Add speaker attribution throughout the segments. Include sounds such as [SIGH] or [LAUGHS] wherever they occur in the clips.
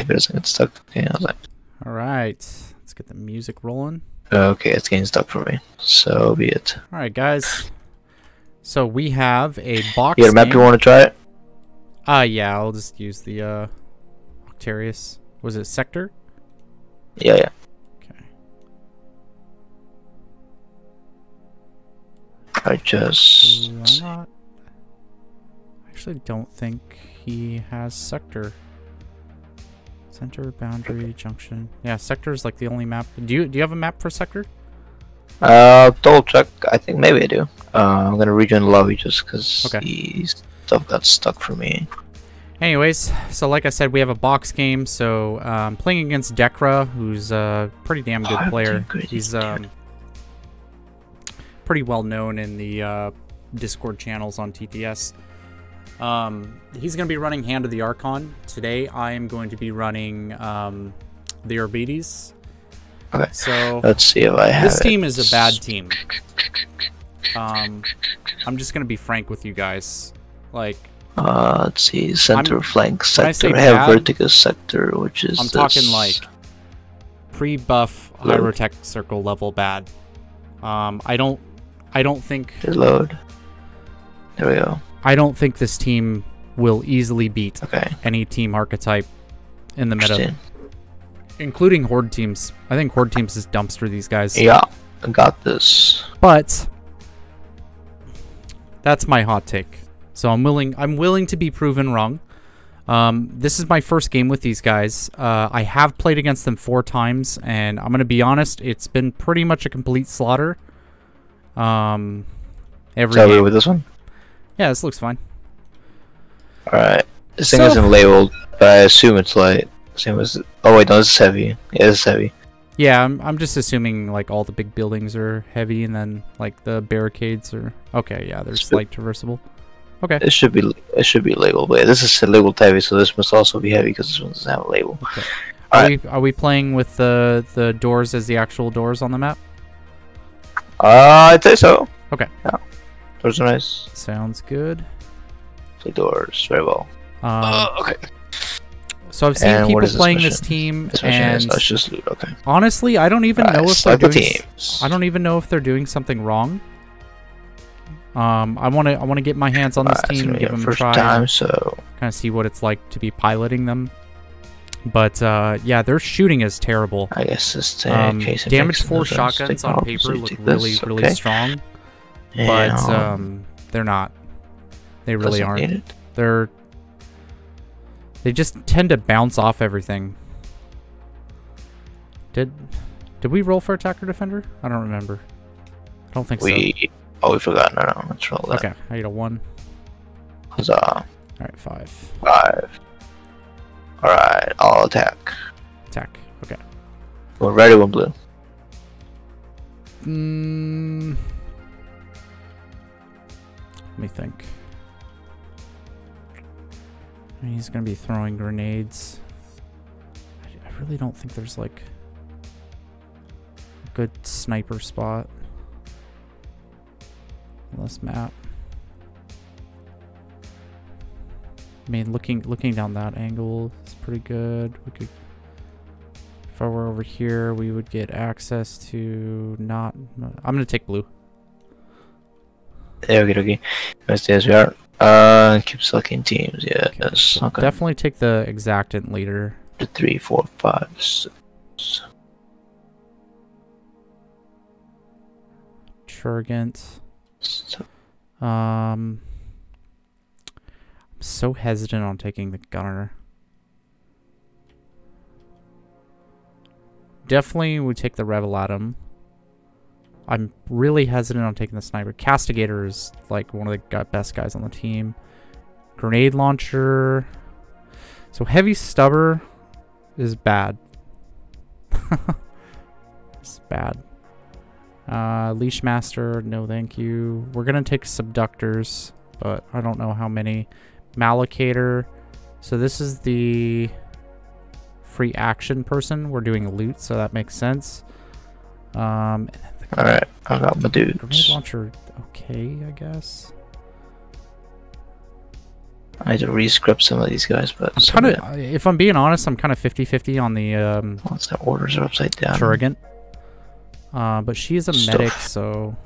Speaker 1: If it doesn't get stuck, okay, I was like,
Speaker 2: All right, let's get the music rolling.
Speaker 1: okay, it's getting stuck for me. So be it.
Speaker 2: All right, guys. So we have a box.
Speaker 1: You got a map
Speaker 2: game.
Speaker 1: you want to try it?
Speaker 2: Uh, yeah, I'll just use the uh, Octarius. Was it Sector?
Speaker 1: Yeah, yeah.
Speaker 2: Okay.
Speaker 1: I just.
Speaker 2: Not? I actually don't think he has Sector. Center, boundary, junction. Yeah, Sector is like the only map. Do you do you have a map for Sector?
Speaker 1: Uh, double check. I think maybe I do. Uh, I'm gonna rejoin lobby just because
Speaker 2: Okay.
Speaker 1: stuff got stuck for me.
Speaker 2: Anyways, so like I said, we have a box game. So um, playing against Dekra, who's a pretty damn good
Speaker 1: I'm
Speaker 2: player.
Speaker 1: great,
Speaker 2: He's um, pretty well known in the uh, Discord channels on TTS. Um, he's going to be running Hand of the Archon. Today, I am going to be running um, the Arbites.
Speaker 1: Okay.
Speaker 2: So
Speaker 1: Let's see if I have.
Speaker 2: this team is a bad team. Um, I'm just going to be frank with you guys. Like,
Speaker 1: Uh, let's see. Center
Speaker 2: I'm-
Speaker 1: flank sector. I have
Speaker 2: bad,
Speaker 1: sector, which is.
Speaker 2: I'm talking like pre-buff. Hierotek Circle level bad. Um, I don't, I don't think,
Speaker 1: Reload. There we go.
Speaker 2: I don't think this team will easily beat
Speaker 1: Okay.
Speaker 2: any team archetype in the meta, including horde teams. I think horde teams is dumpster these guys.
Speaker 1: Yeah, I got this.
Speaker 2: But that's my hot take. So I'm willing, I'm willing to be proven wrong. Um, this is my first game with these guys. Uh, I have played against them four times, and I'm gonna be honest, it's been pretty much a complete slaughter. Um, every
Speaker 1: So
Speaker 2: game.
Speaker 1: with this one.
Speaker 2: Yeah, this looks fine.
Speaker 1: All right. This thing
Speaker 2: So-
Speaker 1: isn't labeled, but I assume it's light. Same as. Oh wait, no, this is heavy. Yeah, this is heavy.
Speaker 2: Yeah, I'm, I'm just assuming like all the big buildings are heavy, and then like the barricades are okay. Yeah, there's
Speaker 1: Sp-
Speaker 2: light traversable. Okay.
Speaker 1: It should be. It should be labeled. But yeah, this is labeled heavy, so this must also be heavy because this one doesn't have a label.
Speaker 2: Okay. Are
Speaker 1: right.
Speaker 2: we are we playing with the the doors as the actual doors on the map?
Speaker 1: Uh, I'd say so.
Speaker 2: Okay.
Speaker 1: Yeah. Doors are nice.
Speaker 2: Sounds good.
Speaker 1: Play doors very well.
Speaker 2: Um,
Speaker 1: Uh, okay.
Speaker 2: so I've seen
Speaker 1: and
Speaker 2: people
Speaker 1: this
Speaker 2: playing this team,
Speaker 1: This mission is
Speaker 2: and
Speaker 1: let's just loot. Okay.
Speaker 2: honestly, I don't even know if they're
Speaker 1: select the
Speaker 2: doing.
Speaker 1: teams.
Speaker 2: I don't even know if they're doing something wrong. Um, I want to I want to get my hands on this
Speaker 1: Alright, it's
Speaker 2: team,
Speaker 1: gonna
Speaker 2: give them a try,
Speaker 1: time, so
Speaker 2: kind of see what it's like to be piloting them. But uh, yeah, their shooting is terrible.
Speaker 1: I guess this uh,
Speaker 2: Um,
Speaker 1: case
Speaker 2: damage four
Speaker 1: and those
Speaker 2: shotguns
Speaker 1: stick
Speaker 2: on paper look really
Speaker 1: this,
Speaker 2: really
Speaker 1: okay.
Speaker 2: strong, but um, they're not. They really aren't. They're they just tend to bounce off everything. Did did we roll for attacker defender? I don't remember. I don't think so.
Speaker 1: We oh we forgot. No, no, let's roll that.
Speaker 2: Okay, I get a one.
Speaker 1: Huzzah!
Speaker 2: All right, five.
Speaker 1: Five. All right, I'll attack.
Speaker 2: Attack. Okay.
Speaker 1: One red, one blue.
Speaker 2: Mm, let me think. He's gonna be throwing grenades. I, I really don't think there's like a good sniper spot on this map. I mean, looking looking down that angle is pretty good. We could, if I were over here, we would get access to not. I'm gonna take blue.
Speaker 1: Okay, okay. As we are. Uh, keep selecting teams. Yeah,
Speaker 2: Okay, so
Speaker 1: Okay.
Speaker 2: Definitely take the exactant leader.
Speaker 1: The three, four, five, six. Chirurgant.
Speaker 2: Um, I'm so hesitant on taking the gunner. Definitely would take the Revelatum. I'm really hesitant on taking the sniper. Castigator is like one of the best guys on the team. Grenade launcher. So heavy stubber is bad. [LAUGHS] it's bad. Uh, leash master, no thank you. We're gonna take subductors, but I don't know how many. Malocator. So this is the free action person. We're doing loot, so that makes sense. Um, and then the
Speaker 1: all right, I got my
Speaker 2: grenade
Speaker 1: dudes.
Speaker 2: launcher, okay, I guess.
Speaker 1: I had to re-script some of these guys, but
Speaker 2: I'm kind of, if I'm being honest, I'm kind of 50-50 on the um,
Speaker 1: Once the orders are upside down.
Speaker 2: Turrigan. Uh, but she is a
Speaker 1: Stuff.
Speaker 2: medic, so...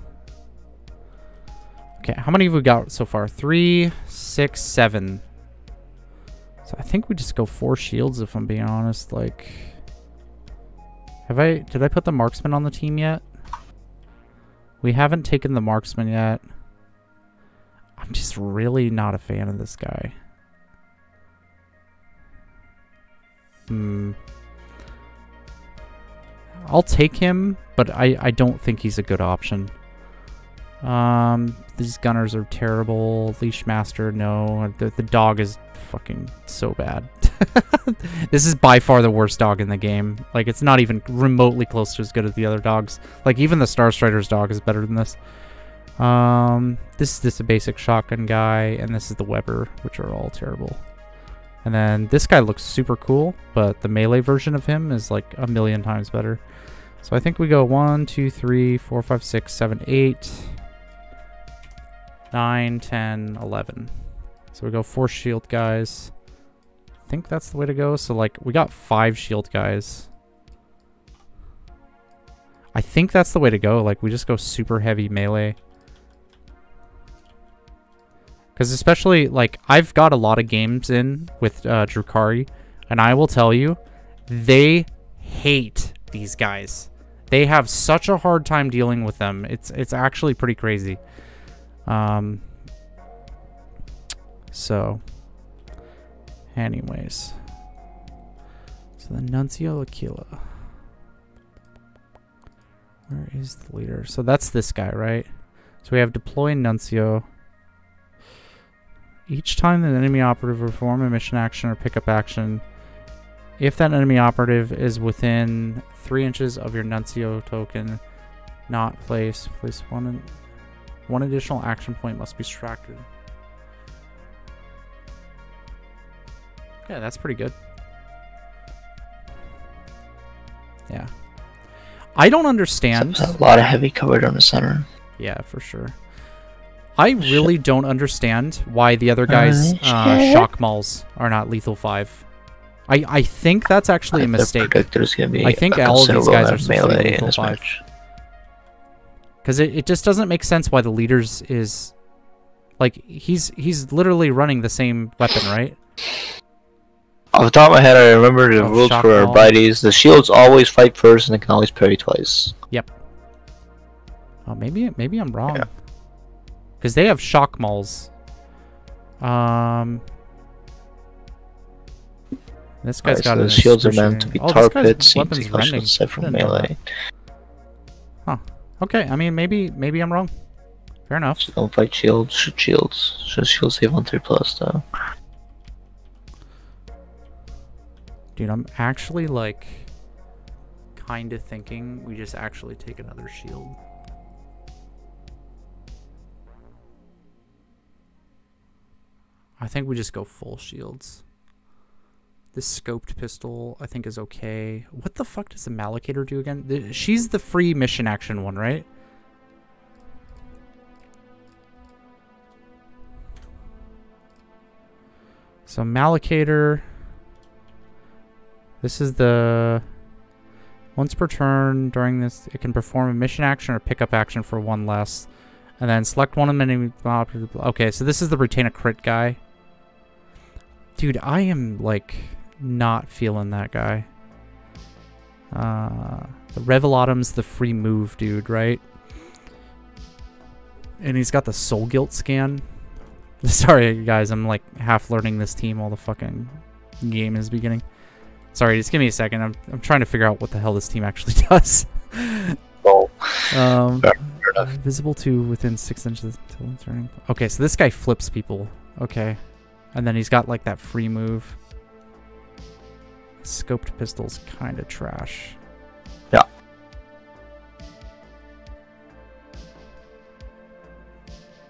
Speaker 2: Okay, how many have we got so far? Three, six, seven. So I think we just go four shields, if I'm being honest. Like... Have I... Did I put the marksman on the team yet? We haven't taken the marksman yet. I'm just really not a fan of this guy. Hmm. I'll take him, but I, I don't think he's a good option. Um, these gunners are terrible. Leash Master, no. The, the dog is fucking so bad. [LAUGHS] this is by far the worst dog in the game. Like, it's not even remotely close to as good as the other dogs. Like, even the Star Strider's dog is better than this. Um, this is just a basic shotgun guy, and this is the Weber, which are all terrible. And then this guy looks super cool, but the melee version of him is like a million times better. So I think we go 1, 2, 3, 4, 5, 6, 7, 8, 9, 10, 11. So we go 4 shield guys. Think that's the way to go. So like we got 5 shield guys. I think that's the way to go. Like we just go super heavy melee. Because especially, like, I've got a lot of games in with uh, Drukhari, and I will tell you, they hate these guys. They have such a hard time dealing with them. It's it's actually pretty crazy. Um. So. Anyways. So the Nuncio Aquila. Where is the leader? So that's this guy, right? So we have deploy Nuncio. Each time an enemy operative perform a mission action or pickup action, if that enemy operative is within three inches of your Nuncio token, not place, place one, one additional action point must be subtracted. Yeah, that's pretty good. Yeah. I don't understand.
Speaker 1: A lot of heavy covered on the center.
Speaker 2: Yeah, for sure. I really don't understand why the other guys'
Speaker 1: Uh,
Speaker 2: shock mauls are not lethal five. I I think that's actually a
Speaker 1: I- the
Speaker 2: mistake I think all of these guys are
Speaker 1: melee in
Speaker 2: lethal five. because it, it just doesn't make sense why the leaders is like he's he's literally running the same weapon, right?
Speaker 1: Off the top of my head, I remember the
Speaker 2: Oh,
Speaker 1: rules for
Speaker 2: wall.
Speaker 1: Arbites. The shields always fight first, and they can always parry twice. Yep.
Speaker 2: Oh, maybe maybe I'm wrong.
Speaker 1: Yeah.
Speaker 2: Because they have shock mauls. Um. This guy's
Speaker 1: Alright,
Speaker 2: got
Speaker 1: so
Speaker 2: an
Speaker 1: the shields are meant to be
Speaker 2: Oh, this
Speaker 1: tar
Speaker 2: guy's
Speaker 1: pits,
Speaker 2: weapon's
Speaker 1: CT
Speaker 2: rending.
Speaker 1: set from
Speaker 2: Didn't know that.
Speaker 1: melee.
Speaker 2: Okay, I mean maybe maybe I'm wrong. Fair enough.
Speaker 1: So don't fight shields, shoot shields. Should shields save on 3 plus though.
Speaker 2: Dude, I'm actually like kind of thinking we just actually take another shield. I think we just go full shields. This scoped pistol, I think, is okay. What the fuck does the Malocator do again? The- she's the free mission action one, right? So Malocator. This is the once per turn during this it can perform a mission action or pickup action for one less. And then select one of many Okay, so this is the retain a crit guy. Dude, I am like not feeling that guy. Uh the Revelatum's the free move dude, right? And he's got the soul guilt scan. [LAUGHS] Sorry guys, I'm like half learning this team while the fucking game is beginning. Sorry, just give me a second. I'm I'm trying to figure out what the hell this team actually [LAUGHS] does.
Speaker 1: Oh,
Speaker 2: Um,
Speaker 1: Fair enough.
Speaker 2: visible to within six inches until turning. Okay, so this guy flips people. Okay, and then he's got like that free move. Scoped pistol's kind of trash.
Speaker 1: Yeah.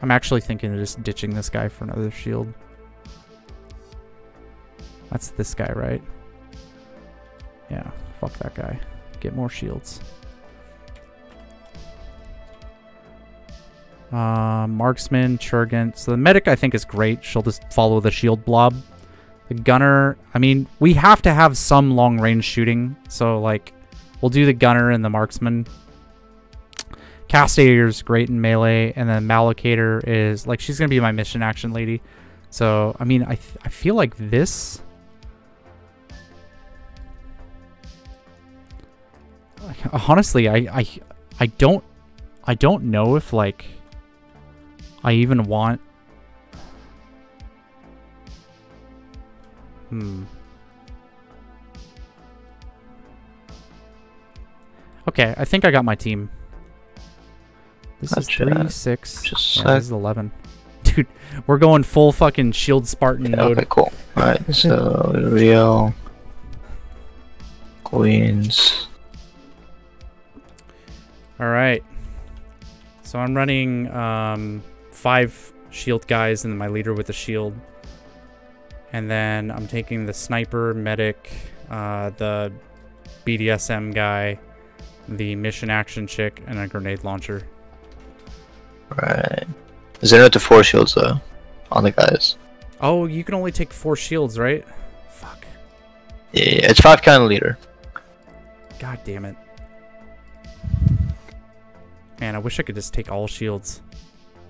Speaker 2: I'm actually thinking of just ditching this guy for another shield. That's this guy, right? Yeah, fuck that guy. Get more shields. Uh, marksman, Churgan. So the medic I think is great. She'll just follow the shield blob. The gunner, I mean, we have to have some long range shooting. So like, we'll do the gunner and the marksman. Castigator is great in melee, and then Malocator is like she's gonna be my mission action lady. So I mean, I I feel like this. [LAUGHS] Honestly, I I I don't I don't know if like I even want. Hmm. Okay, I think I got my team. This
Speaker 1: Gotcha.
Speaker 2: is three, six.
Speaker 1: Just
Speaker 2: yeah, this is eleven. [LAUGHS] Dude, we're going full fucking shield Spartan
Speaker 1: Yeah,
Speaker 2: mode.
Speaker 1: okay, cool. Alright, so real Queens.
Speaker 2: All right. So I'm running um, five shield guys and my leader with a shield. And then I'm taking the sniper, medic, uh, the BDSM guy, the mission action chick, and a grenade launcher.
Speaker 1: Right. Is there not the four shields though? On the guys.
Speaker 2: Oh, you can only take four shields, right? Fuck.
Speaker 1: Yeah, yeah, it's five kind of leader.
Speaker 2: God damn it. Man, I wish I could just take all shields.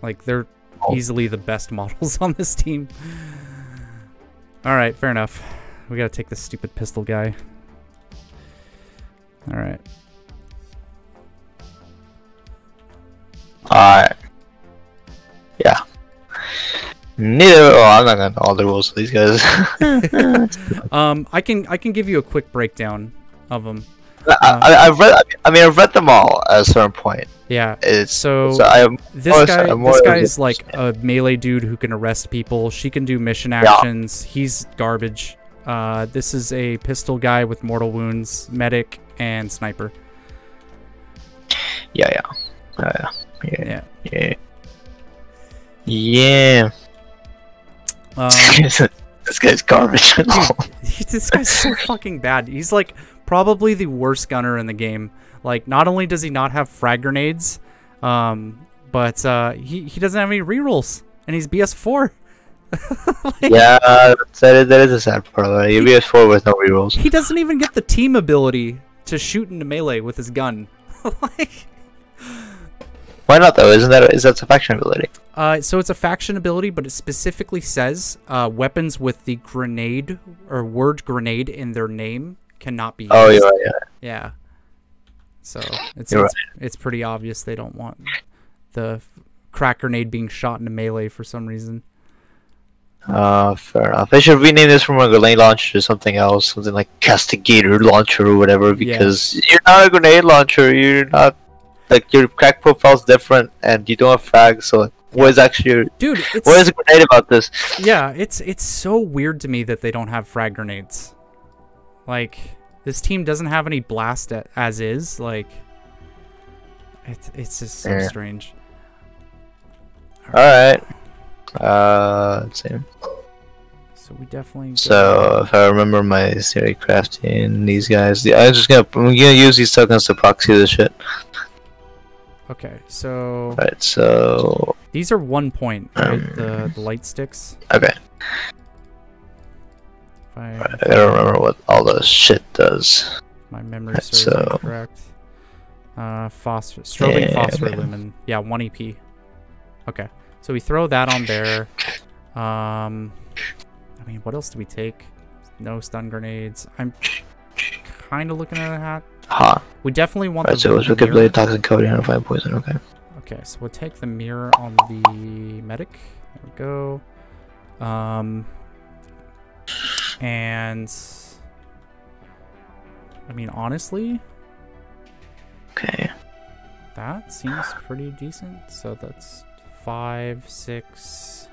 Speaker 2: Like, they're
Speaker 1: Oh.
Speaker 2: easily the best [LAUGHS] models on this team. Alright, fair enough. We gotta take this stupid pistol guy. Alright.
Speaker 1: Alright. Yeah. Neither. Oh, I'm not gonna know all the rules of these guys. [LAUGHS] [LAUGHS]
Speaker 2: Um, I can I can give you a quick breakdown of them.
Speaker 1: I, I, I've read. I mean, I've read them all at a certain point.
Speaker 2: Yeah.
Speaker 1: It's
Speaker 2: So,
Speaker 1: so I am.
Speaker 2: this guy this guy is like a melee dude who can arrest people. She can do mission actions. He's garbage. Uh, this is a pistol guy with mortal wounds, medic, and sniper.
Speaker 1: Yeah, yeah, yeah, yeah,
Speaker 2: Yeah.
Speaker 1: yeah. Yeah.
Speaker 2: Um, [LAUGHS]
Speaker 1: this guy's garbage. [LAUGHS]
Speaker 2: this guy's so fucking bad. He's like probably the worst gunner in the game. Like, not only does he not have frag grenades, um, but uh, he he doesn't have any rerolls, and he's BS4. [LAUGHS]
Speaker 1: yeah, that is, that is a sad part of it. You BS4 with no rerolls.
Speaker 2: He doesn't even get the team ability to shoot into melee with his gun. [LAUGHS] like,
Speaker 1: Why not though? Isn't that is that a faction ability?
Speaker 2: uh, so it's a faction ability, but it specifically says uh, weapons with the grenade or word grenade in their name cannot be.
Speaker 1: Oh,
Speaker 2: used.
Speaker 1: you're right. Yeah.
Speaker 2: Yeah. So it's it's, it's pretty obvious they don't want the crack grenade being shot into melee for some reason.
Speaker 1: Uh, fair enough. They should rename this from a grenade launcher to something else, something like castigator launcher or whatever,
Speaker 2: Yeah.
Speaker 1: because you're not a grenade launcher. You're not like your crack profile's different, and you don't have frags. So, like, what is actually
Speaker 2: Dude, it's
Speaker 1: what is a grenade about this?
Speaker 2: yeah, it's it's so weird to me that they don't have frag grenades. Like this team doesn't have any blast as is. Like it's it's just so
Speaker 1: Yeah.
Speaker 2: strange.
Speaker 1: All right. Uh, let's see.
Speaker 2: So we definitely
Speaker 1: So if I remember my theory crafting, these guys, the, I'm just gonna I'm gonna use these tokens to proxy this shit.
Speaker 2: okay. So
Speaker 1: Right. So
Speaker 2: these are one point, right?
Speaker 1: Um,
Speaker 2: the, the light sticks.
Speaker 1: okay,
Speaker 2: I,
Speaker 1: I gotta remember what all the shit does.
Speaker 2: My memory serves
Speaker 1: so-
Speaker 2: correct. Uh, phosphor, strobing
Speaker 1: Yeah,
Speaker 2: phosphor
Speaker 1: man.
Speaker 2: lumen. Yeah, one EP. Okay, so we throw that on there. Um, I mean, what else do we take? No stun grenades. I'm kind of looking at a hat.
Speaker 1: Ha.
Speaker 2: We definitely want
Speaker 1: Right.
Speaker 2: the,
Speaker 1: So
Speaker 2: the
Speaker 1: wicked
Speaker 2: mirror.
Speaker 1: toxic coating, and poison. Okay.
Speaker 2: Okay, so we'll take the mirror on the medic. There we go. Um, and I mean, honestly,
Speaker 1: Okay.
Speaker 2: That seems pretty decent. So that's five, six.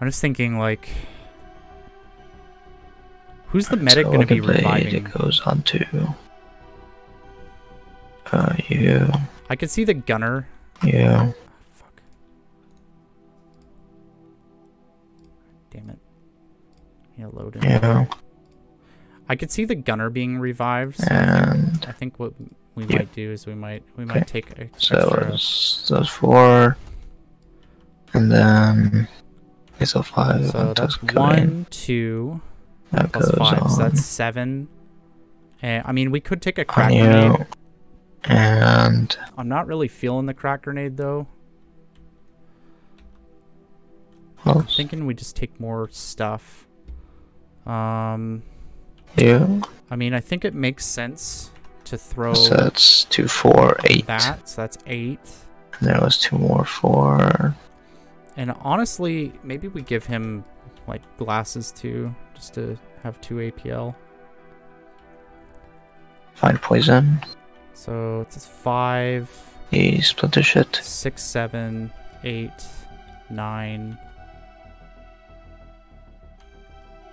Speaker 2: I'm just thinking, like, who's the medic
Speaker 1: so
Speaker 2: going to be reviving?
Speaker 1: It goes on to. Uh, you,
Speaker 2: I could see the gunner.
Speaker 1: you.
Speaker 2: Yeah, load in.
Speaker 1: you,
Speaker 2: I could see the gunner being revived. So
Speaker 1: and
Speaker 2: I think what we
Speaker 1: Yeah.
Speaker 2: might do is we might we
Speaker 1: Okay.
Speaker 2: might take a
Speaker 1: So
Speaker 2: extra.
Speaker 1: was those four, and then okay, so five.
Speaker 2: So that's one, two,
Speaker 1: That
Speaker 2: plus five.
Speaker 1: on
Speaker 2: So that's seven. And I mean, we could take a crack grenade.
Speaker 1: And
Speaker 2: I'm not really feeling the crack grenade though.
Speaker 1: I'm
Speaker 2: Thinking we just take more stuff. Um,
Speaker 1: you.
Speaker 2: I mean, I think it makes sense to throw
Speaker 1: So that's two, four, eight.
Speaker 2: that. So that's eight.
Speaker 1: And there was two more four.
Speaker 2: And honestly, maybe we give him like glasses too, just to have two APL.
Speaker 1: find poison.
Speaker 2: So it's five,
Speaker 1: He the shit.
Speaker 2: six, seven, eight, nine.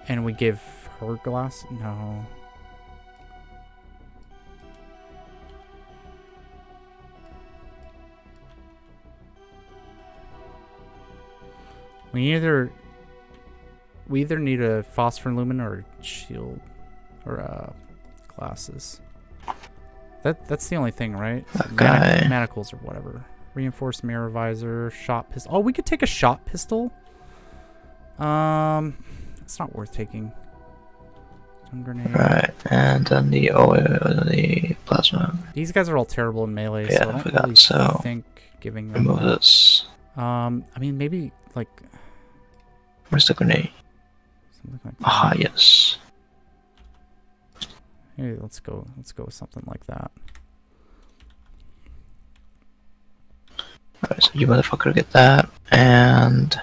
Speaker 2: And we give her glass? No. We either we either need a phosphor lumen or a shield or uh glasses. That that's the only thing, right?
Speaker 1: That
Speaker 2: Manic- manacles or whatever. Reinforced mirror visor, shot pistol. Oh, we could take a shot pistol. Um, it's not worth taking. Stun grenade.
Speaker 1: Right, and then the oh, the plasma.
Speaker 2: These guys are all terrible in melee,
Speaker 1: Yeah,
Speaker 2: so I don't
Speaker 1: forgot,
Speaker 2: really
Speaker 1: so
Speaker 2: think giving them.
Speaker 1: Remove this.
Speaker 2: Um, I mean maybe like
Speaker 1: Where's the grenade?
Speaker 2: something like that.
Speaker 1: Ah, yes.
Speaker 2: Maybe let's go. Let's go with something like that.
Speaker 1: Alright, so you motherfucker get that, and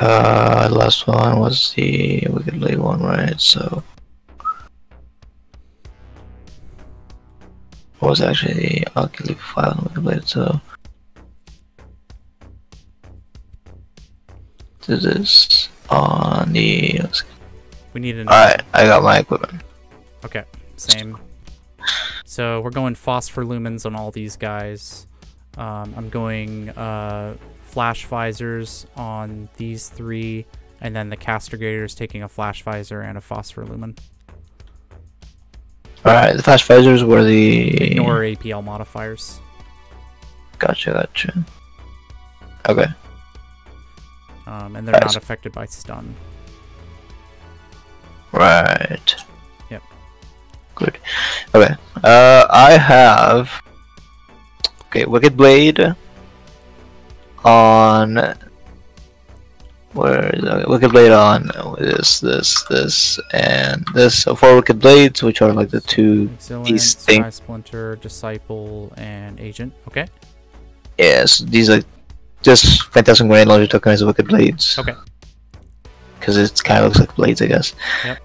Speaker 1: uh, last one was the Wicked Blade one, right? So what was actually the I'll leave file on Wicked Blade, so Do this on the.
Speaker 2: We need an.
Speaker 1: Alright, I got my equipment.
Speaker 2: Okay, same. So we're going phosphor lumens on all these guys. Um, I'm going uh, flash visors on these three, and then the castigator is taking a flash visor and a phosphor lumen.
Speaker 1: Alright, the flash visors were the.
Speaker 2: Ignore APL modifiers.
Speaker 1: Gotcha, gotcha. Okay.
Speaker 2: Um, and they're
Speaker 1: Alright,
Speaker 2: not affected by stun.
Speaker 1: Right.
Speaker 2: Yep.
Speaker 1: Good. Okay. Uh, I have. Okay, Wicked Blade. On. Where is it? Wicked Blade on this, this, this, and this. So four Wicked Blades, which are like the two. These
Speaker 2: Sky
Speaker 1: thing-
Speaker 2: Splinter, Disciple, and Agent. Okay.
Speaker 1: Yes, these are just Phantasm Grenade Launcher tokenized Wicked Blades.
Speaker 2: Okay.
Speaker 1: Because it kind of looks like blades, I guess.
Speaker 2: Yep.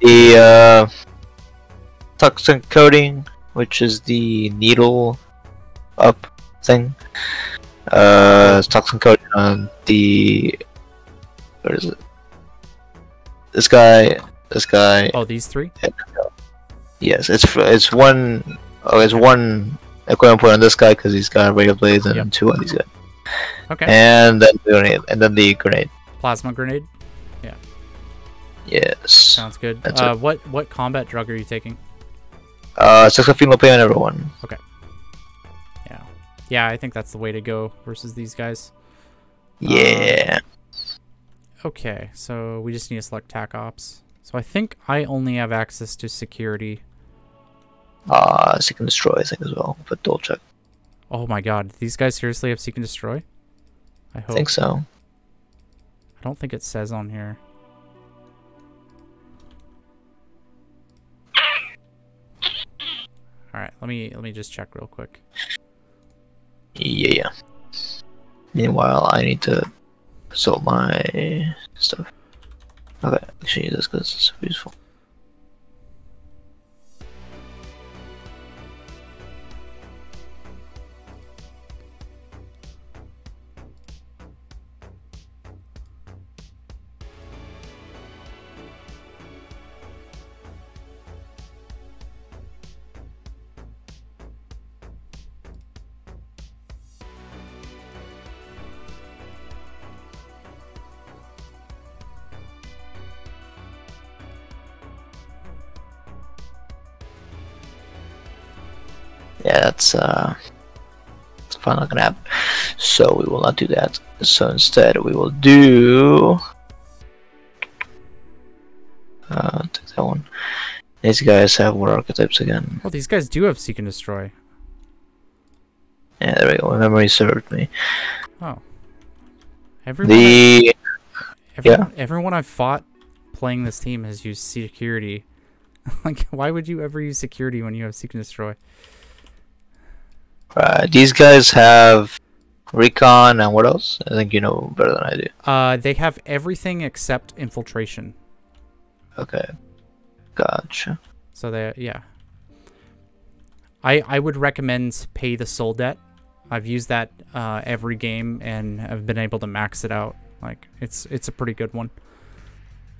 Speaker 1: The uh, Toxin Coating, which is the needle up thing. Uh, Toxin Coating on the. Where is it? This guy. This guy.
Speaker 2: Oh, these three?
Speaker 1: Yes, it's it's one. Oh, it's one equipment point on this guy because he's got a regular blades and
Speaker 2: Yep.
Speaker 1: two on these guys.
Speaker 2: Okay.
Speaker 1: And then the grenade, and then the grenade.
Speaker 2: Plasma grenade. Yeah.
Speaker 1: Yes.
Speaker 2: Sounds good. Uh, what what combat drug are you taking?
Speaker 1: Uh, Sexafino Pay on everyone.
Speaker 2: Yeah. Yeah, I think that's the way to go versus these guys.
Speaker 1: Yeah.
Speaker 2: Okay, so we just need to select TAC Ops. So I think I only have access to security.
Speaker 1: Uh, Seek and Destroy, I think, as well. But double check.
Speaker 2: Oh my god, these guys seriously have Seek and Destroy? I
Speaker 1: I
Speaker 2: hope.
Speaker 1: think so.
Speaker 2: I don't think it says on here. Alright, let me let me just check real quick.
Speaker 1: Yeah. Meanwhile, I need to sort my stuff. Okay, actually, this because it's useful. Yeah, that's uh, it's probably not gonna happen. So we will not do that. So instead, we will do. Uh, take that one. These guys have war archetypes again.
Speaker 2: Oh, these guys do have Seek and Destroy.
Speaker 1: Yeah, there we go. Memory served me.
Speaker 2: Oh. Everyone,
Speaker 1: The
Speaker 2: everyone, everyone I've fought playing this team has used security. [LAUGHS] like, why would you ever use security when you have Seek and Destroy?
Speaker 1: Uh, these guys have recon and what else? I think you know better than I do.
Speaker 2: Uh, they have everything except infiltration.
Speaker 1: Okay, gotcha.
Speaker 2: So they, yeah. I I would recommend pay the soul debt. I've used that uh, every game and I've been able to max it out. Like it's it's a pretty good one.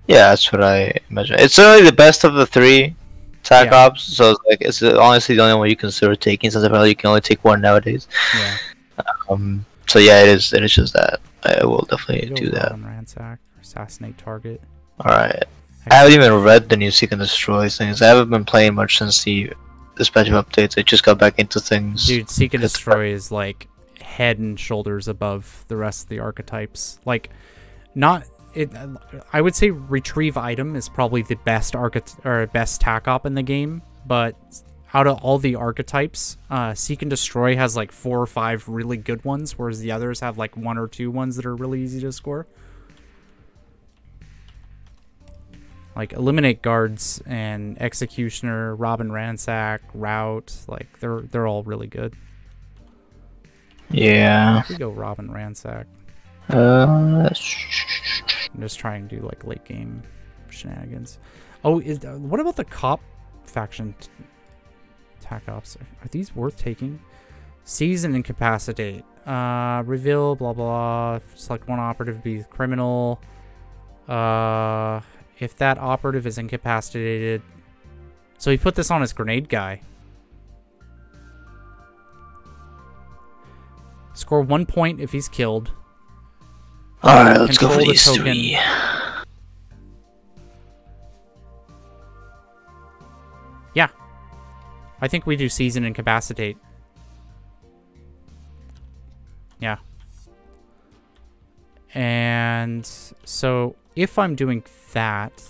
Speaker 1: Yeah, that's what I imagine. It's certainly the best of the three tac
Speaker 2: Yeah.
Speaker 1: ops. So it's like it's honestly the only one you consider taking, since apparently you can only take one nowadays.
Speaker 2: Yeah.
Speaker 1: Um, so yeah, it is. It is just that. I will definitely do that.
Speaker 2: Ransack, assassinate target.
Speaker 1: All right. I haven't even read the new Seek and Destroy things. I haven't been playing much since the this batch of updates. I just got back into things.
Speaker 2: Dude, Seek and Destroy is like head and shoulders above the rest of the archetypes. Like, not it. I would say retrieve item is probably the best archety or best tac op in the game, but out of all the archetypes, uh, Seek and Destroy has like four or five really good ones, whereas the others have like one or two ones that are really easy to score. Like eliminate guards and executioner, Rob and Ransack, route, like they're they're all really good.
Speaker 1: Yeah.
Speaker 2: We go Rob and Ransack.
Speaker 1: Uh,
Speaker 2: I'm just trying to do like late game shenanigans. Oh, is uh, what about the cop faction tac ops? Are these worth taking? And incapacitate. Uh, reveal. Blah blah. Select one operative to be criminal. Uh, if that operative is incapacitated, so he put this on his grenade guy. Score one point if he's killed.
Speaker 1: All right. Uh, let's go for
Speaker 2: the
Speaker 1: these
Speaker 2: token.
Speaker 1: three.
Speaker 2: I think we do season incapacitate. Yeah. And so if I'm doing that.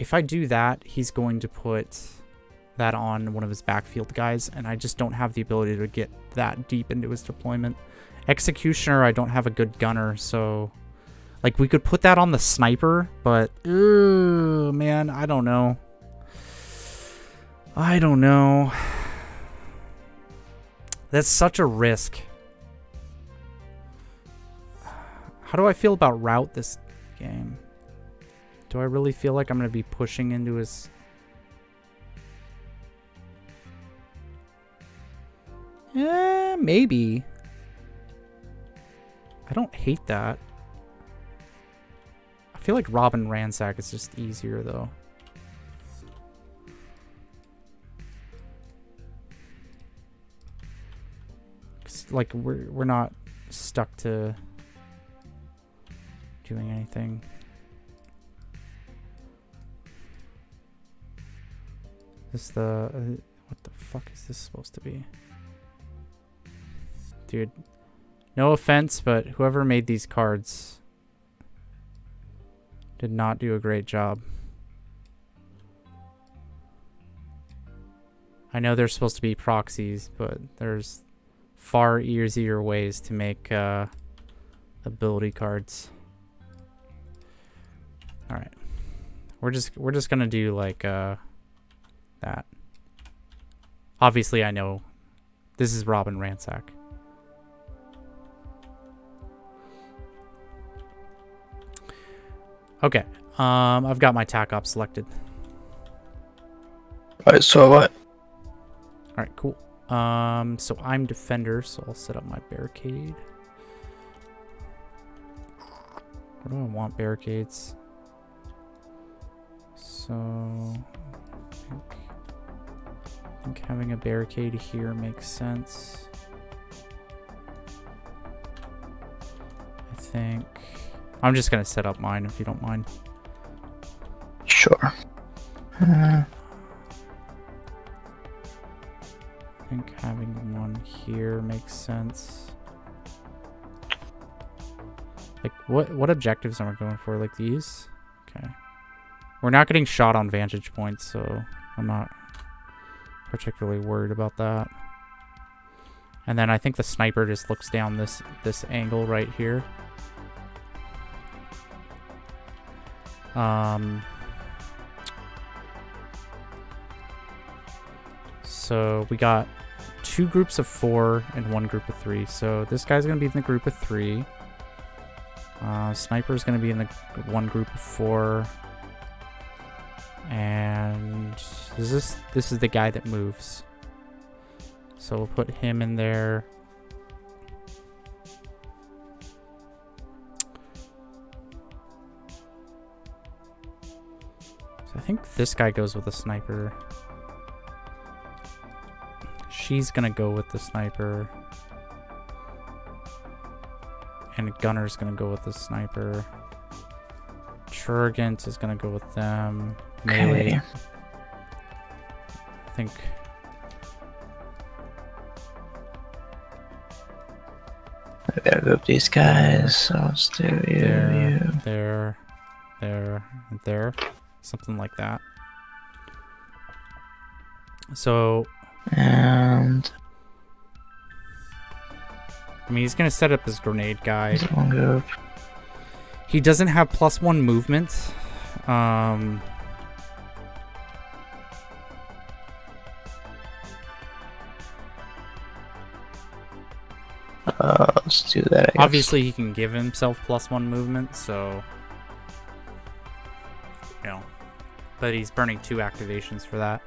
Speaker 2: If I do that, he's going to put that on one of his backfield guys, and I just don't have the ability to get that deep into his deployment. Executioner, I don't have a good gunner, so like we could put that on the sniper, but ooh, man, I don't know. I don't know. That's such a risk. How do I feel about route this game? Do I really feel like I'm going to be pushing into his Yeah, maybe. I don't hate that. I feel like Rob and Ransack is just easier though. like we're we're not stuck to doing anything. The uh, what the fuck is this supposed to be? Dude, no offense, but whoever made these cards did not do a great job. I know they're supposed to be proxies, but there's far easier ways to make uh, ability cards. All right, we're just we're just gonna do like uh, that. Obviously, I know this is Rob and Ransack. Okay. Um, I've got my tac op selected.
Speaker 1: All right. So what?
Speaker 2: All right, cool. Um, so I'm defender, so I'll set up my barricade. Where do I want barricades? So, I think, I think having a barricade here makes sense. I think... I'm just going to set up mine if you don't mind.
Speaker 1: Sure. Uh,
Speaker 2: I think having one here makes sense. Like, what what objectives am I going for? Like these? Okay. We're not getting shot on vantage points, so I'm not particularly worried about that. And then I think the sniper just looks down this this angle right here. Um, so we got two groups of four and one group of three. So this guy's going to be in the group of three. Uh, Sniper's going to be in the one group of four. And is this this is the guy that moves. So we'll put him in there. So I think this guy goes with the sniper. She's gonna go with the sniper. And Gunner's gonna go with the sniper. Chirurgant is gonna go with them.
Speaker 1: Okay.
Speaker 2: I think.
Speaker 1: I gotta group these guys. So let's do you,
Speaker 2: There.
Speaker 1: you.
Speaker 2: there, there, and there, something like that. So,
Speaker 1: And
Speaker 2: I mean, he's gonna set up his grenade guy.
Speaker 1: there's one group.
Speaker 2: He doesn't have plus one movement. Um,
Speaker 1: Uh, let's do that.
Speaker 2: Obviously, he can give himself plus one movement, so you know, but he's burning two activations for that.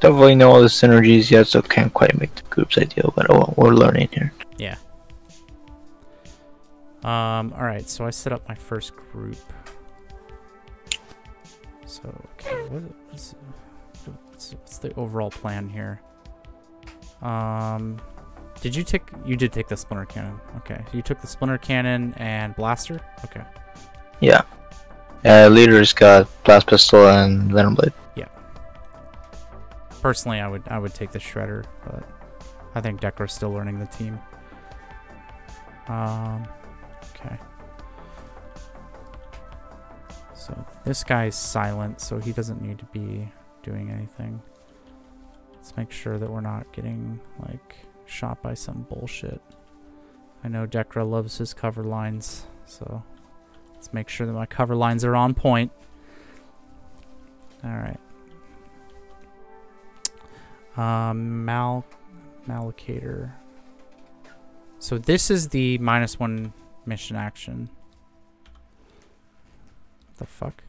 Speaker 1: Don't really know all the synergies yet, so can't quite make the groups ideal. But oh, we're learning here.
Speaker 2: Yeah. Um, alright, so I set up my first group. So, okay, what, what's, what's, what's the overall plan here? Um, did you take, you did take the splinter cannon. Okay, so you took the splinter cannon and blaster? Okay.
Speaker 1: Yeah. Uh, leader's got blast pistol and venom blade. Yeah.
Speaker 2: Personally, I would, I would take the shredder, but I think Decker's still learning the team. Um, okay. So this guy's silent, so he doesn't need to be doing anything. Let's make sure that we're not getting, like, shot by some bullshit. I know Dekra loves his cover lines, so let's make sure that my cover lines are on point. Alright. Um, Mal... Malocator. So this is the minus one mission action. What the fuck?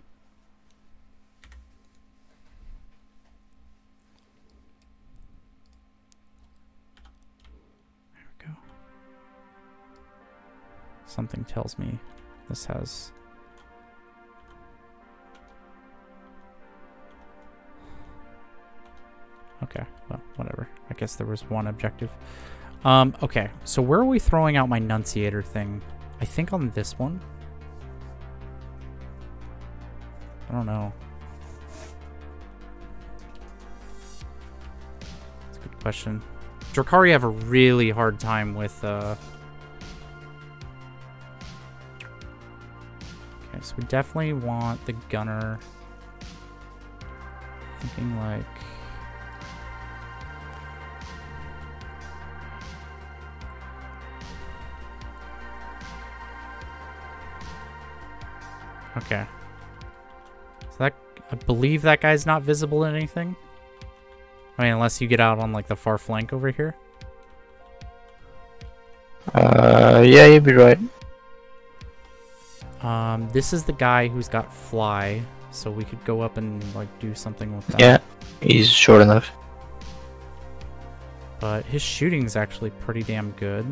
Speaker 2: Something tells me this has... Okay, well, whatever. I guess there was one objective. Um, okay, so where are we throwing out my nunciator thing? I think on this one. I don't know. That's a good question. Drukhari have a really hard time with, uh... so we definitely want the gunner. Thinking like... Okay. So that I believe that guy's not visible in anything. I mean, unless you get out on like the far flank over here.
Speaker 1: Uh, yeah, you'd be right.
Speaker 2: Um, this is the guy who's got fly, so we could go up and like do something with that.
Speaker 1: Yeah, he's short enough.
Speaker 2: But his shooting's actually pretty damn good.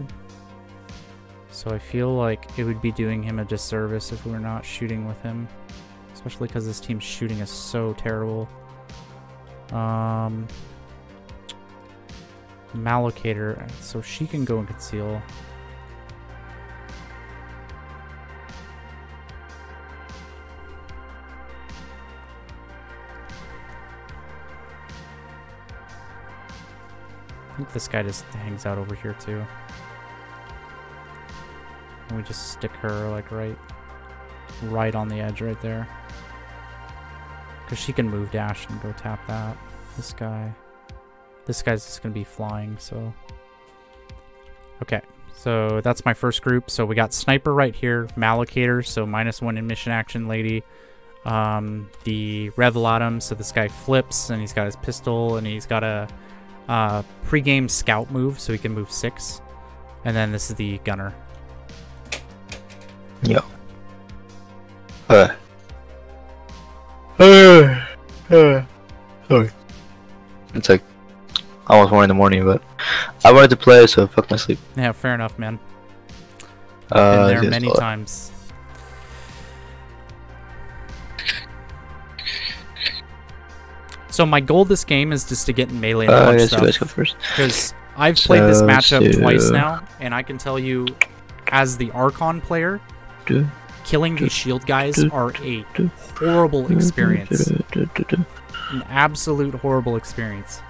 Speaker 2: So I feel like it would be doing him a disservice if we were not shooting with him. Especially because this team's shooting is so terrible. Um, Malocator, so she can go and conceal. This guy just hangs out over here too. And we just stick her like right right on the edge right there. Because she can move dash and go tap that. This guy. This guy's just to be flying, so... Okay, so that's my first group. So we got Sniper right here, Malocator, so minus one in mission action lady. Um, the Revelatum, so this guy flips, and he's got his pistol, and he's got a uh, pre-game scout move, so he can move six. And then this is the gunner.
Speaker 1: Yo. Uh. Uh. Uh. Sorry. It's like almost one in the morning, but I wanted to play, so fuck my sleep.
Speaker 2: Yeah, fair enough, man.
Speaker 1: Uh,
Speaker 2: Been there
Speaker 1: yes,
Speaker 2: many
Speaker 1: well,
Speaker 2: times. So my goal this game is just to get in melee and
Speaker 1: Uh, I
Speaker 2: punch
Speaker 1: guess you guys
Speaker 2: stuff.
Speaker 1: go first.
Speaker 2: Because I've played this
Speaker 1: So,
Speaker 2: matchup twice now, and I can tell you, as the Archon player,
Speaker 1: Do,
Speaker 2: killing these shield guys
Speaker 1: do,
Speaker 2: are a
Speaker 1: do,
Speaker 2: horrible experience.
Speaker 1: do, do, do, do.
Speaker 2: An absolute horrible experience.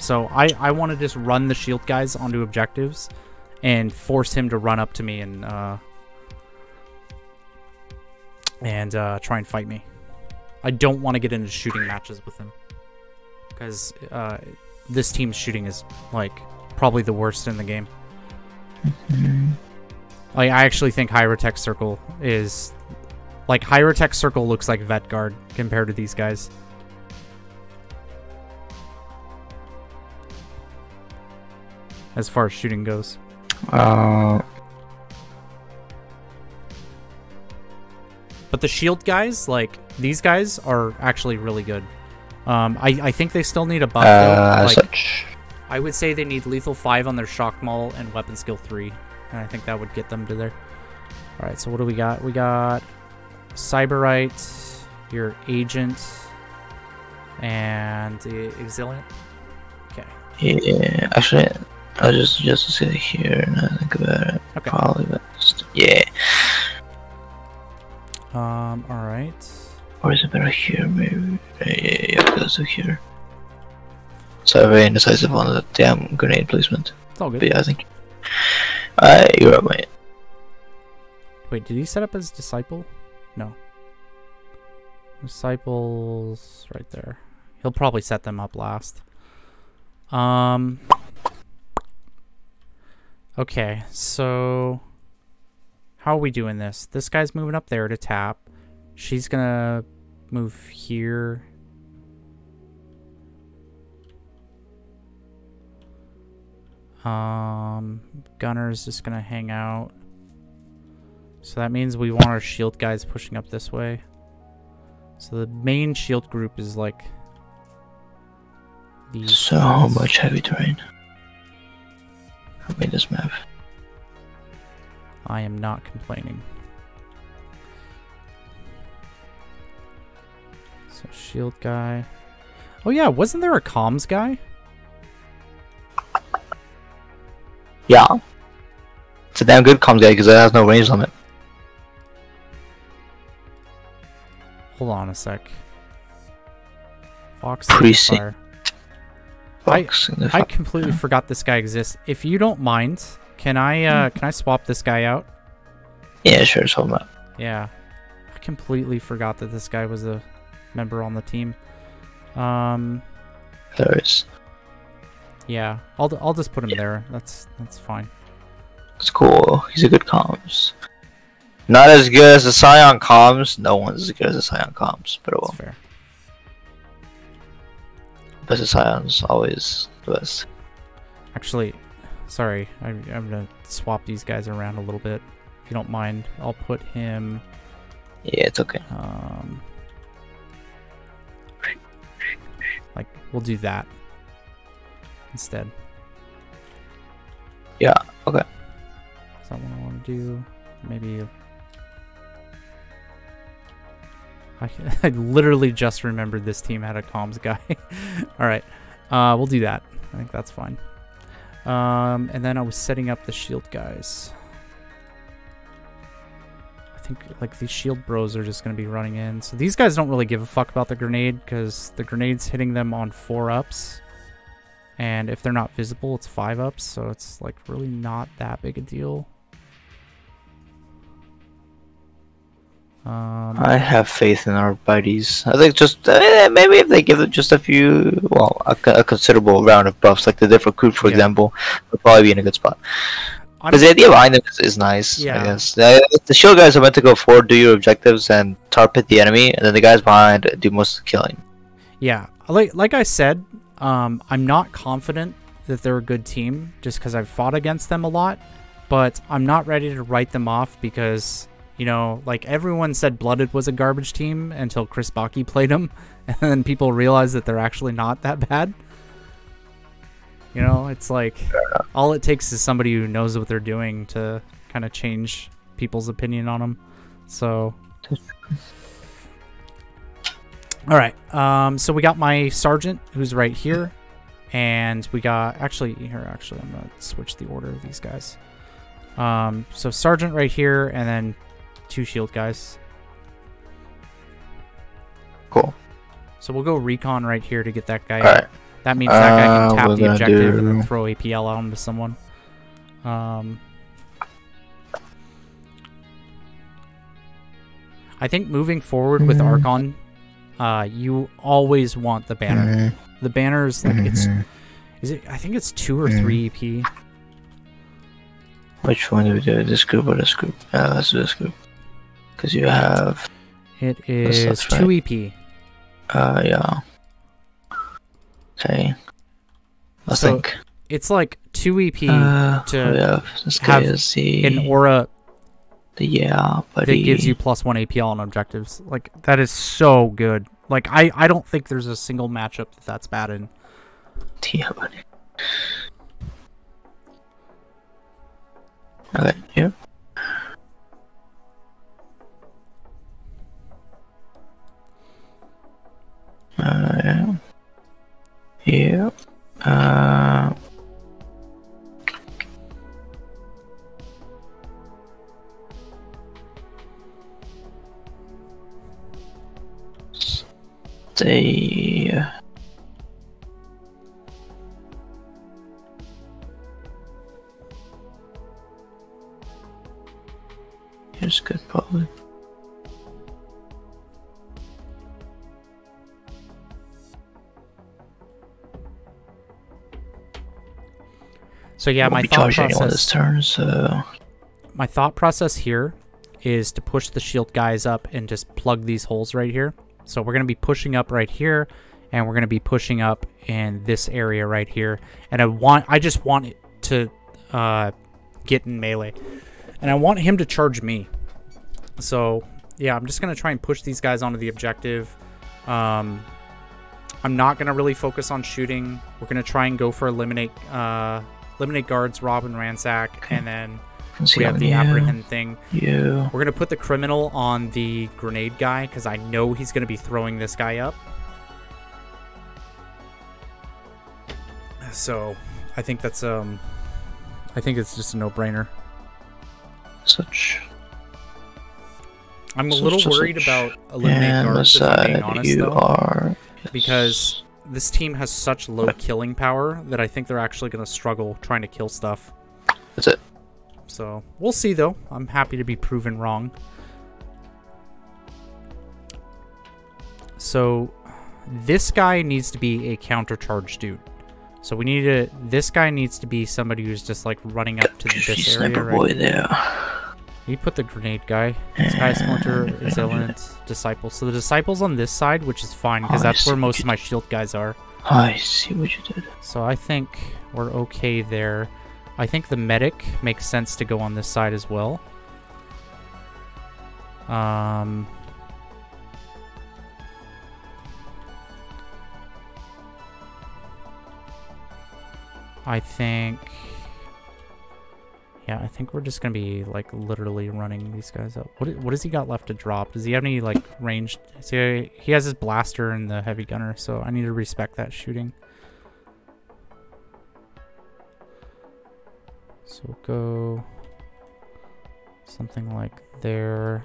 Speaker 2: So I, I want to just run the shield guys onto objectives and force him to run up to me and uh, and uh, try and fight me. I don't want to get into shooting matches with him because uh, this team's shooting is like probably the worst in the game. Like I actually think Hierotek Circle is like Hierotek Circle looks like Vetguard compared to these guys. As far as shooting goes.
Speaker 1: Uh,
Speaker 2: But the shield guys, like these guys, are actually really good. Um, I, I think they still need a buff.
Speaker 1: uh,
Speaker 2: Like,
Speaker 1: such.
Speaker 2: I would say they need lethal five on their shock maul and weapon skill three, and I think that would get them to there. All right, so what do we got? We got Sybarite, your agent, and the Exiliant. Okay.
Speaker 1: Yeah, actually, I'll just just sit here and I think about it.
Speaker 2: Okay.
Speaker 1: Probably best. Yeah.
Speaker 2: Um. All right.
Speaker 1: Or is it better here, maybe? Yeah, yeah, yeah, let's do here. So very indecisive on the damn grenade placement.
Speaker 2: It's all good.
Speaker 1: But yeah, I think. Alright, you're up, mate.
Speaker 2: Wait, did he set up as disciple? No. Disciples right there. He'll probably set them up last. Um Okay, so how are we doing this? This guy's moving up there to tap. She's gonna move here. Um Gunner's just gonna hang out. So that means we want our shield guys pushing up this way. So the main shield group is like these.
Speaker 1: So
Speaker 2: guys.
Speaker 1: much heavy terrain. I made this map.
Speaker 2: I am not complaining. So shield guy. Oh yeah, wasn't there a comms guy?
Speaker 1: Yeah. It's a damn good comms guy because it has no range limit.
Speaker 2: Hold on a sec. Fox
Speaker 1: Precinct.
Speaker 2: I-
Speaker 1: Fox in the
Speaker 2: I completely forgot this guy exists. If you don't mind, can I uh can I swap this guy out?
Speaker 1: Yeah, sure, so map.
Speaker 2: Yeah. I completely forgot that this guy was a member on the team. Um
Speaker 1: There is.
Speaker 2: yeah, I'll I'll just put him there. That's that's fine.
Speaker 1: It's cool. He's a good comms. Not as good as the Scion comms. No one's as good as the Scion comms, but
Speaker 2: That's
Speaker 1: well.
Speaker 2: fair.
Speaker 1: Best of Scion's always the best.
Speaker 2: Actually, sorry. I, I'm gonna swap these guys around a little bit. If you don't mind, I'll put him.
Speaker 1: Yeah, it's okay.
Speaker 2: Um, like we'll do that instead.
Speaker 1: Yeah, okay.
Speaker 2: Is that what I want to do? Maybe. I, [LAUGHS] I literally just remembered this team had a comms guy. [LAUGHS] All right, uh, we'll do that. I think that's fine. Um, and then I was setting up the shield guys. I think like these shield bros are just gonna be running in. So these guys don't really give a fuck about the grenade because the grenade's hitting them on four ups. And if they're not visible, it's five ups. So it's like really not that big a deal. Um,
Speaker 1: I have faith in our buddies. I think just uh, maybe if they give it just a few, well, a, a considerable round of buffs, like the different recruit, for
Speaker 2: Yeah.
Speaker 1: example, would probably be in a good spot. Because the idea behind them is, is nice.
Speaker 2: Yeah.
Speaker 1: I guess the, the shield guys are meant to go forward, do your objectives, and tar pit the enemy, and then the guys behind do most of the killing.
Speaker 2: Yeah, like like I said, um, I'm not confident that they're a good team just because I've fought against them a lot, but I'm not ready to write them off because you know, like everyone said, Blooded was a garbage team until Chris Baki played them, [LAUGHS] and then people realized that they're actually not that bad. You know, it's like all it takes is somebody who knows what they're doing to kind of change people's opinion on them. So all right. Um, so we got my sergeant who's right here, and we got actually here. Actually, I'm gonna switch the order of these guys. Um, so sergeant right here, and then two shield guys.
Speaker 1: Cool.
Speaker 2: So we'll go recon right here to get that guy.
Speaker 1: Right.
Speaker 2: That means that guy
Speaker 1: Uh,
Speaker 2: can tap
Speaker 1: we're
Speaker 2: the objective and then throw APL out into someone. Um, I think moving forward with
Speaker 1: Mhm.
Speaker 2: Archon, uh, you always want the banner.
Speaker 1: Mhm,
Speaker 2: The is like it's
Speaker 1: mhm.
Speaker 2: is it? I think it's two or
Speaker 1: Mhm.
Speaker 2: three EP.
Speaker 1: Which one do we do? This group or this group? Yeah, let's do this group. Because you have,
Speaker 2: It is
Speaker 1: Yes,
Speaker 2: is
Speaker 1: that's
Speaker 2: two EP.
Speaker 1: uh, yeah. Okay. I
Speaker 2: So,
Speaker 1: think.
Speaker 2: It's like two EP
Speaker 1: Uh,
Speaker 2: to
Speaker 1: have this guy
Speaker 2: have
Speaker 1: is the,
Speaker 2: an aura
Speaker 1: the yeah,
Speaker 2: that
Speaker 1: buddy.
Speaker 2: gives you plus one APL on objectives. Like that is so good. Like I, I don't think there's a single matchup that that's bad in. [LAUGHS]
Speaker 1: Yeah, buddy. Okay, yeah. Yeah. Yeah. Uh, stay. Here's good, probably.
Speaker 2: So yeah, my thought process.
Speaker 1: this turn, so
Speaker 2: my thought process here is to push the shield guys up and just plug these holes right here. So we're going to be pushing up right here and we're going to be pushing up in this area right here. And I want I just want it to uh, get in melee. And I want him to charge me. So, yeah, I'm just going to try and push these guys onto the objective. Um, I'm not going to really focus on shooting. We're going to try and go for eliminate uh, eliminate guards, rob and ransack, and then [LAUGHS] we have the apprehend thing.
Speaker 1: You.
Speaker 2: We're gonna put the criminal on the grenade guy because I know he's gonna be throwing this guy up. So, I think that's um, I think it's just a no-brainer.
Speaker 1: Such.
Speaker 2: I'm a
Speaker 1: Such
Speaker 2: little worried about eliminate guards if I'm being honest
Speaker 1: you
Speaker 2: though,
Speaker 1: are. yes.
Speaker 2: because this team has such low killing power that I think they're actually gonna struggle trying to kill stuff.
Speaker 1: That's it.
Speaker 2: So we'll see though. I'm happy to be proven wrong. So this guy needs to be a counter charge dude. So we need to this guy needs to be somebody who's just like running up to this
Speaker 1: sniper
Speaker 2: area
Speaker 1: boy
Speaker 2: right.
Speaker 1: there.
Speaker 2: He put the grenade guy. Sky Splinter, Resilient, Disciple. So the Disciple's on this side, which is fine because
Speaker 1: Oh,
Speaker 2: that's where most of my shield guys are.
Speaker 1: I see what you did.
Speaker 2: So I think we're okay there. I think the medic makes sense to go on this side as well. Um, I think. Yeah, I think we're just gonna be like literally running these guys up. What what has he got left to drop? Does he have any like ranged? See, he has his blaster and the heavy gunner, so I need to respect that shooting. So we'll go something like there.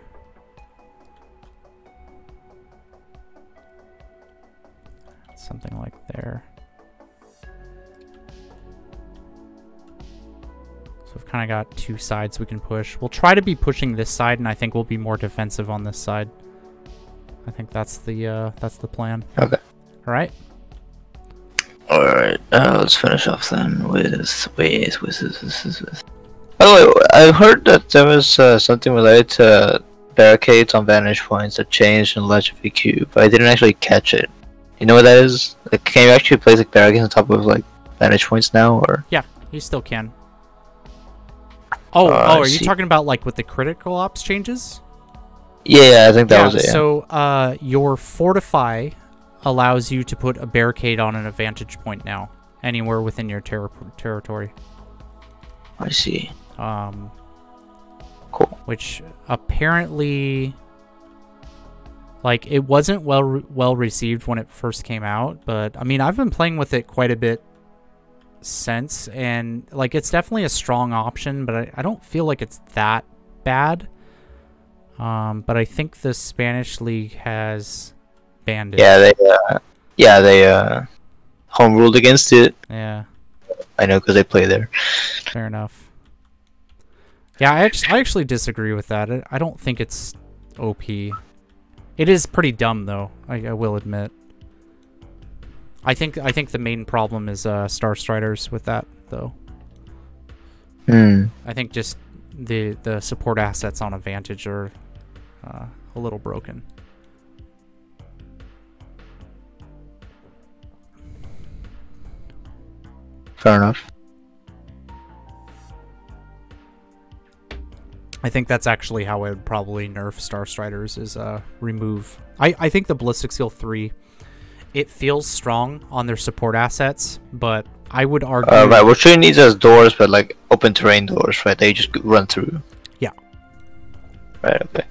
Speaker 2: Something like there. So we've kind of got two sides we can push. We'll try to be pushing this side, and I think we'll be more defensive on this side. I think that's the uh, that's the plan.
Speaker 1: Okay.
Speaker 2: All right.
Speaker 1: All right. Uh, let's finish off then with with with with, with, with. By the way, I heard that there was uh, something related to barricades on vantage points that changed in Legend of EQ, but I didn't actually catch it. You know what that is? Like, can you actually place like barricades on top of like vantage points now, or?
Speaker 2: Yeah, you still can. Oh,
Speaker 1: Uh,
Speaker 2: oh, are you
Speaker 1: see.
Speaker 2: talking about like with the critical ops changes?
Speaker 1: Yeah, yeah, I think that
Speaker 2: yeah.
Speaker 1: was it. Yeah.
Speaker 2: So, uh, your fortify allows you to put a barricade on an advantage point now, anywhere within your ter- territory.
Speaker 1: I see.
Speaker 2: Um,
Speaker 1: Cool.
Speaker 2: which apparently like it wasn't well re- well received when it first came out but i mean i've been playing with it quite a bit since and like it's definitely a strong option but i, I don't feel like it's that bad um but i think the spanish league has banned it
Speaker 1: Yeah, they. Uh, yeah, they. Uh, home ruled against it.
Speaker 2: yeah
Speaker 1: I know because they play there.
Speaker 2: fair enough yeah i actually, I actually disagree with that I, I don't think it's op it is pretty dumb though I, I will admit i think i think the main problem is uh star striders with that though
Speaker 1: Hmm.
Speaker 2: i think just the the support assets on advantage are uh, a little broken
Speaker 1: Fair enough.
Speaker 2: I think that's actually how I would probably nerf Star Striders is uh remove. I I think the Ballistic Skill 3 it feels strong on their support assets, but I would argue
Speaker 1: Uh, right, what Trinity needs is doors, but like open terrain doors, right? They just run through.
Speaker 2: Yeah.
Speaker 1: Right. Okay.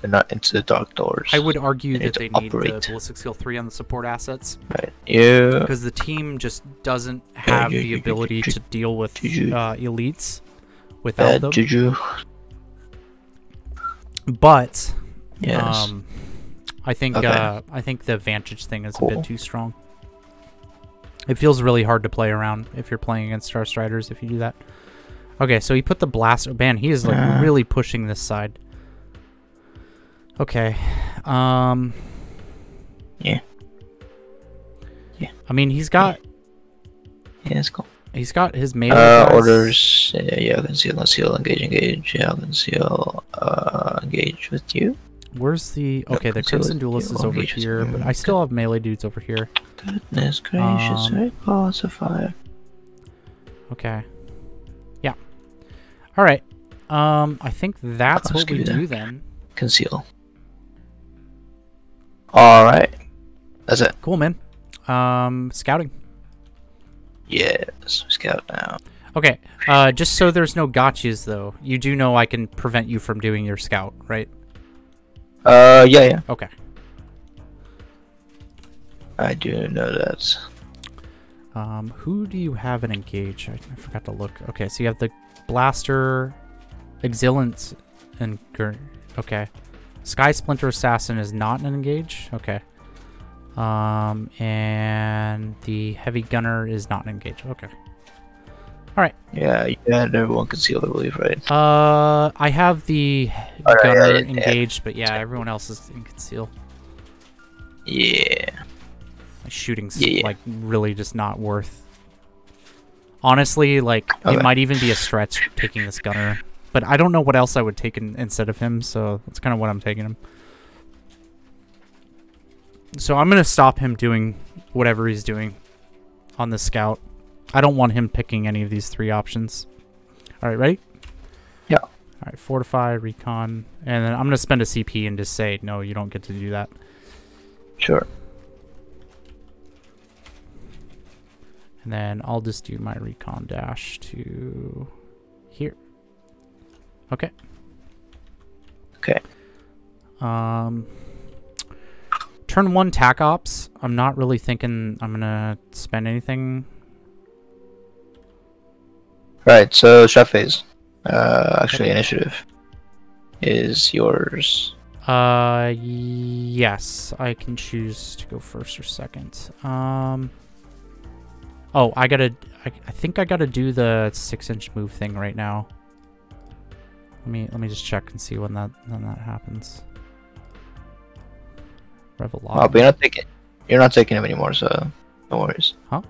Speaker 1: They're not into the dark doors.
Speaker 2: I would argue
Speaker 1: They
Speaker 2: that they need the. Ballistic skill 3 on the support assets
Speaker 1: Right. Yeah.
Speaker 2: because the team just doesn't have
Speaker 1: yeah,
Speaker 2: the
Speaker 1: yeah, yeah,
Speaker 2: ability
Speaker 1: yeah.
Speaker 2: to deal with uh, elites without
Speaker 1: Bad
Speaker 2: them.
Speaker 1: juju.
Speaker 2: But
Speaker 1: Yes.
Speaker 2: um I think
Speaker 1: Okay.
Speaker 2: uh I think the Vantage thing is a bit too strong. It feels really hard to play around if you're playing against Star Striders if you do that. Okay, so he put the blaster. Man, he is like
Speaker 1: Uh. [SIGHS]
Speaker 2: really pushing this side. Okay. Um.
Speaker 1: Yeah. Yeah.
Speaker 2: I mean, he's got
Speaker 1: yeah, it's cool.
Speaker 2: he's got his melee.
Speaker 1: Uh,
Speaker 2: guys.
Speaker 1: orders. Yeah, yeah, conceal, conceal, engage, engage. Yeah, conceal, uh, engage with you.
Speaker 2: Where's the okay? The Crimson Duelist is over here, but I still have melee dudes over here.
Speaker 1: Goodness gracious,
Speaker 2: Um,
Speaker 1: right? Pacifier.
Speaker 2: Okay. Yeah. All right. Um, I think that's what we do then.
Speaker 1: Conceal. Alright. That's it.
Speaker 2: Cool, man. Um, scouting.
Speaker 1: Yes. Scout now.
Speaker 2: Okay. Uh, just so there's no gotchas though, you do know I can prevent you from doing your scout, right?
Speaker 1: Uh, yeah, yeah.
Speaker 2: Okay.
Speaker 1: I do know that.
Speaker 2: Um, who do you have in engage? I, I forgot to look. Okay, so you have the blaster, exilient, and okay. Sky Splinter Assassin is not an engage. Okay. Um, and the heavy gunner is not an engage. Okay.
Speaker 1: Yeah, yeah, had everyone concealed, I believe, right?
Speaker 2: Uh, I have the
Speaker 1: Alright,
Speaker 2: gunner
Speaker 1: yeah, yeah, yeah.
Speaker 2: engaged, but yeah, everyone else is in conceal.
Speaker 1: Yeah.
Speaker 2: My shooting's
Speaker 1: Yeah, yeah.
Speaker 2: like really just not worth. Honestly, like
Speaker 1: Okay.
Speaker 2: it might even be a stretch taking this gunner, but I don't know what else I would take in, instead of him, so that's kind of what I'm taking him. So I'm gonna stop him doing whatever he's doing on the scout. I don't want him picking any of these three options. All right, ready?
Speaker 1: Yeah.
Speaker 2: All right, fortify, recon, and then I'm gonna spend a CP and just say no, you don't get to do that.
Speaker 1: Sure.
Speaker 2: And then I'll just do my recon dash to here. Okay.
Speaker 1: Okay.
Speaker 2: Um turn one tac ops. I'm not really thinking I'm gonna spend anything.
Speaker 1: Right, so strat phase. Uh, actually, initiative is yours.
Speaker 2: Uh, yes, I can choose to go first or second. Um, oh, I gotta, I, I think I gotta do the six-inch move thing right now. Let me, let me just check and see when that, when that happens. Revelon.
Speaker 1: Oh, but you're not taking, you're not taking him anymore, so no worries. Huh?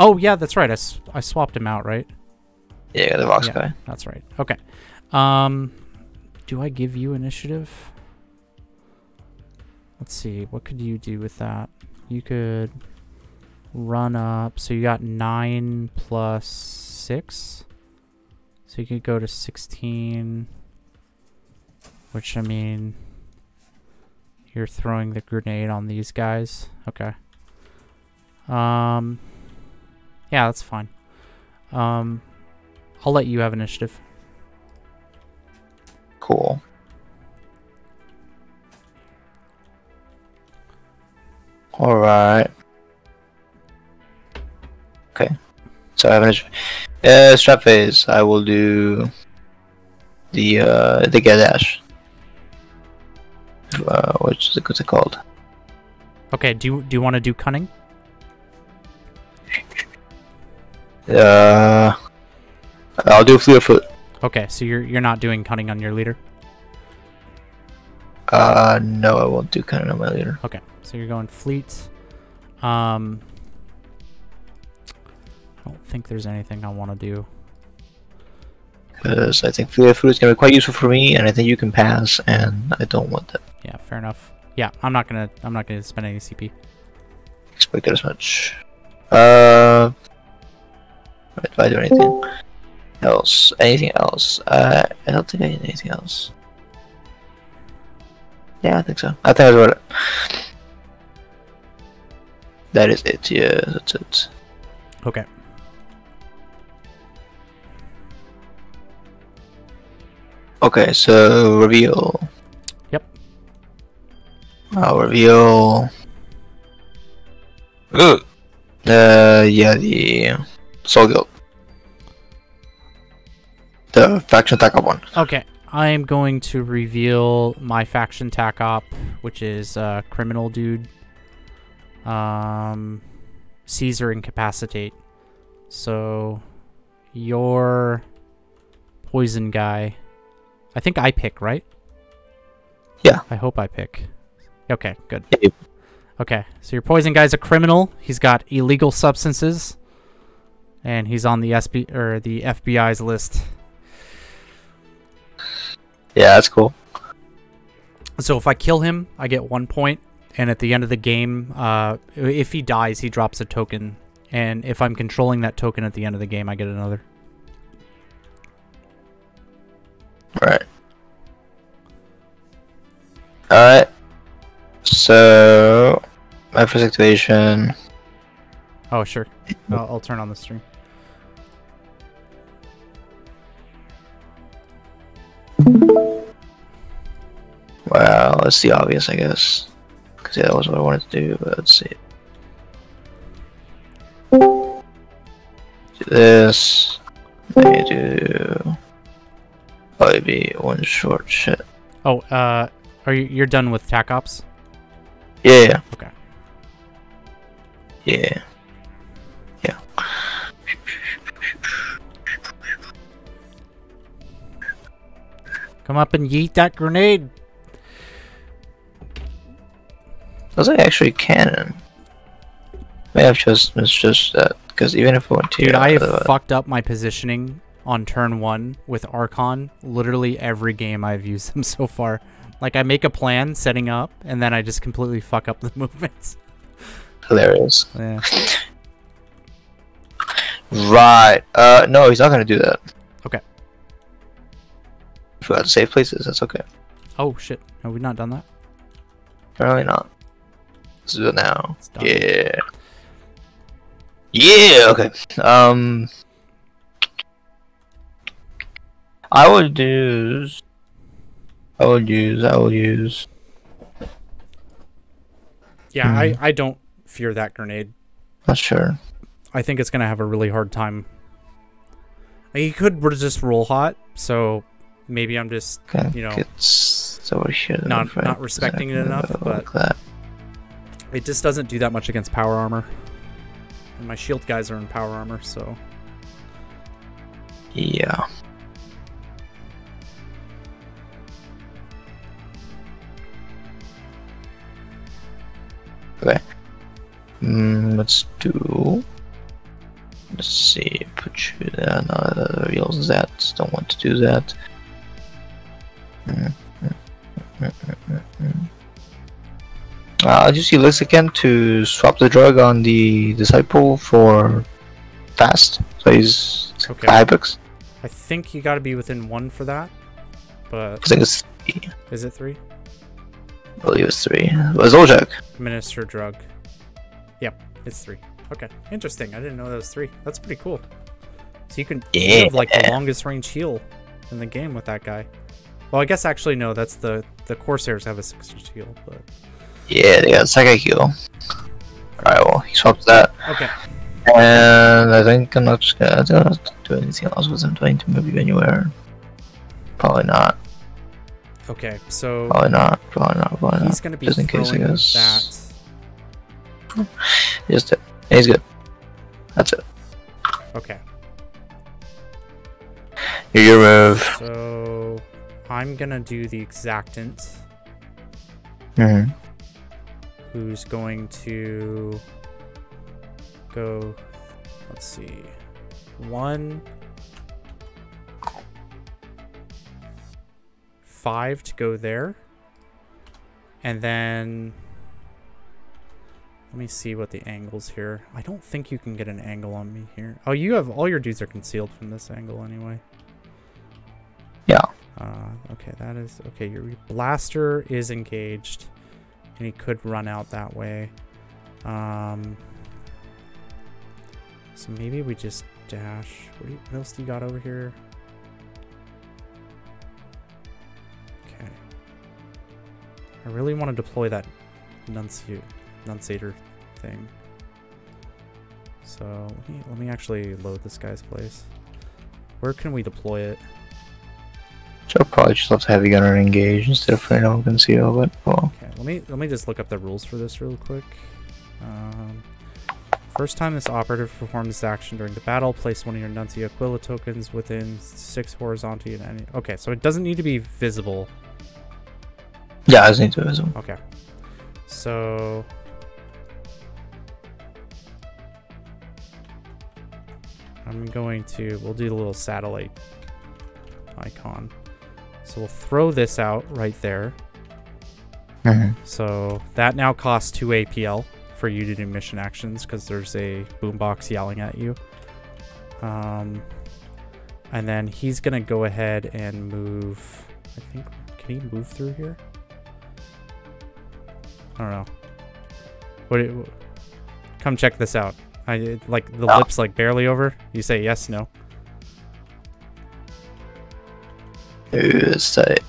Speaker 2: Oh, yeah, that's right. I, I swapped him out, right?
Speaker 1: Yeah, the Vox
Speaker 2: Yeah.
Speaker 1: guy.
Speaker 2: That's right. Okay. Um, do I give you initiative? Let's see. What could you do with that? You could run up. So you got nine plus six. So you could go to sixteen. Which I mean, you're throwing the grenade on these guys. Okay. Um. Yeah, that's fine. Um. I'll let you have initiative.
Speaker 1: Cool. All right. Okay. So I have an initiative. Uh, strap phase. I will do the uh the dash. Uh, what's it, what's it called?
Speaker 2: Okay, do you, do you want to do cunning?
Speaker 1: Uh, I'll do fleet of foot.
Speaker 2: Okay, so you're you're not doing cunning on your leader.
Speaker 1: Uh, no, I won't do kind on my leader.
Speaker 2: Okay, so you're going fleet. Um, I don't think there's anything I want to do.
Speaker 1: Because I think fleet of foot is gonna be quite useful for me, and I think you can pass, and I don't want that.
Speaker 2: Yeah, fair enough. Yeah, I'm not gonna I'm not gonna spend any CP.
Speaker 1: expected as much. Uh, if I do anything else, anything else? Uh, I don't think I need anything else. Yeah, I think so. I think that's what. It, that is it. Yeah, that's it.
Speaker 2: Okay.
Speaker 1: Okay, so reveal.
Speaker 2: Yep.
Speaker 1: I'll reveal. Ooh. Uh, yeah, the Soul Guild. The faction attack op one.
Speaker 2: Okay, I am going to reveal my faction tac op, which is uh, criminal dude. Um, Caesar incapacitate. So, your poison guy. I think I pick, right?
Speaker 1: Yeah.
Speaker 2: I hope I pick. Okay, good.
Speaker 1: Yeah,
Speaker 2: Okay, so your poison guy's a criminal. He's got illegal substances, and he's on the SB or the FBI's list.
Speaker 1: Yeah, that's cool.
Speaker 2: So if I kill him, I get one point, and at the end of the game, uh, if he dies, he drops a token, and if I'm controlling that token at the end of the game, I get another.
Speaker 1: Right. Alright. So, my first activation.
Speaker 2: Oh sure, I'll, I'll turn on the stream.
Speaker 1: Well, it's the obvious, I guess. Because yeah, that was what I wanted to do, but let's see. Do this. Then you do. Probably be one short shit.
Speaker 2: Oh, uh, are you you're done with tac ops?
Speaker 1: Yeah, yeah.
Speaker 2: Okay.
Speaker 1: Yeah. Yeah.
Speaker 2: Come up and yeet that grenade.
Speaker 1: Does it actually cannon? May have just it's just that because even if I went to
Speaker 2: Dude, I have fucked up my positioning on turn one with Archon. Literally every game I've used them [LAUGHS] so far. Like I make a plan setting up, and then I just completely fuck up the [LAUGHS] movements.
Speaker 1: hilarious.
Speaker 2: Yeah.
Speaker 1: Right. Uh, no, he's not gonna do that.
Speaker 2: Okay.
Speaker 1: Forgot to save places. That's okay.
Speaker 2: Oh shit, have we not done that?
Speaker 1: Apparently not. It now. Yeah. Yeah. Okay. Um. I would use. I would use. I would use.
Speaker 2: Yeah, I, I don't fear that grenade.
Speaker 1: Not sure.
Speaker 2: I think it's gonna have a really hard time. He could resist roll hot, so maybe I'm just
Speaker 1: Okay,
Speaker 2: You know,
Speaker 1: it's here.
Speaker 2: not- not respecting it enough,
Speaker 1: Like
Speaker 2: but-
Speaker 1: that.
Speaker 2: It just doesn't do that much against power armor. And my shield guys are in power armor, so
Speaker 1: Yeah. Okay. Mm, let's do. Let's see. Put you there. No, uh, that. Don't want to do that. Mm, mm, mm, mm, mm, mm. Uh, Uh, I'll just use Lexicam to swap the drug on the disciple for fast. So he's
Speaker 2: Okay.
Speaker 1: five bucks.
Speaker 2: I think you got to be within one for that. But
Speaker 1: I think it's three.
Speaker 2: is it three?
Speaker 1: I believe it's three. But Zoljack.
Speaker 2: Minister drug. Yep, it's three. Okay, interesting. I didn't know that was three. That's pretty cool. So you can you have like the longest range heal in the game with that guy. Well, I guess actually no. That's the the Corsairs have a six inch heal, but
Speaker 1: Yeah, they got Heal. Alright, well, he swaps that.
Speaker 2: okay.
Speaker 1: And I think I'm not just gonna, I don't have to do anything else with him. Do I need to move you anywhere? Probably not.
Speaker 2: Okay, so
Speaker 1: Probably not. Probably not. Probably
Speaker 2: he's
Speaker 1: not.
Speaker 2: gonna be
Speaker 1: Just in case, I guess.
Speaker 2: that.
Speaker 1: Just it. He's good. That's it.
Speaker 2: Okay,
Speaker 1: You your move.
Speaker 2: so I'm gonna do the exactant,
Speaker 1: Mm-hmm.
Speaker 2: Who's going to go. Let's see, one. Five to go there. And then let me see what the angles here. I don't think you can get an angle on me here. Oh, you have all your dudes are concealed from this angle anyway.
Speaker 1: Yeah.
Speaker 2: Uh, okay, that is okay. Your blaster is engaged, and he could run out that way. Um, so maybe we just dash. What, do you, what else do you got over here? Okay. I really want to deploy that nunci nunciator thing. So let me let me actually load this guy's place. Where can we deploy it?
Speaker 1: So probably just have to heavy gunner engage instead of free no conceal, but well.
Speaker 2: Okay, let me let me just look up the rules for this real quick. Um, first time this operative performs this action during the battle, place one of your Nuncio Aquila tokens within six horizontal and any. Okay, so it doesn't need to be visible.
Speaker 1: Yeah, I just need to visit.
Speaker 2: Okay, so I'm going to. We'll do the little satellite icon. So we'll throw this out right there.
Speaker 1: Mm-hmm.
Speaker 2: So that now costs 2 APL for you to do mission actions because there's a boombox yelling at you. Um, and then he's going to go ahead and move. I think. Can he move through here? I don't know. What? do come check this out. I like the
Speaker 1: No.
Speaker 2: lips like barely over. You say yes, no.
Speaker 1: Ooh, it's tight.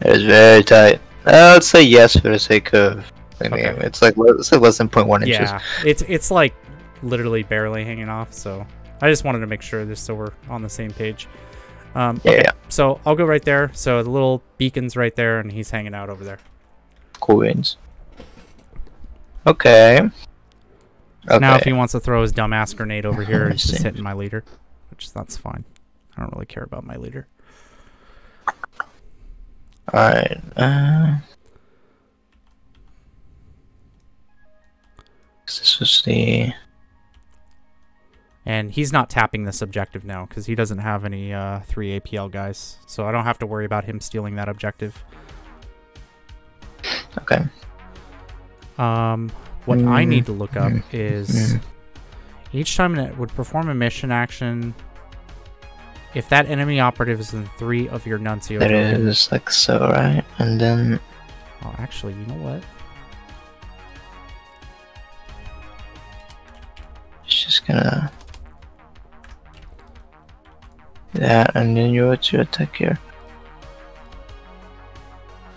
Speaker 1: It is very tight. Uh, let's say yes for the sake of the
Speaker 2: Okay.
Speaker 1: game. It's like it's like less than 0.1 inches.
Speaker 2: Yeah, it's it's like literally barely hanging off. So I just wanted to make sure just so we're on the same page. Um,
Speaker 1: Yeah,
Speaker 2: okay,
Speaker 1: yeah.
Speaker 2: So I'll go right there. So the little beacon's right there, and he's hanging out over there.
Speaker 1: Cool beans. Okay.
Speaker 2: So Now, if he wants to throw his dumbass grenade over here,
Speaker 1: I
Speaker 2: he's just hitting my leader, which that's fine. I don't really care about my leader.
Speaker 1: Alright. Uh, this was the.
Speaker 2: And he's not tapping this objective now because he doesn't have any uh, three APL guys, so I don't have to worry about him stealing that objective.
Speaker 1: Okay.
Speaker 2: Um, what I
Speaker 1: Mm,
Speaker 2: need to look up
Speaker 1: mm,
Speaker 2: is
Speaker 1: mm.
Speaker 2: each time it would perform a mission action, if that enemy operative is in three of your nuncio
Speaker 1: It is like so, right? And then.
Speaker 2: Oh, actually, you know what?
Speaker 1: It's just gonna. That, and then you to attack here.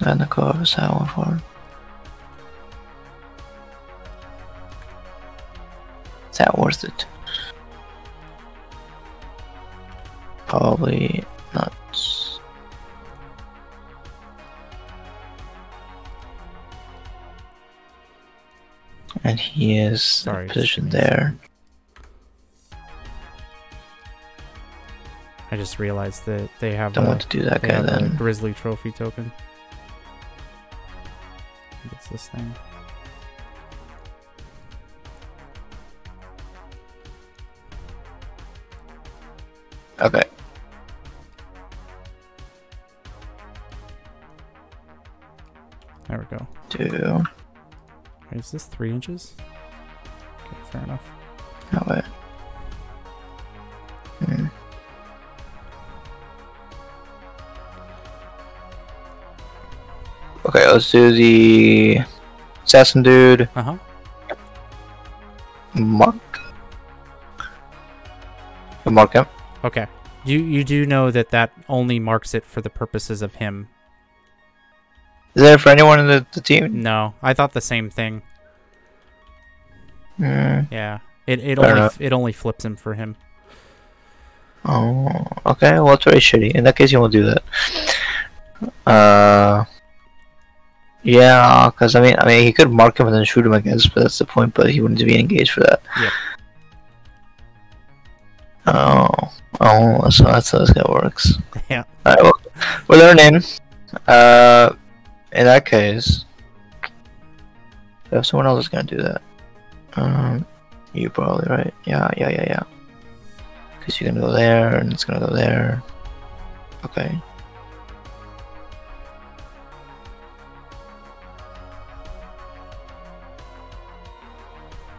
Speaker 1: And the cover is that one for. Is that worth it? Probably not. And he is
Speaker 2: Sorry,
Speaker 1: positioned
Speaker 2: just give me a
Speaker 1: there.
Speaker 2: I just realized that they have
Speaker 1: Don't
Speaker 2: a,
Speaker 1: want to do that guy then.
Speaker 2: Grizzly trophy token. What's this thing?
Speaker 1: Okay.
Speaker 2: There we go.
Speaker 1: Two.
Speaker 2: Wait, is this three inches? Okay, fair enough.
Speaker 1: No way. Hmm. Okay, let's do the assassin dude.
Speaker 2: Uh huh.
Speaker 1: Mark. Mark him.
Speaker 2: Okay. You you do know that that only marks it for the purposes of him.
Speaker 1: Is that for anyone in the, the team?
Speaker 2: No, I thought the same thing.
Speaker 1: Hmm.
Speaker 2: Yeah. It it
Speaker 1: Fair
Speaker 2: only
Speaker 1: enough.
Speaker 2: it only flips him for him.
Speaker 1: Oh, okay. Well, it's very shitty. In that case, you won't do that. Uh, yeah, because I mean, I mean, he could mark him and then shoot him, I guess, but that's the point. But he wouldn't be engaged for that.
Speaker 2: Yep.
Speaker 1: Oh, oh, so that's how this guy works. [LAUGHS]
Speaker 2: Yeah.
Speaker 1: All right, well, we're learning. Uh, in that case, if someone else is gonna do that, um, you probably right. Yeah, yeah, yeah, yeah. Because you're gonna go there, and it's gonna go there. Okay.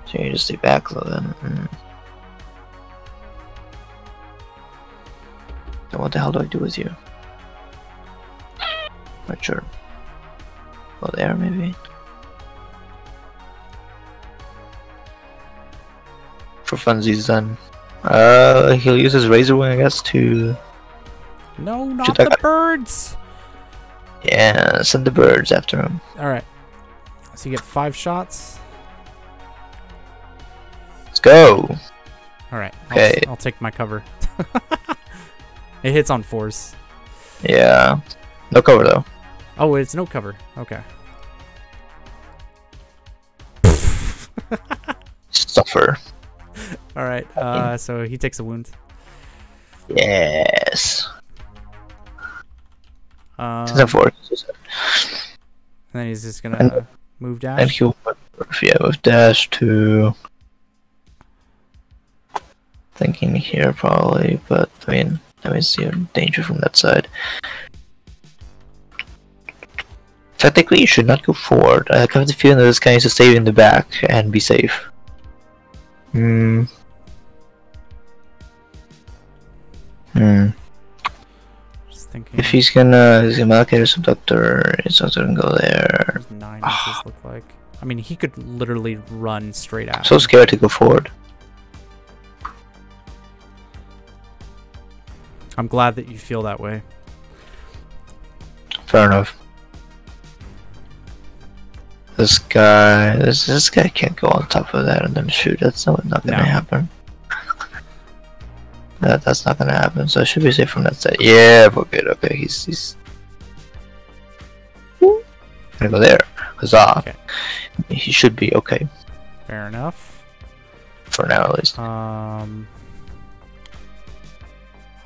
Speaker 1: So you just stay back though then. Mm. Then what the hell do I do with you? Not sure. Go there maybe. For funsies then. Uh, he'll use his razor wing, I guess, to
Speaker 2: No, not
Speaker 1: Shoot that
Speaker 2: the
Speaker 1: guy.
Speaker 2: birds.
Speaker 1: yeah send the birds after him.
Speaker 2: All right. So you get five shots.
Speaker 1: Let's go.
Speaker 2: All right. I'll,
Speaker 1: Okay.
Speaker 2: I'll take my cover. [LAUGHS] it hits on fours.
Speaker 1: Yeah, no cover though.
Speaker 2: Oh, it's no cover. Okay.
Speaker 1: Suffer.
Speaker 2: All right. Uh, [LAUGHS] so he takes a wound.
Speaker 1: Yes.
Speaker 2: Um, and then he's just gonna
Speaker 1: And-
Speaker 2: move
Speaker 1: down.
Speaker 2: And
Speaker 1: he'll yeah with dash to thinking here probably, but I mean I mean see a danger from that side. Technically you should not go forward. I have the feeling that this guy needs to stay in the back and be safe. Hmm. Hmm.
Speaker 2: Just thinking.
Speaker 1: If he's gonna he's gonna allocate a subductor, it's not gonna go there.
Speaker 2: what does nine inches look like? I mean, he could literally run straight
Speaker 1: out. So scared to go forward.
Speaker 2: I'm glad that you feel that way.
Speaker 1: Fair enough. This guy, this this guy can't go on top of that and then shoot. That's not not gonna
Speaker 2: No.
Speaker 1: happen. [LAUGHS] That that's not gonna happen. So I should be safe from that side. Yeah, it. Okay, he's he's gonna go there. Huzzah!
Speaker 2: Okay.
Speaker 1: He should be okay
Speaker 2: Fair enough.
Speaker 1: for now at least.
Speaker 2: Um,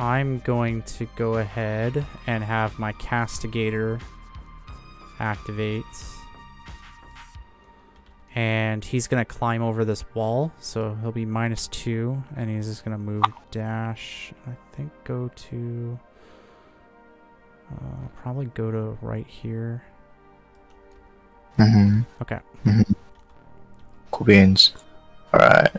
Speaker 2: I'm going to go ahead and have my castigator activate. And he's going to climb over this wall, so he'll be minus two, and he's just going to move dash. I think go to. Uh, probably go to right here.
Speaker 1: Mm-hmm.
Speaker 2: Okay.
Speaker 1: Cool beans. Alright.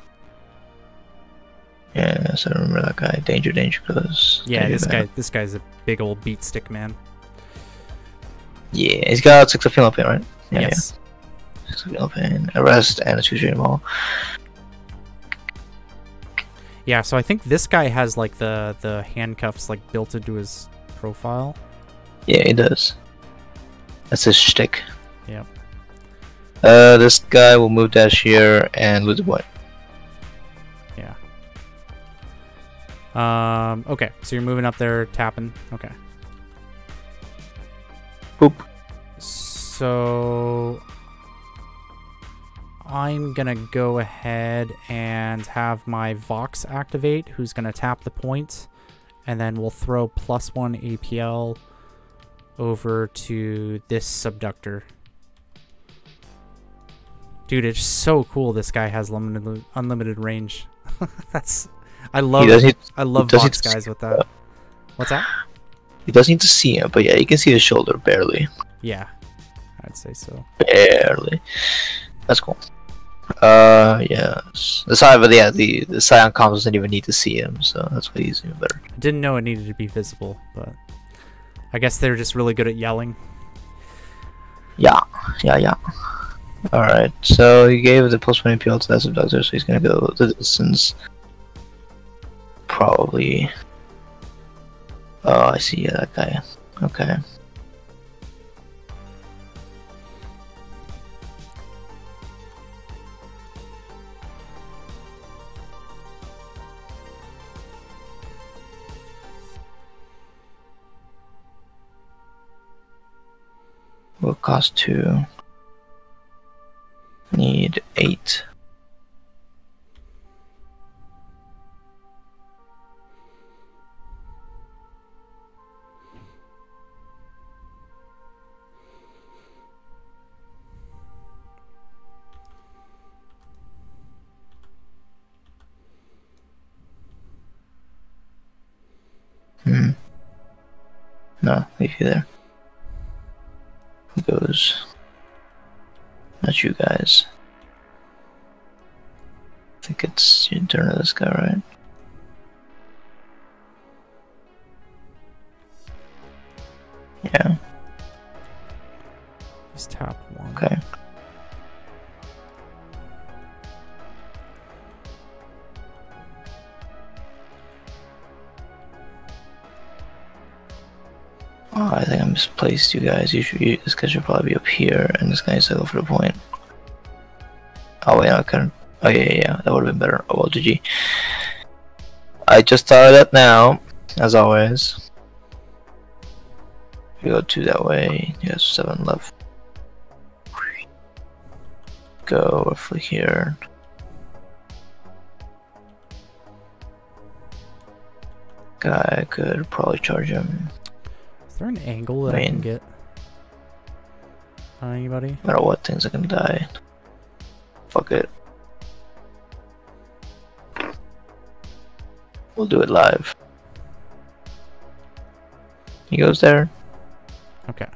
Speaker 1: Yeah, so I remember that guy. Danger, danger, close.
Speaker 2: Yeah,
Speaker 1: Danger,
Speaker 2: this guy, this guy's a big old beat stick man.
Speaker 1: Yeah, he's got six of Philippine, right? Yeah,
Speaker 2: yes.
Speaker 1: yeah. Philippine. Arrest and a two shooting ball.
Speaker 2: Yeah, so I think this guy has like the the handcuffs like built into his profile.
Speaker 1: Yeah, he does. That's his shtick.
Speaker 2: Yep.
Speaker 1: Uh, this guy will move dash here and lose a point.
Speaker 2: Yeah. Um, okay, so you're moving up there, tapping. Okay.
Speaker 1: Boop.
Speaker 2: So I'm gonna go ahead and have my Vox activate, who's gonna tap the point, and then we'll throw plus one APL over to this subductor. Dude, it's so cool. This guy has limited, unlimited range. [LAUGHS] That's, I love,
Speaker 1: need-
Speaker 2: I love Vox guys with that. What's that?
Speaker 1: He does need to see him, but yeah, you can see his shoulder barely.
Speaker 2: Yeah, I'd say so.
Speaker 1: Barely. That's cool. Uh, yes. The side, but yeah, the the Scion comms doesn't even need to see him, so that's why he's even better.
Speaker 2: I didn't know it needed to be visible, but I guess they're just really good at yelling.
Speaker 1: Yeah, yeah, yeah. All right. So he gave the plus one APL to that subductor, so he's gonna go the distance. Probably. Oh, I see. Yeah, that guy. Okay. Will cost two. Need eight. Hmm. No, leave you there. Goes? Not you guys. I think it's your turn to this guy, right? Yeah,
Speaker 2: Just tap one.
Speaker 1: okay. Oh, I think I misplaced you guys. You should, you, this guy should probably be up here, and this guy to go for the point. Oh wait, I couldn't. Oh yeah, yeah, yeah, that would have been better. Oh well, GG. I just thought of that now, as always. We go two that way. Yes, seven left. Go roughly here. Guy could probably charge him.
Speaker 2: Is there an angle that I,
Speaker 1: I
Speaker 2: can get? On anybody?
Speaker 1: No matter what, things are gonna die. Fuck it. We'll do it live. He goes there.
Speaker 2: Okay.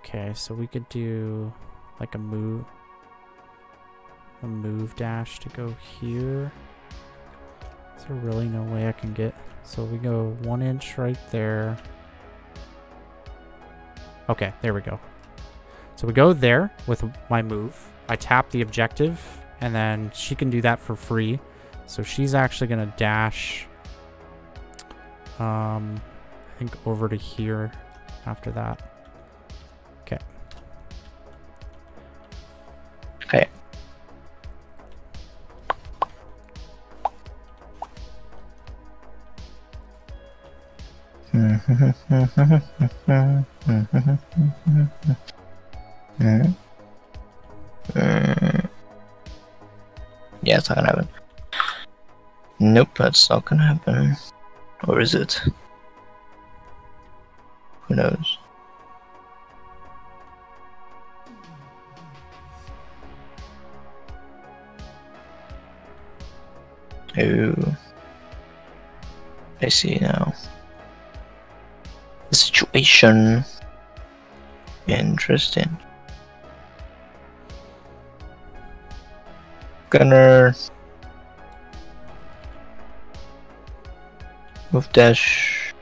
Speaker 2: Okay, so we could do like a move a move dash to go here. Is there really no way I can get so we go one inch right there. Okay, there we go. So we go there with my move. I tap the objective, and then she can do that for free. So she's actually gonna dash. Um, I think over to here after that. [LAUGHS]
Speaker 1: Yeah, it's not gonna happen. Nope, that's not gonna happen. Or is it? Who knows? Oh. I see now. Situation. Interesting. Gunner. Move dash.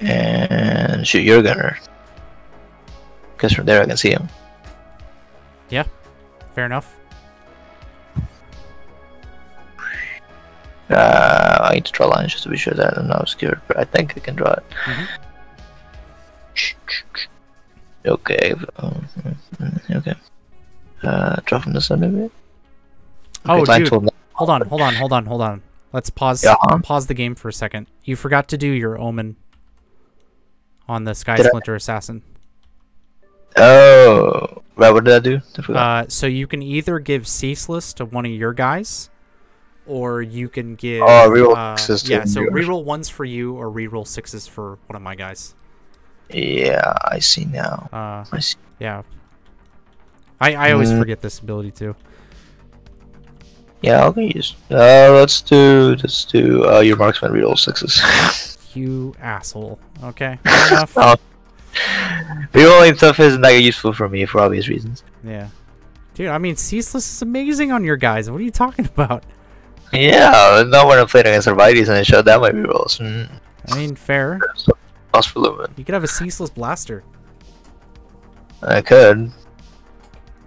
Speaker 1: And shoot your gunner. Because from there I can see him.
Speaker 2: Yeah, fair enough.
Speaker 1: Uh, I need to draw lines just to be sure that I'm not obscured, but I think I can draw it.
Speaker 2: Mhm.
Speaker 1: Okay. um, Okay. Uh, draw from the sun maybe?
Speaker 2: Oh, dude. Hold on, hold on, hold on, hold on. Let's pause
Speaker 1: Yeah,
Speaker 2: pause the game for a second. You forgot to do your omen on the Sky
Speaker 1: Did I?
Speaker 2: Splinter Assassin.
Speaker 1: Oh, right. What did I do? I.
Speaker 2: Uh, so you can either give Ceaseless to one of your guys, or you can give.
Speaker 1: Oh, reroll
Speaker 2: uh,
Speaker 1: sixes
Speaker 2: Yeah, so reroll ones for you, or reroll sixes for one of my guys.
Speaker 1: yeah, I see now.
Speaker 2: Uh,
Speaker 1: I see.
Speaker 2: yeah. I I always
Speaker 1: Mm.
Speaker 2: forget this ability too.
Speaker 1: Yeah, I'll use. Uh, let's do. Let's do. Uh, your marksman reroll sixes. [LAUGHS]
Speaker 2: You asshole. Okay, [LAUGHS] enough.
Speaker 1: Oh. Rerolling stuff isn't that useful for me for obvious reasons.
Speaker 2: Yeah. Dude, I mean, Ceaseless is amazing on your guys. What are you talking [LAUGHS] about?
Speaker 1: Yeah, not when I'm playing against Arbites and I shut down my rerolls. Mm.
Speaker 2: I mean, fair.
Speaker 1: Lost for Lumen.
Speaker 2: You could have a Ceaseless Blaster.
Speaker 1: I could.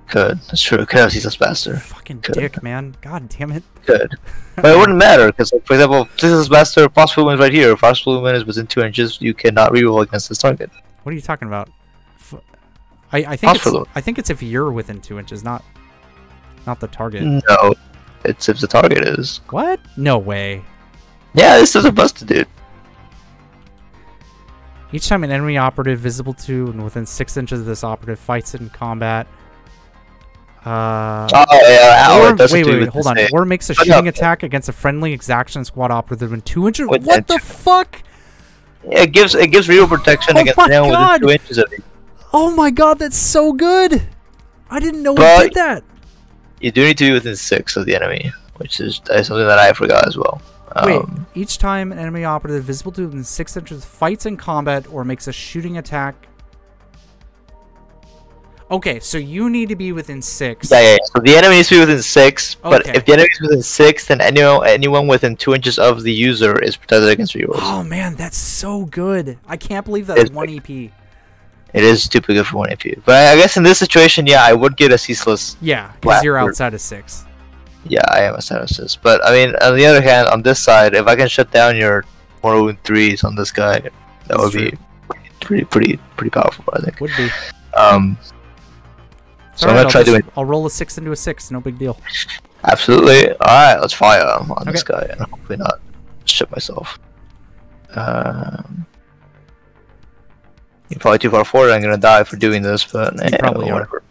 Speaker 1: Could. That's true. Could have Ceaseless blaster.
Speaker 2: Fucking
Speaker 1: Could.
Speaker 2: dick, man. God damn it.
Speaker 1: Could. But it wouldn't [LAUGHS] matter, because, like, for example, Ceaseless Master, Frost Lumen is right here. Frost Lumen is within 2 inches. You cannot reroll against this target.
Speaker 2: What are you talking about? F- I, I think it's, I think it's if you're within two inches, not not the target.
Speaker 1: No. It's if the target is.
Speaker 2: What? No way.
Speaker 1: Yeah, this is a busted dude.
Speaker 2: Each time an enemy operative visible to and within six inches of this operative fights in combat. Uh,
Speaker 1: Oh, yeah,
Speaker 2: or, wait, wait, wait, hold on.
Speaker 1: same.
Speaker 2: Or makes a
Speaker 1: no.
Speaker 2: shooting attack against a friendly exaction squad operative in two inches.
Speaker 1: With
Speaker 2: What the fuck?
Speaker 1: It gives it gives real protection
Speaker 2: Oh
Speaker 1: against anyone within 2 inches of you.
Speaker 2: Oh my god, that's so good! I didn't know
Speaker 1: But-
Speaker 2: he did that.
Speaker 1: You do need to be within 6 of the enemy, which is something that I forgot as well.
Speaker 2: Wait,
Speaker 1: Um,
Speaker 2: each time an enemy operative visible to within six inches fights in combat or makes a shooting attack. Okay, so you need to be within six.
Speaker 1: Yeah, yeah, yeah. So the enemy needs to be within six, but
Speaker 2: Okay.
Speaker 1: if the enemy is within six, then anyone anyone within two inches of the user is protected against rerolls.
Speaker 2: Oh man, that's so good. I can't believe that's
Speaker 1: It's-
Speaker 2: one EP.
Speaker 1: It is stupid good for one AP. But I guess in this situation, yeah, I would get a ceaseless.
Speaker 2: Yeah, because you're outside of six.
Speaker 1: Yeah, I am outside of six. But I mean, on the other hand, on this side, if I can shut down your one and threes on this guy, that
Speaker 2: That's
Speaker 1: would be pretty, pretty, pretty powerful. I think.
Speaker 2: Would be.
Speaker 1: Um. So
Speaker 2: Alright,
Speaker 1: I'm gonna
Speaker 2: I'll
Speaker 1: try
Speaker 2: just-
Speaker 1: doing
Speaker 2: I'll roll a six into a six. No big deal.
Speaker 1: absolutely. All right, let's fire on this guy and hopefully not shit myself. Um. You're probably too far forward. I'm gonna die for doing this, but eh,
Speaker 2: probably are.
Speaker 1: whatever.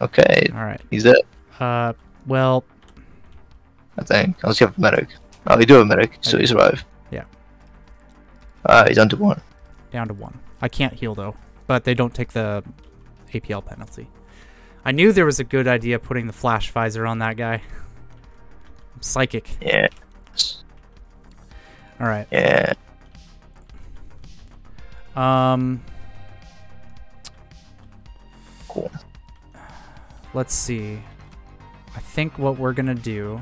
Speaker 1: Okay,
Speaker 2: All right.
Speaker 1: he's dead.
Speaker 2: Uh, well,
Speaker 1: I think. Unless you have a medic. Oh, you do have a medic, so you survive.
Speaker 2: Yeah.
Speaker 1: Alright, he's down to one.
Speaker 2: down to one. I can't heal though, but they don't take the APL penalty. I knew there was a good idea putting the flash visor on that guy. [LAUGHS] I'm psychic.
Speaker 1: Yeah.
Speaker 2: All right.
Speaker 1: Yeah.
Speaker 2: Um.
Speaker 1: Cool.
Speaker 2: Let's see. I think what we're gonna do,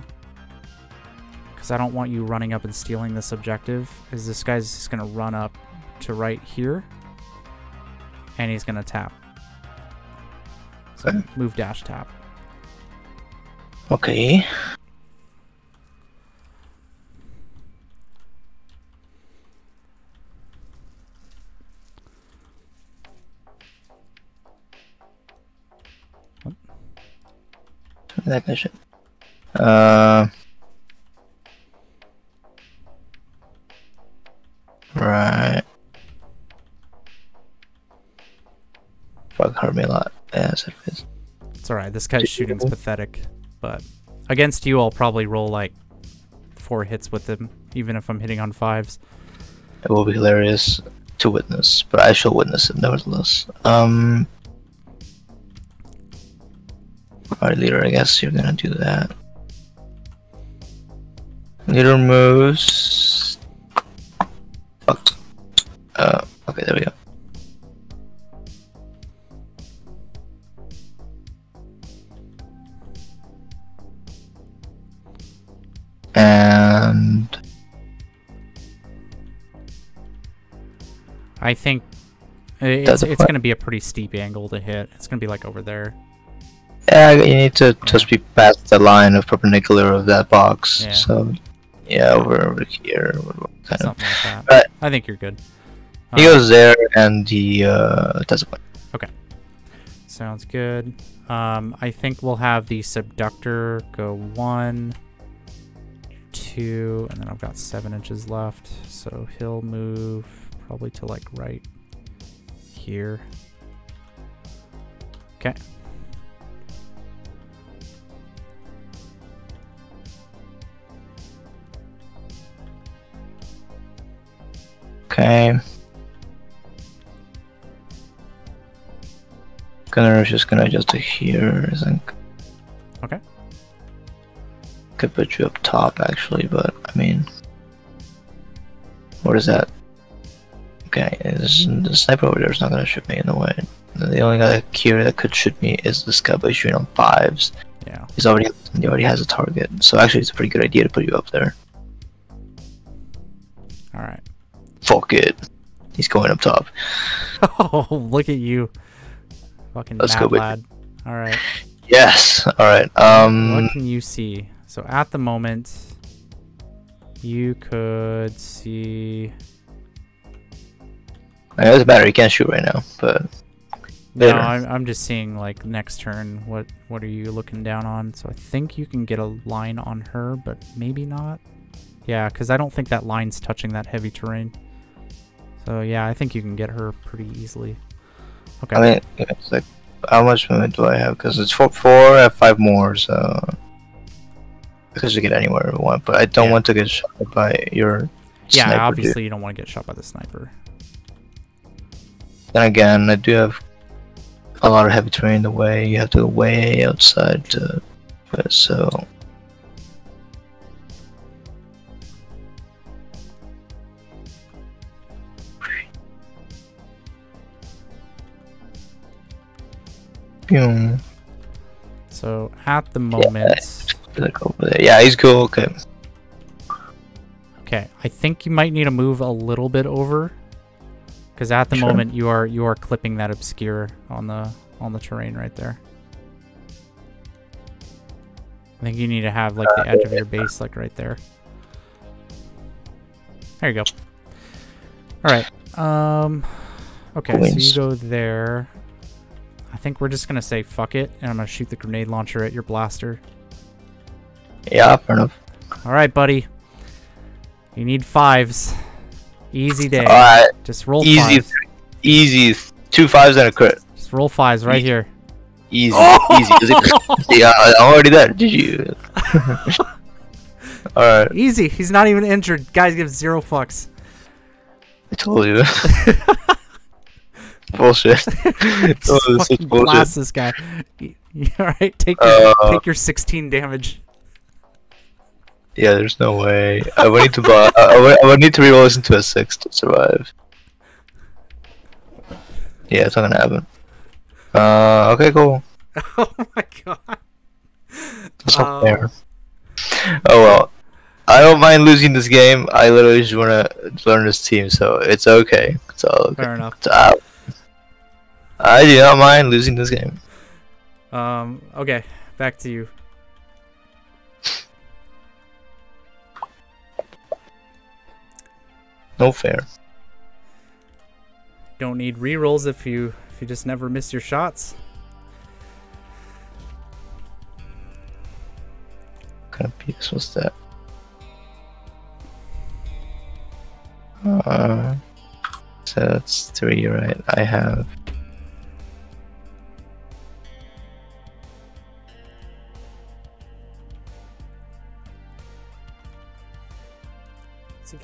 Speaker 2: because I don't want you running up and stealing this objective, is this guy's just gonna run up to right here, and he's gonna tap. So move dash tap.
Speaker 1: Okay. That guy shit. Uh. Right. Fuck hurt me a lot. Yeah, that's. It's-
Speaker 2: It's alright. This guy's shooting's pathetic, but against you, I'll probably roll like four hits with him, even if I'm hitting on fives.
Speaker 1: It will be hilarious to witness, but I shall witness it nevertheless. Um. Alright, leader, I guess you're gonna do that. Leader moves. Fuck. Uh, okay, there we go. And
Speaker 2: I think it's it's gonna be a pretty steep angle to hit. It's gonna be like over there.
Speaker 1: Yeah, you need to just be past the line of perpendicular of that box.
Speaker 2: Yeah.
Speaker 1: So, yeah, over, over here, kind of.
Speaker 2: Something like that.
Speaker 1: Right.
Speaker 2: I think you're good.
Speaker 1: He
Speaker 2: Uh,
Speaker 1: goes there, and he uh, does it.
Speaker 2: Okay, sounds good. Um, I think we'll have the subductor go one, two, and then I've got seven inches left. So he'll move probably to like right here. Okay.
Speaker 1: Okay. Gunner is just gonna adjust to here, I think.
Speaker 2: Okay.
Speaker 1: Could put you up top actually, but I mean, what is that? Okay, this, the sniper over there is not gonna shoot me in the way. The only guy here that could shoot me is this guy by shooting on fives.
Speaker 2: Yeah.
Speaker 1: He's already he already has a target, so actually it's a pretty good idea to put you up there.
Speaker 2: All right.
Speaker 1: Fuck it, he's going up top. [LAUGHS]
Speaker 2: Oh, look at you. Fucking
Speaker 1: Let's
Speaker 2: mad
Speaker 1: go
Speaker 2: lad. All right.
Speaker 1: Yes. All right. Um.
Speaker 2: what can you see? So at the moment, you could see.
Speaker 1: It doesn't matter. He can't shoot right now, but
Speaker 2: No, I'm, I'm just seeing like next turn. What what are you looking down on? So I think you can get a line on her, but maybe not. Yeah, because I don't think that line's touching that heavy terrain. So yeah, I think you can get her pretty easily. Okay.
Speaker 1: I mean, it's like, how much movement do I have? Because it's four, four. I have five more, so because you get anywhere we want. But I don't
Speaker 2: Yeah.
Speaker 1: want to get shot by your.
Speaker 2: yeah,
Speaker 1: sniper, dude.
Speaker 2: obviously you don't want to get shot by the sniper.
Speaker 1: Then again, I do have a lot of heavy terrain in the way. You have to go way outside to. So. Boom.
Speaker 2: So at the moment,
Speaker 1: there. Yeah, he's cool. Okay.
Speaker 2: okay, I think you might need to move a little bit over, because at the
Speaker 1: Sure.
Speaker 2: moment you are you are clipping that obscure on the on the terrain right there. I think you need to have like the edge of your base like right there. There you go. All right. Um. Okay, so you go there. I think we're just gonna say fuck it, and I'm gonna shoot the grenade launcher at your blaster.
Speaker 1: Yeah, fair enough.
Speaker 2: All right, buddy. You need fives. Easy day.
Speaker 1: Alright,
Speaker 2: Just roll
Speaker 1: easy,
Speaker 2: fives.
Speaker 1: easy. Two fives and a crit.
Speaker 2: Just roll fives right here.
Speaker 1: Easy,
Speaker 2: Oh! [LAUGHS]
Speaker 1: easy. Yeah, I'm already there. Did you? [LAUGHS] Alright,
Speaker 2: Easy. He's not even injured. Guys give zero fucks.
Speaker 1: I told you. [LAUGHS] bullshit. [LAUGHS] [LAUGHS] Oh, this
Speaker 2: fucking
Speaker 1: bullshit.
Speaker 2: blast this guy. [LAUGHS] Y- y- All right, take your
Speaker 1: Uh,
Speaker 2: take your 16 damage.
Speaker 1: Yeah, there's no way. I would need to buy. I would, I would need to reroll this into a six to survive. Yeah, it's not gonna happen. Uh, okay, cool.
Speaker 2: oh my god.
Speaker 1: That's
Speaker 2: Um,
Speaker 1: not fair. Oh well. I don't mind losing this game. I literally just wanna learn this team, so it's okay. It's all okay.
Speaker 2: Fair enough.
Speaker 1: It's out. I do not mind losing this game.
Speaker 2: Um. Okay. Back to you.
Speaker 1: No fair.
Speaker 2: Don't need rerolls if you if you just never miss your shots.
Speaker 1: What kind of piece was that? Uh, so that's three, right? I have.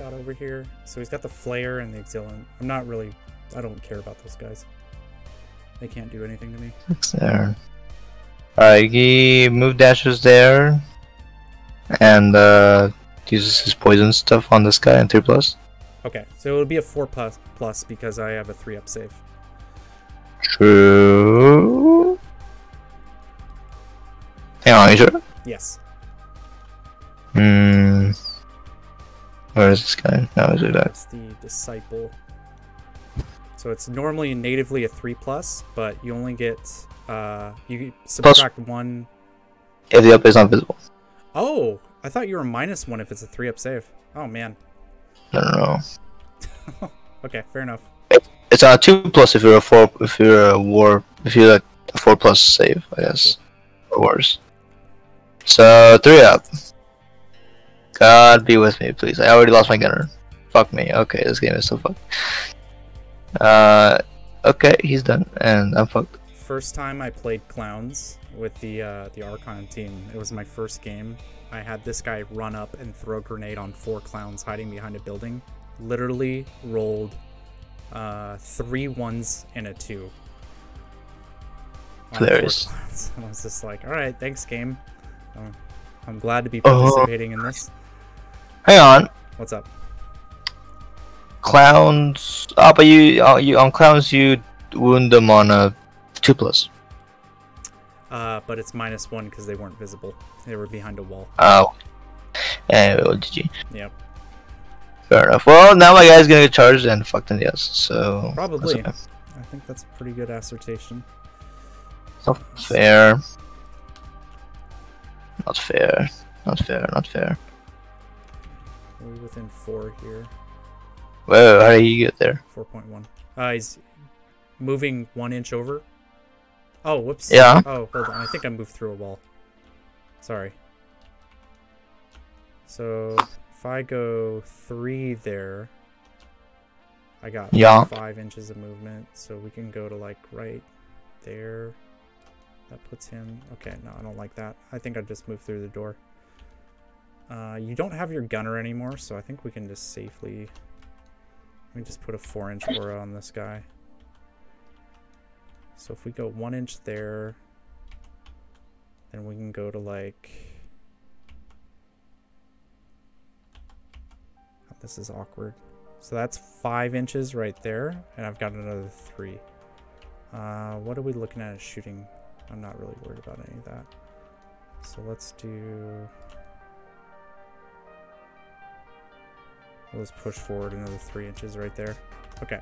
Speaker 2: Got over here? So he's got the Flayer and the Elixicant. I'm not really. I don't care about those guys. They can't do anything to me.
Speaker 1: Six there. Alright, he move dashes there. And uh, uses his poison stuff on this guy and 3 plus.
Speaker 2: Okay, so it'll be a four plus plus because I have a three up save.
Speaker 1: True. Hang on, you sure?
Speaker 2: Yes.
Speaker 1: Hmm. Where is this guy? No, he's way back.
Speaker 2: That's the disciple. So it's normally natively a three plus, but you only get Uh, you subtract one.
Speaker 1: If the up is not visible.
Speaker 2: Oh, I thought you were minus one if it's a three up save. Oh man.
Speaker 1: No, no, no.
Speaker 2: okay, fair enough.
Speaker 1: It's a two plus if you're a four. If you're a war. If you're like a four plus save, I guess, or worse. So three up. God be with me, please. I already lost my gunner. Fuck me. Okay, this game is so fucked. Uh, okay, he's done, and I'm fucked.
Speaker 2: First time I played clowns with the uh, the Archon team. It was my first game. I had this guy run up and throw a grenade on four clowns hiding behind a building. Literally rolled uh, three ones and a two.
Speaker 1: Hilarious. [LAUGHS]
Speaker 2: I was just like, all right, thanks, game. Um, I'm glad to be
Speaker 1: Oh.
Speaker 2: participating in this.
Speaker 1: Hang on,
Speaker 2: What's up?
Speaker 1: clowns. Oh, but you, uh, you on clowns, you wound them on a two plus.
Speaker 2: Uh, but it's minus one because they weren't visible. They were behind a wall.
Speaker 1: Oh. Anyway, well, GG.
Speaker 2: Yep.
Speaker 1: Fair enough. Well, now my guy's gonna get charged and fucked in the ass. So
Speaker 2: Probably.
Speaker 1: okay.
Speaker 2: I think that's a pretty good assertion.
Speaker 1: Not fair. Not fair. Not fair. Not fair.
Speaker 2: We're within four here.
Speaker 1: Whoa, how did you get there?
Speaker 2: 4.1. Uh, he's moving one inch over. Oh, whoops.
Speaker 1: Yeah.
Speaker 2: Oh, hold on. I think I moved through a wall. Sorry. So, if I go three there, I got
Speaker 1: Yeah.
Speaker 2: five inches of movement. So we can go to like right there. That puts him. Okay, no, I don't like that. I think I just moved through the door. Uh, you don't have your gunner anymore, so I think we can just safely. Let me just put a four inch aura on this guy. So if we go one inch there, then we can go to like. Oh, this is awkward. So that's five inches right there, and I've got another three. Uh, what are we looking at as shooting? I'm not really worried about any of that. So let's do. Let's push forward another three inches right there. Okay.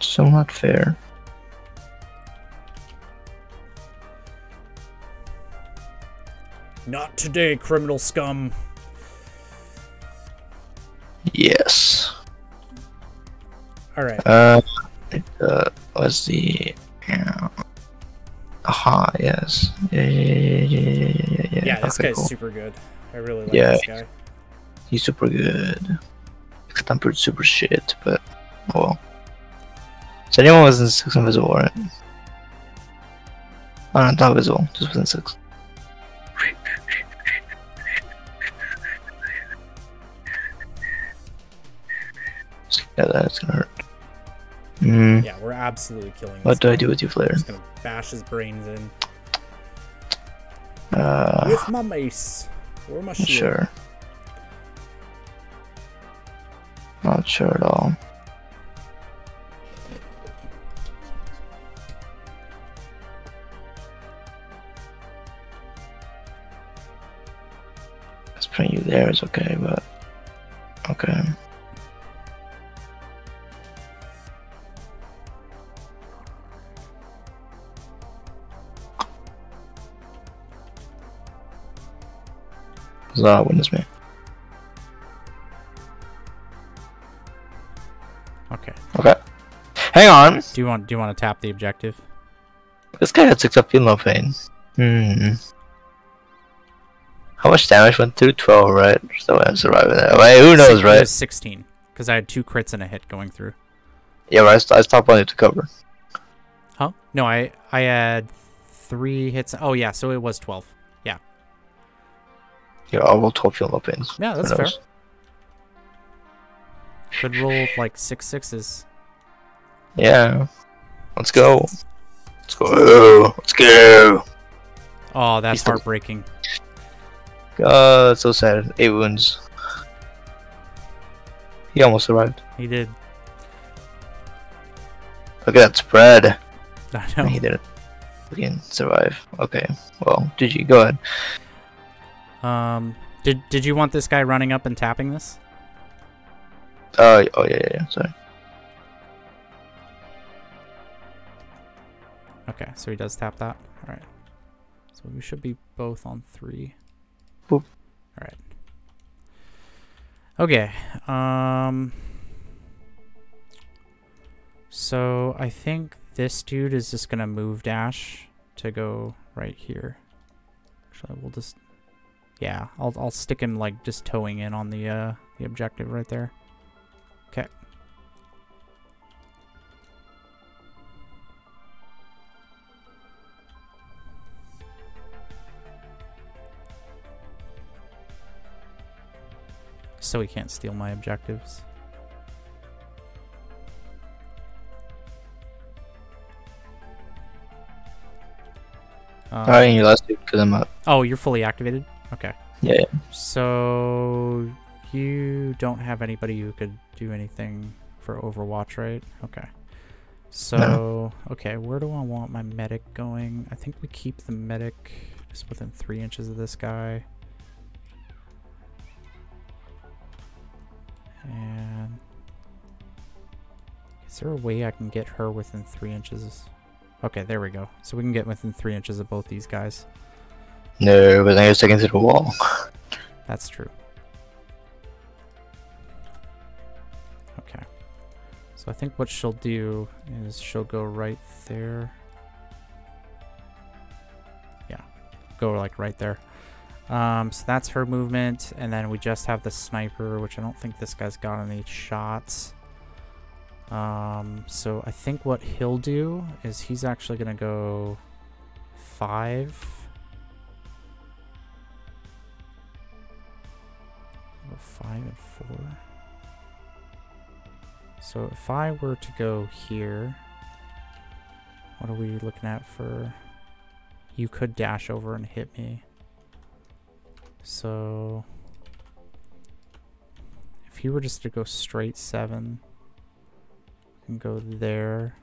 Speaker 1: So not fair.
Speaker 2: Not today, criminal scum.
Speaker 1: Yes.
Speaker 2: All right.
Speaker 1: Uh, it, uh, was the yeah. Aha, yes. Yeah, yeah, yeah, yeah, yeah, yeah, yeah, yeah.
Speaker 2: Yeah, this
Speaker 1: okay,
Speaker 2: guy's
Speaker 1: cool.
Speaker 2: super good. I really like
Speaker 1: Yeah.
Speaker 2: this guy.
Speaker 1: He's super good. Except I'm pretty super shit, but oh well. So anyone was in six invisible, right? Oh, no, not visible, just within six. Yeah, that's gonna hurt. Mm,
Speaker 2: Yeah, we're absolutely killing this
Speaker 1: what do I do with you, Flair?
Speaker 2: Just gonna bash his brains in
Speaker 1: Uh,
Speaker 2: with my mace or my shield.
Speaker 1: sure. Not sure at all. Let's putting you there is okay, but Zah witness me.
Speaker 2: Okay.
Speaker 1: Okay. Hang on.
Speaker 2: Do you want do you want to tap the objective?
Speaker 1: This guy had six up pain. Hmm. How much damage went through? 12, right? So I survived that. Wait, who knows,
Speaker 2: Six- it
Speaker 1: right?
Speaker 2: was 16 because I had two crits and a hit going through.
Speaker 1: Yeah, but I, st- I stopped wanting to cover.
Speaker 2: Huh? No, I I had three hits. Oh yeah, so it was 12. Yeah.
Speaker 1: I'll roll 12 feel no pains.
Speaker 2: Yeah, that's fair.
Speaker 1: knows?
Speaker 2: Could roll like six sixes.
Speaker 1: Yeah. Let's go. Let's go. Let's go.
Speaker 2: Oh, that's
Speaker 1: He's
Speaker 2: heartbreaking.
Speaker 1: God, that's so sad. Eight wounds. He almost survived.
Speaker 2: He did.
Speaker 1: Look at that spread. [LAUGHS]
Speaker 2: I
Speaker 1: No,
Speaker 2: know.
Speaker 1: he didn't. He didn't survive. Okay. Well, GG. Go ahead.
Speaker 2: Um, did did you want this guy running up and tapping this?
Speaker 1: Uh, oh, yeah, yeah, yeah. Sorry.
Speaker 2: Okay, so he does tap that. All right. So we should be both on three.
Speaker 1: Boop.
Speaker 2: All right. Okay. Um. So I think this dude is just gonna move dash to go right here. Actually, we'll just. Yeah, I'll I'll stick him like just towing in on the uh the objective right there. Okay. So he can't steal my objectives. Um,
Speaker 1: Alright, you last dude, because I'm up.
Speaker 2: Oh, you're fully activated? Okay.
Speaker 1: Yeah, yeah.
Speaker 2: So you don't have anybody who could do anything for Overwatch, right? Okay. So okay, where do I want my medic going? I think we keep the medic just within three inches of this guy. And is there a way I can get her within three inches? Okay, there we go. So we can get within three inches of both these guys.
Speaker 1: No, but then you're sticking to the wall. [LAUGHS]
Speaker 2: That's true. Okay. So I think what she'll do is she'll go right there. Yeah. Go like right there. Um, so that's her movement, and then we just have the sniper, which I don't think this guy's got any shots. Um, so I think what he'll do is he's actually gonna go five. Five and four. So if I were to go here, what are we looking at for? You could dash over and hit me. So if he were just to go straight seven and go there,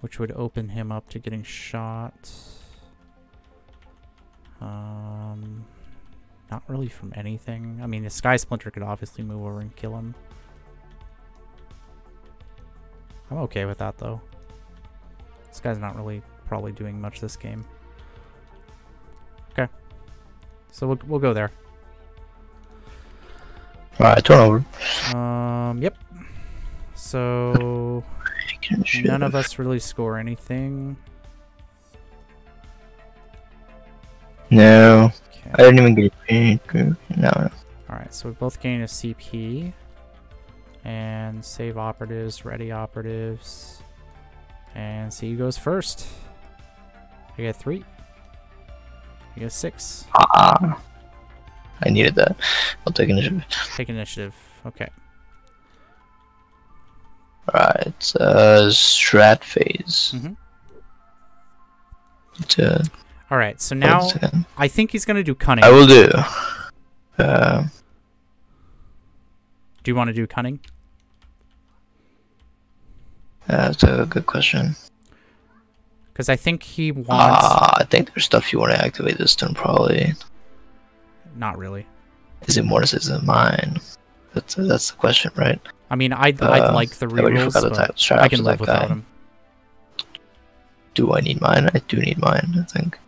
Speaker 2: which would open him up to getting shot. Um, not really from anything. I mean, the Sky Splinter could obviously move over and kill him. I'm okay with that, though. This guy's not really probably doing much this game. Okay. So we'll, we'll go there.
Speaker 1: Alright, turn over.
Speaker 2: Um, yep. So none of us really score anything.
Speaker 1: No, I
Speaker 2: Okay.
Speaker 1: didn't even get a No, no.
Speaker 2: Alright, so we both gain a CP. And save operatives, ready operatives. And see who goes first. I get three. I get six.
Speaker 1: Ah, I needed that. I'll take initiative.
Speaker 2: Take initiative. Okay.
Speaker 1: Alright, uh, strat phase.
Speaker 2: Mhm.
Speaker 1: To,
Speaker 2: Alright, so
Speaker 1: hold so
Speaker 2: now. I think he's gonna do cunning.
Speaker 1: I will do. Uh,
Speaker 2: Do you want to do cunning?
Speaker 1: that's a good question.
Speaker 2: Because I think he wants.
Speaker 1: Ah, I think there's stuff you want to activate this turn. Probably.
Speaker 2: Not really.
Speaker 1: Is it Mortis's than mine? That's that's the question, right?
Speaker 2: I mean, I'd, I'd
Speaker 1: Uh,
Speaker 2: like the rerolls,
Speaker 1: forgot the
Speaker 2: but
Speaker 1: title
Speaker 2: I can
Speaker 1: that
Speaker 2: live without
Speaker 1: guy.
Speaker 2: him.
Speaker 1: Do I need mine? I do need mine. I think.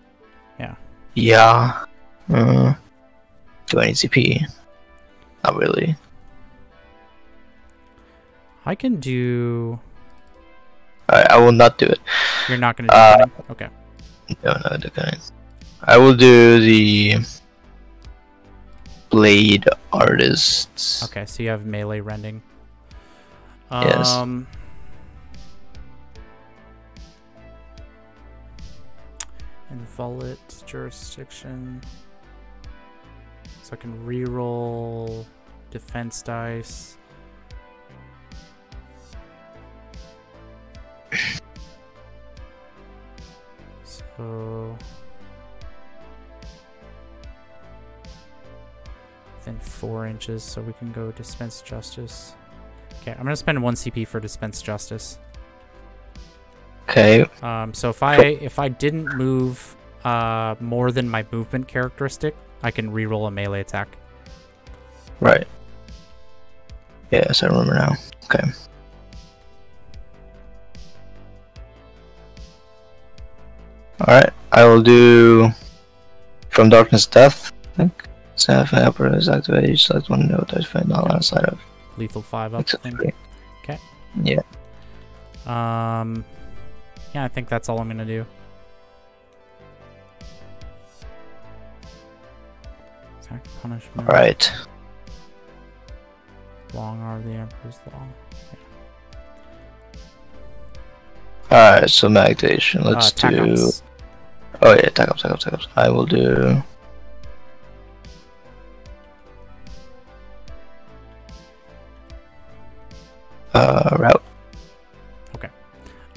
Speaker 2: Yeah.
Speaker 1: Uh, do I need CP? Not really.
Speaker 2: I can do.
Speaker 1: I, I will not do it.
Speaker 2: You're not gonna do
Speaker 1: Uh,
Speaker 2: cunning? Okay.
Speaker 1: No, no, okay. I will do the blade artists.
Speaker 2: Okay, so you have melee rending.
Speaker 1: Yes.
Speaker 2: Um. Inviolate jurisdiction. So I can reroll defense dice. So within four inches, so we can go dispense justice. Okay, I'm gonna spend one CP for dispense justice.
Speaker 1: Okay.
Speaker 2: Um, so if I if I didn't move uh more than my movement characteristic, I can reroll a melee attack.
Speaker 1: Right. Yes, I remember now. Okay. Alright, I will do from darkness death, I think. So if an upper is activated, you select one node that's found on the side of
Speaker 2: Lethal five up.
Speaker 1: except
Speaker 2: thing.
Speaker 1: three.
Speaker 2: Okay.
Speaker 1: Yeah.
Speaker 2: Um, yeah, I think that's all I'm gonna do. Attack punishment.
Speaker 1: Alright.
Speaker 2: Long are the Emperor's Law.
Speaker 1: Alright, so meditation. Let's
Speaker 2: uh,
Speaker 1: do
Speaker 2: ups.
Speaker 1: Oh yeah, attack ups, attack ups, attack ups. I will do uh route. Okay.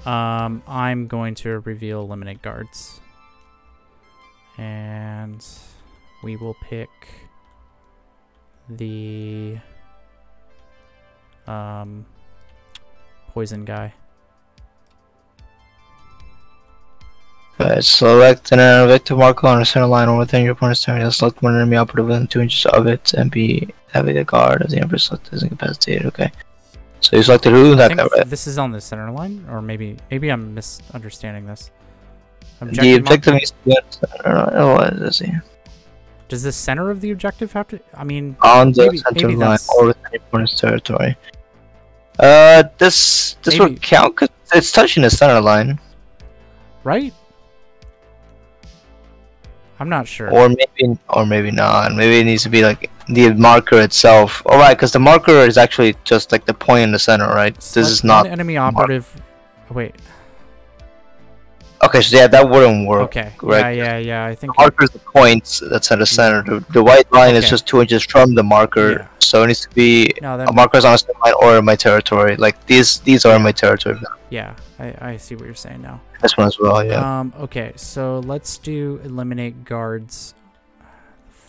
Speaker 2: Um, I'm going to reveal eliminate guards. And we will pick the um poison guy.
Speaker 1: Alright, select an objective marker on a center line or within your opponent's turn. Select one enemy operative within two inches of it and be having a guard of the emperor selected is incapacitated. Okay. So you selected who?
Speaker 2: I
Speaker 1: That guy, right?
Speaker 2: this is on the center line, or maybe maybe I'm misunderstanding this.
Speaker 1: The
Speaker 2: Objective
Speaker 1: objective
Speaker 2: marker-
Speaker 1: needs to be on the center. line. Oh, what is he?
Speaker 2: Does the center of the objective have to? I mean,
Speaker 1: On the
Speaker 2: Maybe-
Speaker 1: center
Speaker 2: maybe
Speaker 1: line or within your opponent's territory. Uh, this this
Speaker 2: Maybe-
Speaker 1: would count because it's touching the center line,
Speaker 2: right? I'm not sure.
Speaker 1: or maybe or maybe not. Maybe it needs to be like the marker itself. All right, because the marker is actually just like the point in the center, right? This is not
Speaker 2: enemy operative. Wait.
Speaker 1: Okay, so yeah, that wouldn't work.
Speaker 2: Okay.
Speaker 1: correct.
Speaker 2: Yeah, yeah, yeah. I think.
Speaker 1: The marker is the point that's at the center. The, the white line is just two inches from the marker,
Speaker 2: Yeah.
Speaker 1: so it needs to be
Speaker 2: No, that
Speaker 1: a marker is on a center line or in my territory. Like these, these are in my territory. now.
Speaker 2: Yeah, I, I see what you're saying now.
Speaker 1: This one as well, yeah.
Speaker 2: Um, okay, so let's do eliminate guards.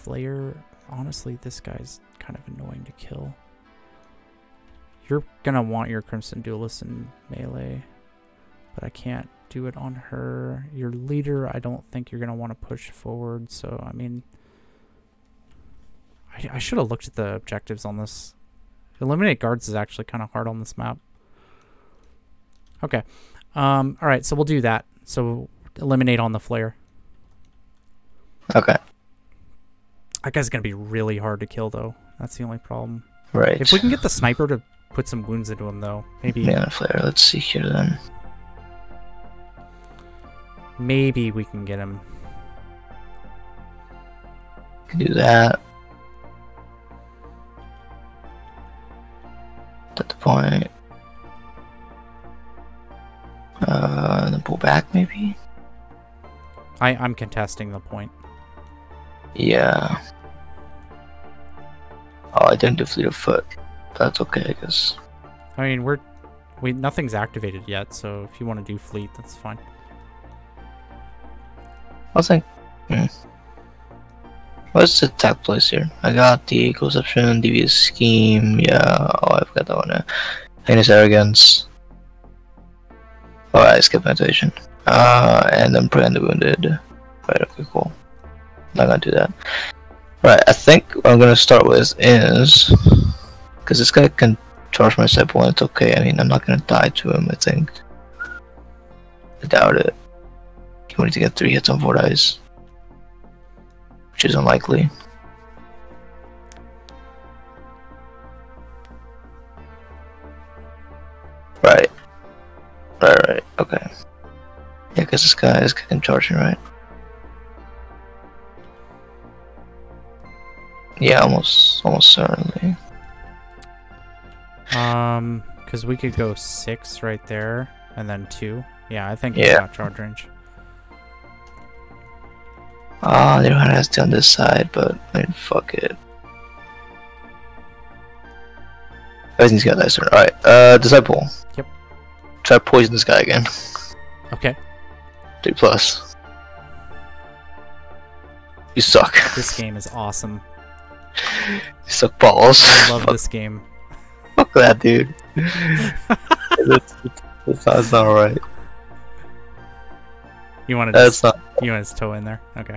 Speaker 2: Flayer, honestly, this guy's kind of annoying to kill. You're gonna want your Crimson Duelist in melee, but I can't do it on her. Your leader, I don't think you're gonna want to push forward, so I mean, I, I should have looked at the objectives on this. Eliminate guards is actually kind of hard on this map. Okay. Um, all right, so we'll do that. So eliminate on the Flayer.
Speaker 1: okay,
Speaker 2: That guy's gonna be really hard to kill, though. That's the only problem.
Speaker 1: right.
Speaker 2: If we can get the sniper to put some wounds into him, though, maybe
Speaker 1: Mana flare. Let's see here then.
Speaker 2: Maybe we can get him.
Speaker 1: Can do that. At the point. Uh, and then pull back maybe.
Speaker 2: I I'm contesting the point.
Speaker 1: Yeah. Oh, I didn't do fleet of foot. That's okay, I guess.
Speaker 2: I mean, we're we nothing's activated yet, so if you want to do fleet, that's fine.
Speaker 1: I think. Hmm. What's the attack place here? I got the conception, devious scheme. Yeah, oh, I've got that one. Uh, heinous arrogance. Oh, I meditation. Uh, and then prevent the wounded. Right. Okay. Cool. Not gonna do that. Right. I think what I'm gonna start with is because this guy can charge my step. It's okay. I mean, I'm not gonna die to him. I think. I doubt it. Need to get three hits on four dice, which is unlikely. Right. Right, right, okay. Yeah, because this guy is getting charging, right? Yeah, almost, almost certainly.
Speaker 2: Um, because we could go six right there, and then two. Yeah, I think
Speaker 1: Yeah.
Speaker 2: it's got charge range.
Speaker 1: Ah, they don't have to on this side, but I mean, fuck it. Everything's got that turn. Alright, uh, Disciple.
Speaker 2: Yep.
Speaker 1: Try to poison this guy again.
Speaker 2: Okay,
Speaker 1: 3 plus. You suck.
Speaker 2: this game is awesome.
Speaker 1: you suck balls.
Speaker 2: I love
Speaker 1: fuck,
Speaker 2: this game.
Speaker 1: fuck that, dude. that's, that's, not, that's not right.
Speaker 2: You want to
Speaker 1: That's
Speaker 2: just
Speaker 1: not.
Speaker 2: you want to toe in there? Okay.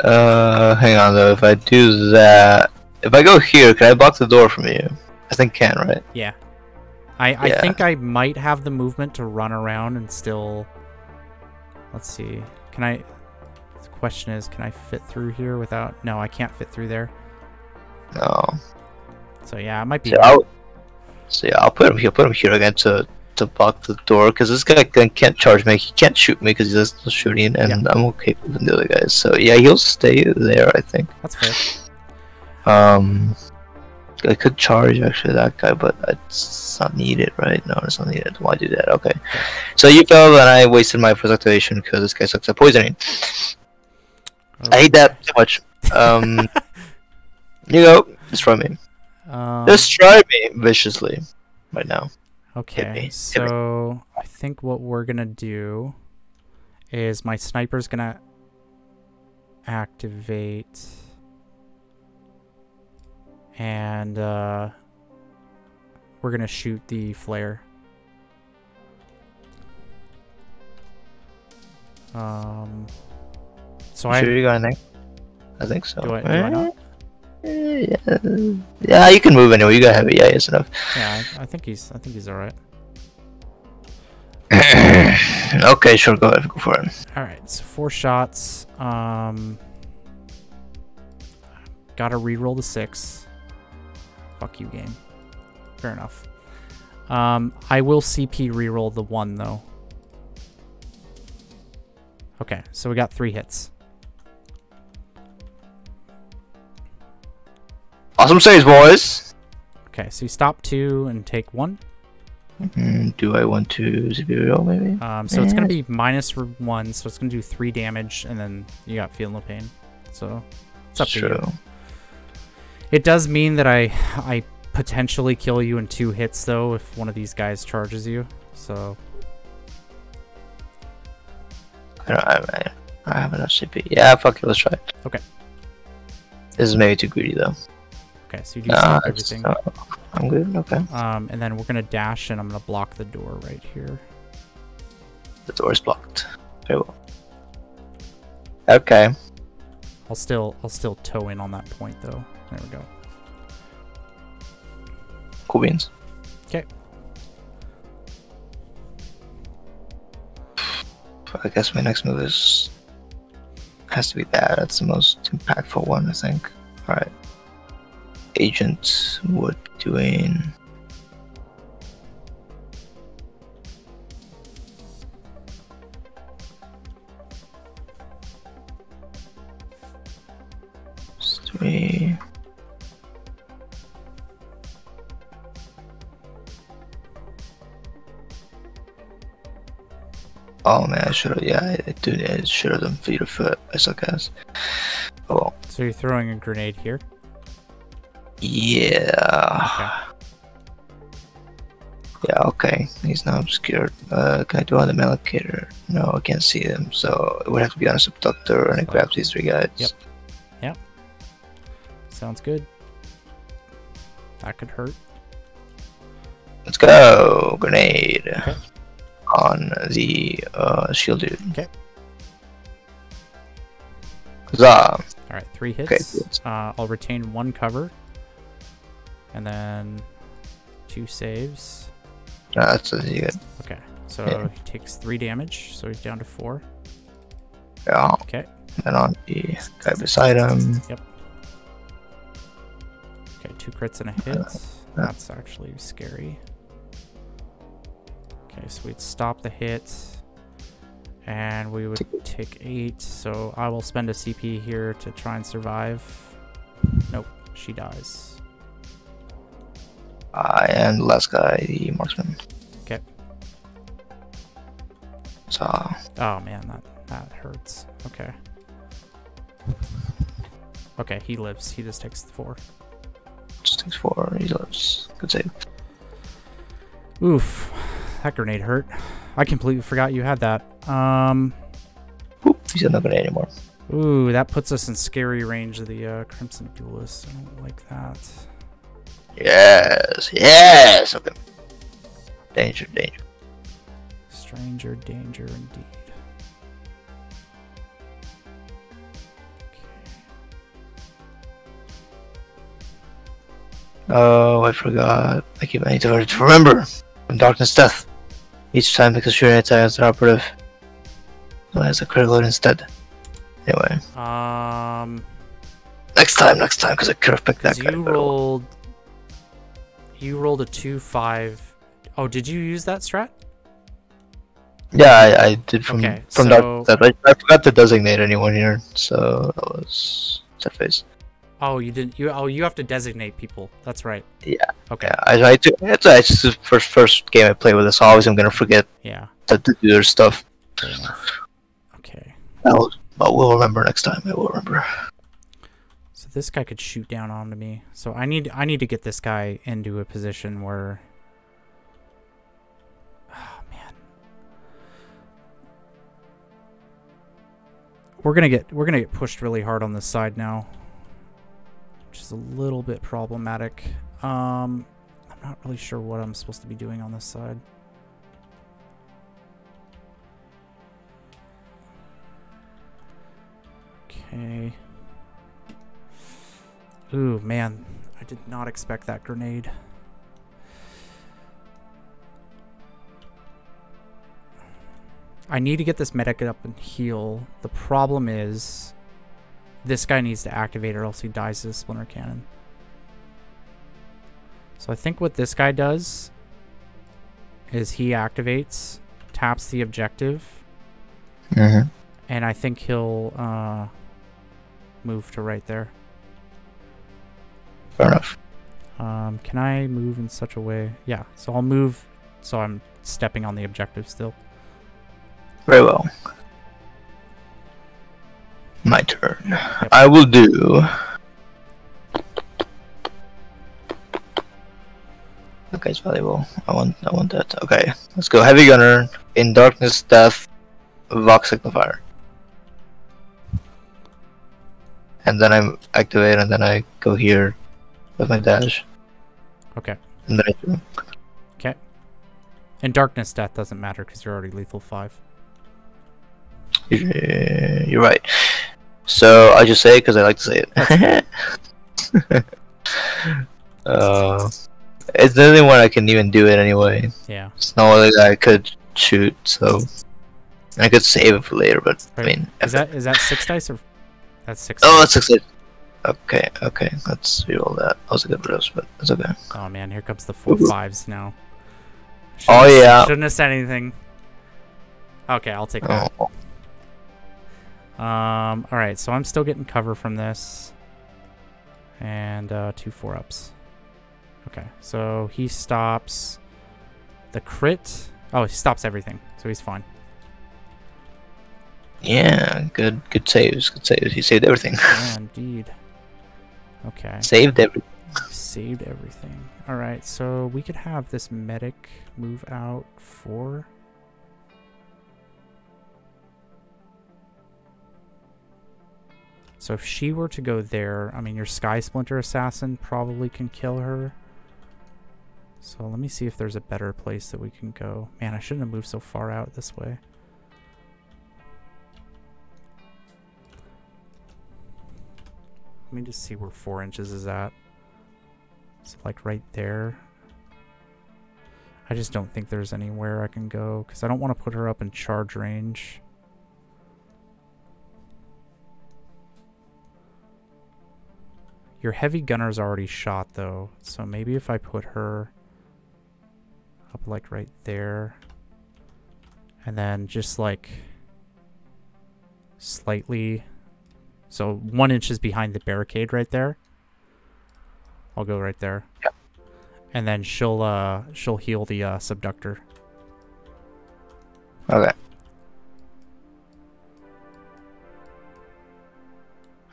Speaker 1: Uh, hang on though. If I do that, if I go here, can I block the door from you? I think can, right?
Speaker 2: Yeah. I, I
Speaker 1: Yeah.
Speaker 2: think I might have the movement to run around and still let's see. Can I? The question is, can I fit through here without? No, I can't fit through there.
Speaker 1: No.
Speaker 2: So yeah, it might be.
Speaker 1: So I'll, so yeah, I'll put him here. Put him here again to to block the door because this guy can- can't charge me. He can't shoot me because he's still shooting, and
Speaker 2: Yeah.
Speaker 1: I'm okay with the other guys. So yeah, he'll stay there. I think.
Speaker 2: That's fair.
Speaker 1: Um, I could charge actually that guy, but it's not needed, right? No, it's not needed. Why do that? Okay. So you fell, and I wasted my first activation because this guy sucks at poisoning. I hate that so much. Um, [LAUGHS] you go. Destroy me.
Speaker 2: Um,
Speaker 1: Destroy me viciously, right now.
Speaker 2: Okay,
Speaker 1: me, hit me.
Speaker 2: so I think what we're gonna do is my sniper's gonna activate, and uh, we're gonna shoot the flare. Um, so I
Speaker 1: sure you got anything? I think so.
Speaker 2: do I, do I not?
Speaker 1: Yeah, yeah, you can move anyway. You got heavy. Yeah, yes enough.
Speaker 2: Yeah, I, I think he's I think he's all right. [CLEARS THROAT]
Speaker 1: okay, sure. Go ahead. Go for it.
Speaker 2: All right, so four shots. Um, gotta re-roll the six. Fuck you, game. Fair enough. Um, I will CP re-roll the one though. Okay, so we got three hits.
Speaker 1: Awesome saves, boys.
Speaker 2: Okay, so you stop two and take one.
Speaker 1: Mm, do I want to zero real maybe?
Speaker 2: Um, so it's gonna be one, so it's gonna do three damage, and then you got feel no pain. So it's up to you. It does mean that I I potentially kill you in two hits though if one of these guys charges you. So
Speaker 1: I don't. I, I have enough CP. Yeah, fuck it. Let's try.
Speaker 2: Okay.
Speaker 1: This is maybe too greedy though.
Speaker 2: Okay, so you do
Speaker 1: Nah,
Speaker 2: stop everything.
Speaker 1: uh, I'm good. Okay.
Speaker 2: Um, and then we're gonna dash and I'm gonna block the door right here.
Speaker 1: The door is blocked. Very well. Okay.
Speaker 2: I'll still I'll still toe in on that point though. There we go.
Speaker 1: Cool beans.
Speaker 2: Okay.
Speaker 1: I guess my next move is has to be that. That's the most impactful one, I think. All right. Agent Wood doing. Three. Oh man, I should have. Yeah, I, I do. I should have done feet of foot. I suck ass. Oh well.
Speaker 2: So you're throwing a grenade here.
Speaker 1: Yeah. Yeah, okay. He's not obscured. Uh, can I do on the Malocator? No, I can't see them, so it would have to be on a subductor, and it grabs these three guys.
Speaker 2: Yep. Yep. Sounds good. That could hurt.
Speaker 1: Let's go! Grenade.
Speaker 2: Okay.
Speaker 1: On the uh, shield dude.
Speaker 2: Okay.
Speaker 1: Huzzah!
Speaker 2: All right, three
Speaker 1: Okay,
Speaker 2: hits.
Speaker 1: good.
Speaker 2: Uh, I'll retain one cover, and then two saves.
Speaker 1: No, that's that's good.
Speaker 2: Okay, so
Speaker 1: Yeah.
Speaker 2: he takes three damage, so he's down to four.
Speaker 1: Yeah.
Speaker 2: Okay,
Speaker 1: And on the guy beside him. Yep.
Speaker 2: Okay, two crits and a uh, hit. That's actually scary. Okay, so we'd stop the hit, and we would take eight. So I will spend a CP here to try and survive. Nope, she dies.
Speaker 1: Uh, and last guy, the marksman.
Speaker 2: Okay.
Speaker 1: So,
Speaker 2: Oh man, that that hurts. Okay. Okay, he lives. He just takes the four.
Speaker 1: just takes four. He lives. Good save.
Speaker 2: Oof, that grenade hurt. I completely forgot you had that. Um,
Speaker 1: Whoop, he's not gonna anymore.
Speaker 2: ooh, that puts us in scary range of the uh, Crimson Duelist. I don't like that.
Speaker 1: Yes, yes. Okay. Danger, danger.
Speaker 2: Stranger danger indeed.
Speaker 1: Oh, I forgot. I keep I need to remember. From Darkness Death. Each time because is an operative. as a critical instead. Anyway,
Speaker 2: Um,
Speaker 1: next time, next time, because I could have picked that guy.
Speaker 2: you rolled. You rolled a two five. Oh, did you use that strat?
Speaker 1: Yeah, I, I did from
Speaker 2: Okay,
Speaker 1: from
Speaker 2: so-
Speaker 1: that. that I, I forgot to designate anyone here, so that was set face.
Speaker 2: Oh, you didn't. You oh, you have to designate people. That's right.
Speaker 1: Yeah.
Speaker 2: Okay.
Speaker 1: Yeah, I tried to. It's, it's the first first game I play with this. So always I'm gonna forget
Speaker 2: Yeah.
Speaker 1: to, to do their stuff.
Speaker 2: Okay.
Speaker 1: I'll, but we'll remember next time. I will remember.
Speaker 2: This guy could shoot down onto me. So I need I need to get this guy into a position where Oh man. We're going to get we're going to get pushed really hard on this side now. Which is a little bit problematic. Um I'm not really sure what I'm supposed to be doing on this side. Okay. Ooh, man. I did not expect that grenade. I need to get this medic up and heal. The problem is this guy needs to activate or else he dies to the splinter cannon. So I think what this guy does is he activates, taps the objective,
Speaker 1: Mm-hmm.
Speaker 2: and I think he'll uh, move to right there.
Speaker 1: Fair enough.
Speaker 2: Um, can I move in such a way? Yeah, so I'll move so I'm stepping on the objective still.
Speaker 1: Very well. My turn. I will do. Okay, it's valuable. I want, I want that. Okay, let's go. Heavy gunner in darkness, death, vox signifier, and then I activate, and then I go here with my dash,
Speaker 2: Okay.
Speaker 1: and then.
Speaker 2: Okay. And darkness death doesn't matter because you're already lethal five.
Speaker 1: You're you're right. So I just say it because I like to say it. [LAUGHS] uh, it's the only one I can even do it anyway.
Speaker 2: Yeah.
Speaker 1: It's not guy I could shoot, so I could save it for later. But I mean,
Speaker 2: Is that is that six [LAUGHS] dice or that's six?
Speaker 1: oh,
Speaker 2: dice.
Speaker 1: that's six. Okay, okay, let's see all that. I was a good roast, but it's okay.
Speaker 2: Oh man, here comes the four fives now.
Speaker 1: Oh, yeah.
Speaker 2: Shouldn't have said anything. Okay, I'll take that.
Speaker 1: Oh,
Speaker 2: Um, all right, so I'm still getting cover from this, and uh, two four ups. Okay, so he stops the crit. Oh, he stops everything, so he's fine.
Speaker 1: yeah, good, good saves, good saves. He saved everything.
Speaker 2: Yeah, indeed. Okay,
Speaker 1: saved everything.
Speaker 2: saved everything. All right, so we could have this medic move out for. So if she were to go there, I mean, your Sky Splinter Assassin probably can kill her. So let me see if there's a better place that we can go. Man, I shouldn't have moved so far out this way. Me just see where four inches is at. So like right there. I just don't think there's anywhere I can go because I don't want to put her up in charge range. Your heavy gunner's already shot though, so maybe if I put her up like right there and then just like slightly so one inch is behind the barricade right there. I'll go right there.
Speaker 1: Yep.
Speaker 2: And then she'll uh she'll heal the uh subductor.
Speaker 1: Okay.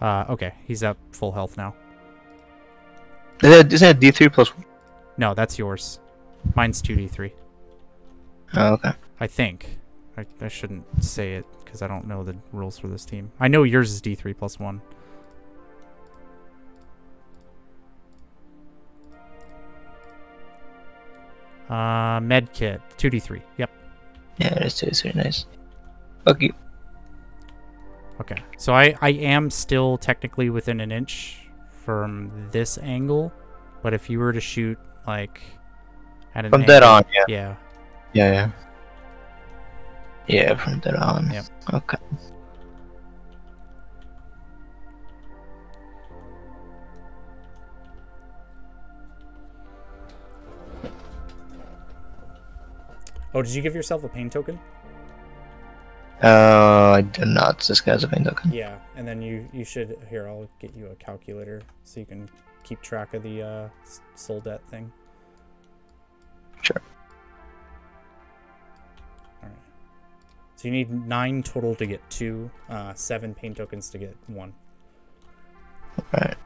Speaker 2: Uh okay, he's at full health now.
Speaker 1: Isn't it, isn't it D three plus?
Speaker 2: No, that's yours. Mine's 2d3.
Speaker 1: Oh, okay.
Speaker 2: I think. I, I shouldn't say it because I don't know the rules for this team. I know yours is d3 plus 1. Uh, med kit, 2d3. Yep.
Speaker 1: Yeah, it's it's very nice. Okay.
Speaker 2: Okay. So I, I am still technically within an inch from this angle, but if you were to shoot like at an
Speaker 1: From dead
Speaker 2: angle-
Speaker 1: on, yeah,
Speaker 2: yeah.
Speaker 1: yeah, yeah. Yeah, from then on.
Speaker 2: Yep.
Speaker 1: Okay.
Speaker 2: Oh, did you give yourself a pain token?
Speaker 1: Uh, I did not. This guy's a pain token.
Speaker 2: Yeah, and then you you should here. I'll get you a calculator so you can keep track of the uh, soul debt thing.
Speaker 1: Sure.
Speaker 2: So you need nine total to get two, uh, seven pain tokens to get one.
Speaker 1: Right.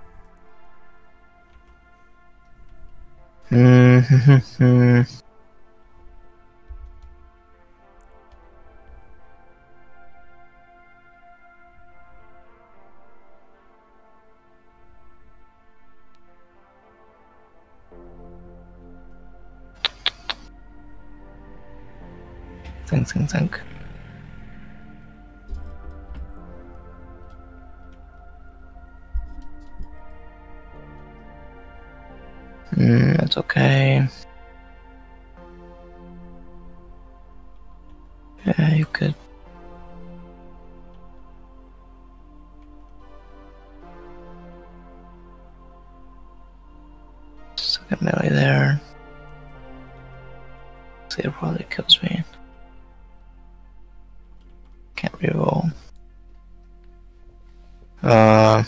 Speaker 1: Think, [LAUGHS] think, think. Mm, that's okay. Yeah, you could. Second melee there. See, it probably kills me. Can't reroll. Uh,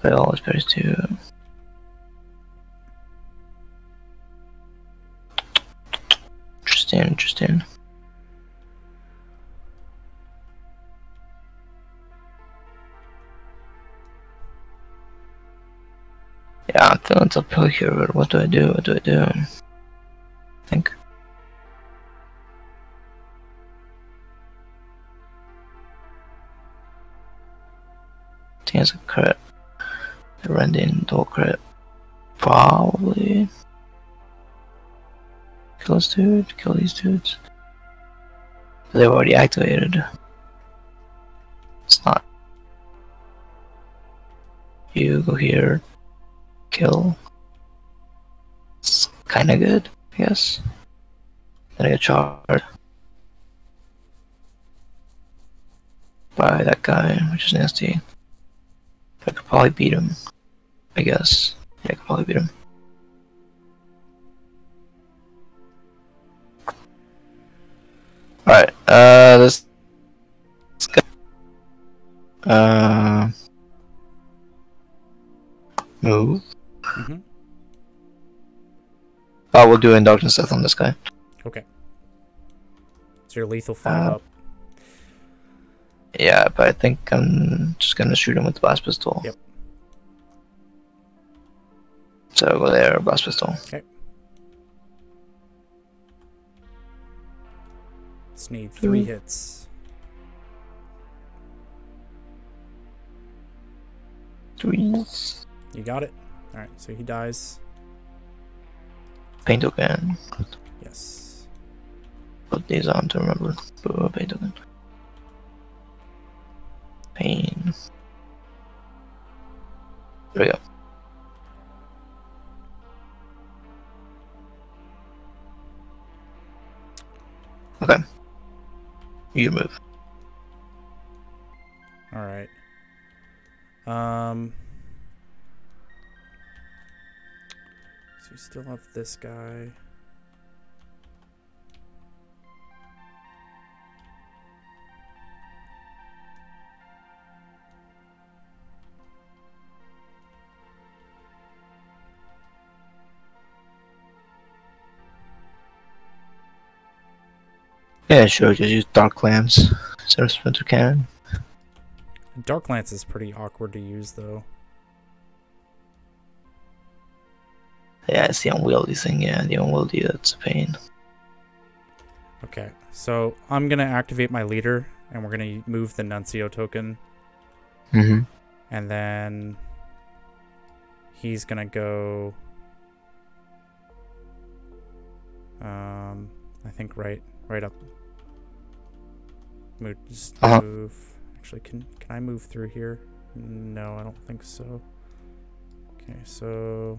Speaker 1: play all his berries Feeling uphill here, but what do I do? What do I do? think. Think it's a crit. Rending dual crit. Probably. Kill this dude, kill these dudes. They've already activated. It's not. You go here, kill. It's kinda good, I guess. Then I get charged by that guy, which is nasty. I could probably beat him. I guess. Yeah, I could probably beat him. Alright, uh, this, this guy. Uh, move.
Speaker 2: Mhm.
Speaker 1: Oh, we'll do Indulgence Death on this guy.
Speaker 2: Okay. So your lethal five
Speaker 1: Uh,
Speaker 2: up.
Speaker 1: Yeah, but I think I'm just gonna shoot him with the blast pistol.
Speaker 2: Yep.
Speaker 1: So go there, blast pistol. Okay.
Speaker 2: Just need three
Speaker 1: Mhm.
Speaker 2: hits.
Speaker 1: Threes.
Speaker 2: You got it. All right. So he dies.
Speaker 1: Paint token.
Speaker 2: Yes.
Speaker 1: Put these on to remember. Paint token. Pain. There we go. Okay. You move.
Speaker 2: All right. Um. So you still have this guy.
Speaker 1: Yeah, sure. Just use Dark Lance instead of Splinter Cannon.
Speaker 2: Dark Lance is pretty awkward to use though.
Speaker 1: Yeah, it's the unwieldy thing. Yeah, the unwieldy. That's a pain.
Speaker 2: Okay. So I'm gonna activate my leader, and we're gonna move the Nuncio token,
Speaker 1: Mm-hmm.
Speaker 2: and then he's gonna go. Um, I think right, right up. Move, just
Speaker 1: Uh-huh.
Speaker 2: move. Actually, can can I move through here? No, I don't think so. Okay, so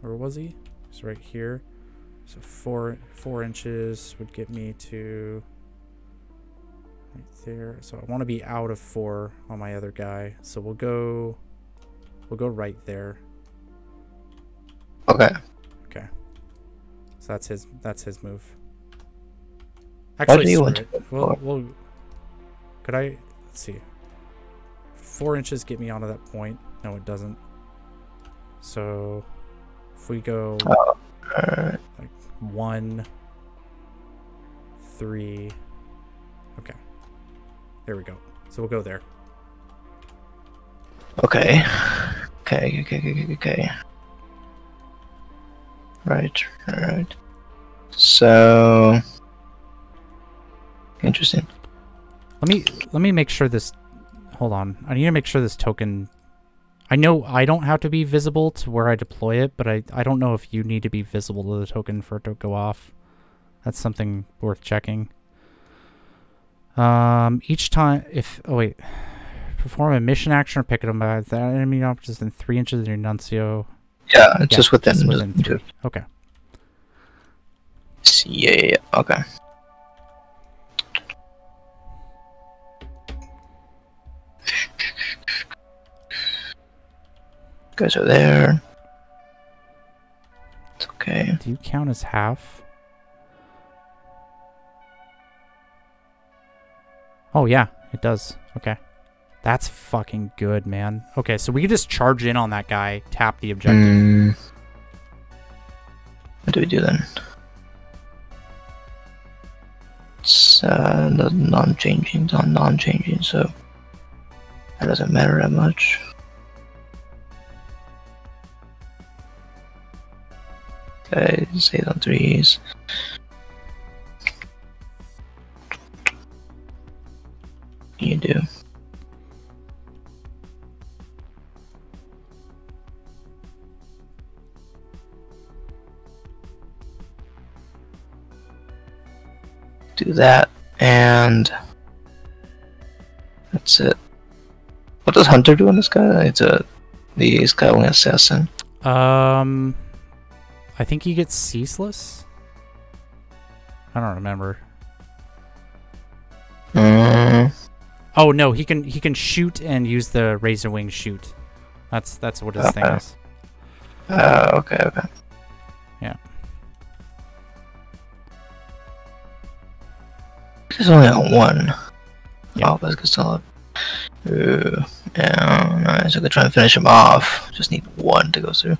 Speaker 2: where was he? He's right here. So four four inches would get me to right there. So I want to be out of four on my other guy. So we'll go we'll go right there.
Speaker 1: Okay.
Speaker 2: Okay. So that's his that's his move.
Speaker 1: What do
Speaker 2: Actually,
Speaker 1: you want
Speaker 2: it.
Speaker 1: to go
Speaker 2: Well,
Speaker 1: for?
Speaker 2: well, could I? Let's see. Four inches get me onto that point. No, it doesn't. So if we go oh,
Speaker 1: Alright.
Speaker 2: one, three. Okay. There we go. So we'll go there.
Speaker 1: Okay. Okay, okay, okay, okay, okay. Right, right. So interesting.
Speaker 2: Let me let me make sure this. Hold on. I need to make sure this token. I know I don't have to be visible to where I deploy it, but I I don't know if you need to be visible to the token for it to go off. That's something worth checking. Um, each time if oh wait, perform a mission action or pick it up by the enemy objects within three inches of your nuncio.
Speaker 1: Yeah, it's
Speaker 2: Yeah,
Speaker 1: just within,
Speaker 2: within three. Okay.
Speaker 1: Yeah, yeah, yeah. Okay. Guys are there. It's okay.
Speaker 2: Do you count as half? Oh yeah, it does. Okay. That's fucking good, man. Okay, so we can just charge in on that guy, tap the objective.
Speaker 1: Hmm. What do we do then? It's uh, non-changing, non-changing, so that doesn't matter that much. Say it on threes. You do. do that, and that's it. What does Hunter do on this guy? It's a the Skywing Assassin.
Speaker 2: Um, I think he gets ceaseless. I don't remember.
Speaker 1: Mm,
Speaker 2: Oh no, he can he can shoot and use the razor wing shoot. That's that's what his thing
Speaker 1: Okay.
Speaker 2: is.
Speaker 1: uh, okay, okay.
Speaker 2: Yeah.
Speaker 1: He's only on one.
Speaker 2: Yeah.
Speaker 1: Oh, let's get solid. Ooh, yeah, nice. I could try and finish him off. Just need one to go through.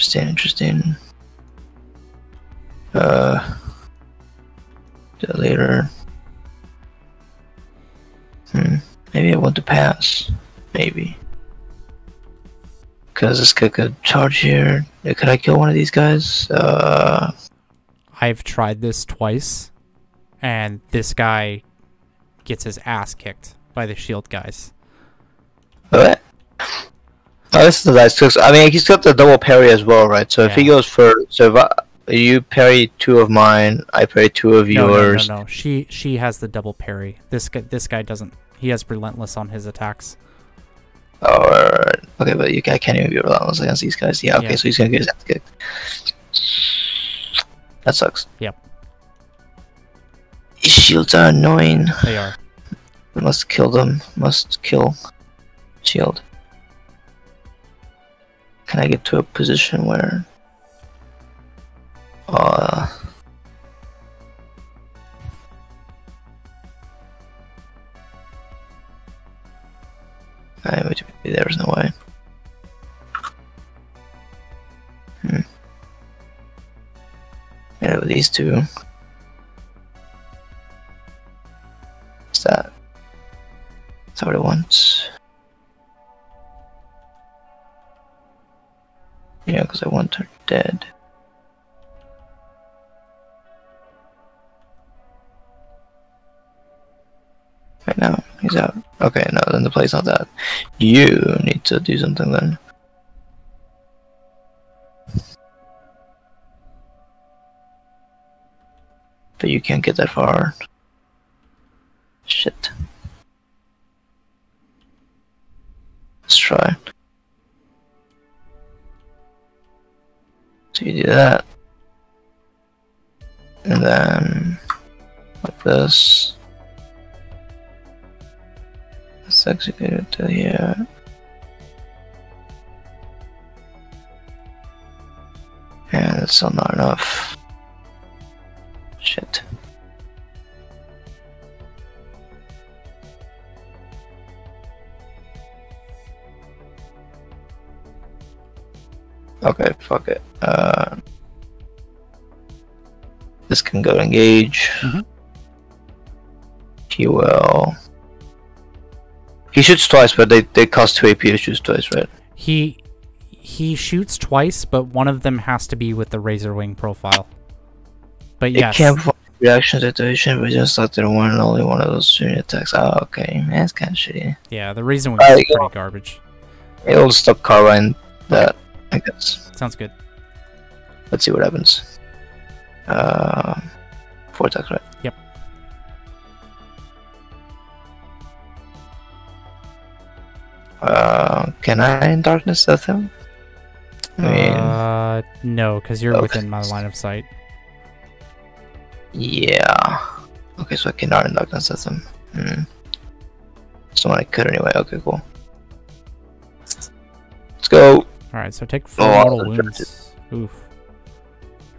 Speaker 1: Interesting, interesting. Uh, later. Hmm. Maybe I want to pass. Maybe. Because this guy could charge here. Uh, Could I kill one of these guys? Uh,
Speaker 2: I've tried this twice, and this guy gets his ass kicked by the shield guys.
Speaker 1: what? Oh, this is nice tricks. I mean, he's got the double parry as well, right? So if he goes for, so if I, you parry two of mine, I parry two of
Speaker 2: No, no,
Speaker 1: yours.
Speaker 2: no, no. She she has the double parry. This guy this guy doesn't. He has relentless on his attacks.
Speaker 1: Oh, right, right, right. okay, but you, I can't even be relentless against these guys. Yeah, okay,
Speaker 2: Yeah.
Speaker 1: so he's gonna get his ass kicked. That sucks.
Speaker 2: Yep.
Speaker 1: These shields are annoying.
Speaker 2: They are.
Speaker 1: We must kill them. Must kill. Shield. Can I get to a position where... Uh... I would be there's no way. Hmm. Yeah, with these two. What's that? That's what I want. Yeah, because I want her dead. Right now, he's out. Okay, no, then the play's not that. You need to do something then. But you can't get that far. Shit. Let's try. So you do that. And then like this. Let's execute it to here. And it's still not enough. Shit. Okay, fuck it. Uh, this can go engage.
Speaker 2: Mhm.
Speaker 1: He will. He shoots twice, but they, they cost 2 AP to shoot twice, right?
Speaker 2: He he shoots twice, but one of them has to be with the razor wing profile. But yes,
Speaker 1: It can't perform reaction situation, but just the one and only one of those shooting attacks. Oh, okay. That's kind of shitty.
Speaker 2: yeah, the razor wing
Speaker 1: Alright,
Speaker 2: is pretty garbage.
Speaker 1: It'll stop Carbine that, I guess.
Speaker 2: Sounds good.
Speaker 1: Let's see what happens. Uh, four attacks, right?
Speaker 2: Yep.
Speaker 1: Uh, can I in darkness death him? I mean,
Speaker 2: uh, no, because you're
Speaker 1: okay.
Speaker 2: within my line of sight.
Speaker 1: yeah. Okay, so I cannot in darkness death him. Hmm. So I could anyway. Okay, cool. Let's go.
Speaker 2: All right, so take four
Speaker 1: Oh,
Speaker 2: mortal wounds. Oof.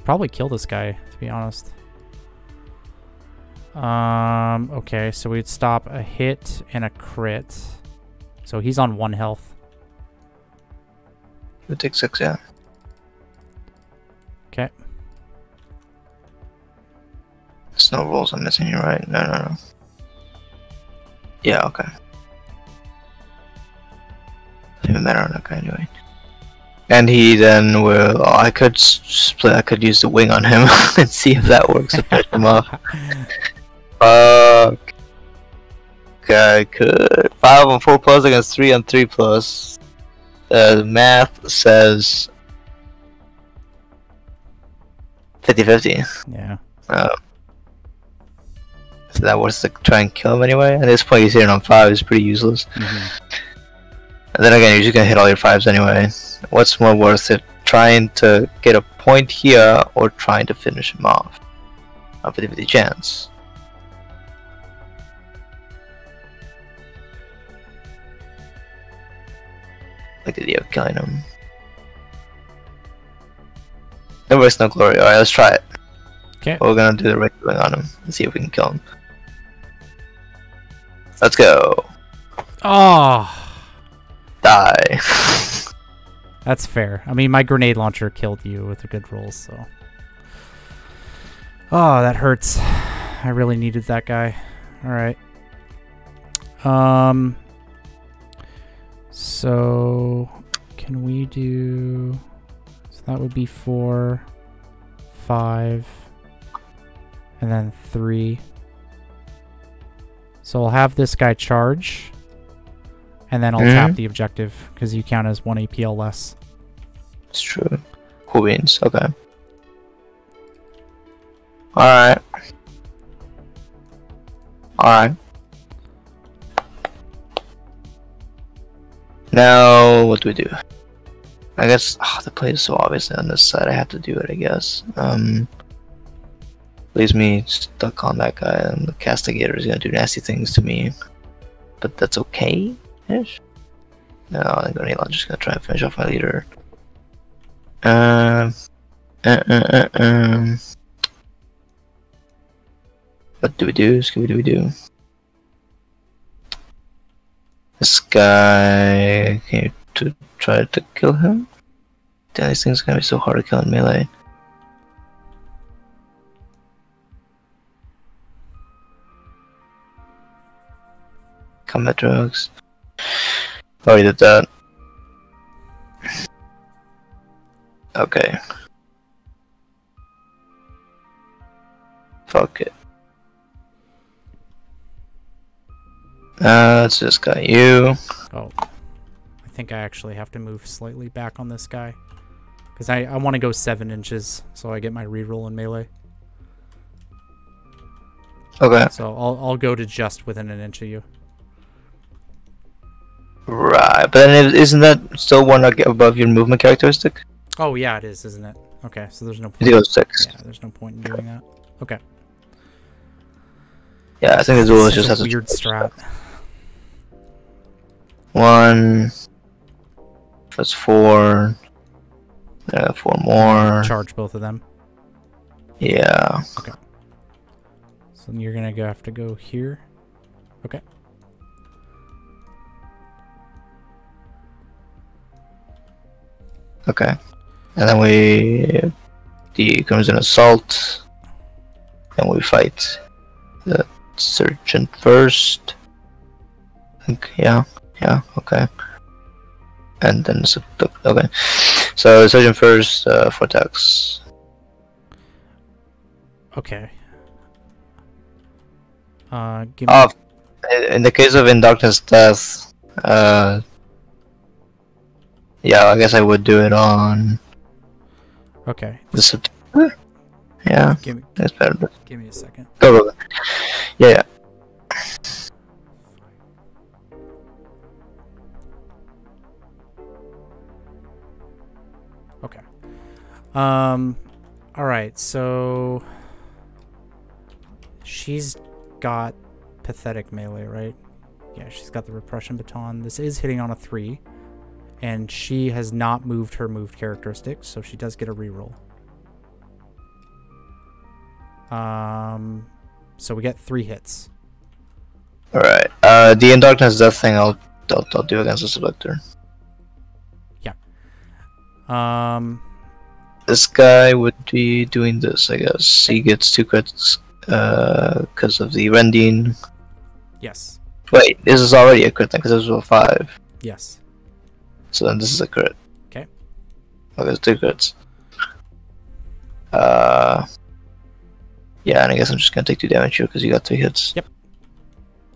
Speaker 2: Probably kill this guy, to be honest. Um. Okay, so we'd stop a hit and a crit. So he's on one health.
Speaker 1: We take six, yeah.
Speaker 2: Okay.
Speaker 1: There's no rules I'm missing here, right? No, no, no. Yeah, okay. Even on that guy anyway. And he then will. Oh, I could s- split. I could use the wing on him [LAUGHS] and see if that works to finish him off. [LAUGHS] Fuck. Okay, I could. Five on four plus against three on three plus. Uh, math says 50 50.
Speaker 2: Yeah.
Speaker 1: Uh, so that was to try and kill him anyway. At this point, he's hitting on five. It's pretty useless.
Speaker 2: mhm.
Speaker 1: And then again, you're just gonna hit all your fives anyway. What's more worth it? Trying to get a point here or trying to finish him off? A 50 50 chance. Like the idea of killing him. No risk, no glory. Alright, let's try it.
Speaker 2: Okay.
Speaker 1: We're gonna do the right wing on him and see if we can kill him. Let's go.
Speaker 2: Oh,
Speaker 1: Die. [LAUGHS]
Speaker 2: that's fair. I mean, my grenade launcher killed you with a good roll, so. Oh, that hurts. [SIGHS] I really needed that guy. All right. Um. So, can we do? So that would be four, five, and then three. So I'll have this guy charge, and then I'll tap
Speaker 1: Mhm.
Speaker 2: the objective because you count as one APL less.
Speaker 1: it's true. Who wins? Okay. Alright. Alright. Now, what do we do? I guess ah, the play is so obviously on this side. I have to do it. I guess. Um, leaves me stuck on that guy, and the castigator is gonna do nasty things to me. But that's okay. Ish. No, I think I'm just gonna try and finish off my leader. Um. Uh, uh, uh, um. What do we do? Scooby do we do? This guy. You to try to kill him? Damn, these things gonna be so hard to kill in melee. Combat drugs. Oh, he did that. Okay. Fuck it. Uh, let's just got you.
Speaker 2: Oh. I think I actually have to move slightly back on this guy. Because I, I want to go 7 inches so I get my reroll in melee.
Speaker 1: Okay.
Speaker 2: So I'll, I'll go to just within an inch of you.
Speaker 1: Right, but then is- isn't that still one above your movement characteristic?
Speaker 2: Oh, yeah, it is, isn't it? Okay, so there's no point.
Speaker 1: goes six.
Speaker 2: Yeah, there's no point in doing that. Okay.
Speaker 1: Yeah, I think the duel just
Speaker 2: a
Speaker 1: has to
Speaker 2: weird strat.
Speaker 1: One. That's four. Uh, four more.
Speaker 2: Charge both of them.
Speaker 1: Yeah. Okay.
Speaker 2: So you're gonna have to go here. Okay.
Speaker 1: Okay. And then we. The comes in assault. And we fight the sergeant first. Think, yeah. Yeah, okay. And then okay. So sergeant first uh, for attacks.
Speaker 2: Uh, Okay. Uh, give me.
Speaker 1: Oh, in the case of In Darkness Death, uh, yeah, I guess I would do it on
Speaker 2: Okay.
Speaker 1: the September. Yeah,
Speaker 2: Give me.
Speaker 1: that's better.
Speaker 2: Give me a second.
Speaker 1: Go, go, go. Yeah, yeah.
Speaker 2: Okay. Um. All right. So she's got pathetic melee, right? Yeah, she's got the repression baton. This is hitting on a three, and she has not moved her moved characteristics, so she does get a reroll. Um. So we get three hits.
Speaker 1: All right. Uh, the In Darkness Death thing, I'll, I'll, I'll do against the Selector. Yeah.
Speaker 2: Um.
Speaker 1: This guy would be doing this, I guess. He gets two crits because of the rending.
Speaker 2: Yes.
Speaker 1: Wait, this is already a crit thing because this was a five.
Speaker 2: Yes.
Speaker 1: So then this is a crit.
Speaker 2: Okay.
Speaker 1: Okay, it's two crits. Uh, yeah, and I guess I'm just gonna take two damage here because you got three hits.
Speaker 2: Yep.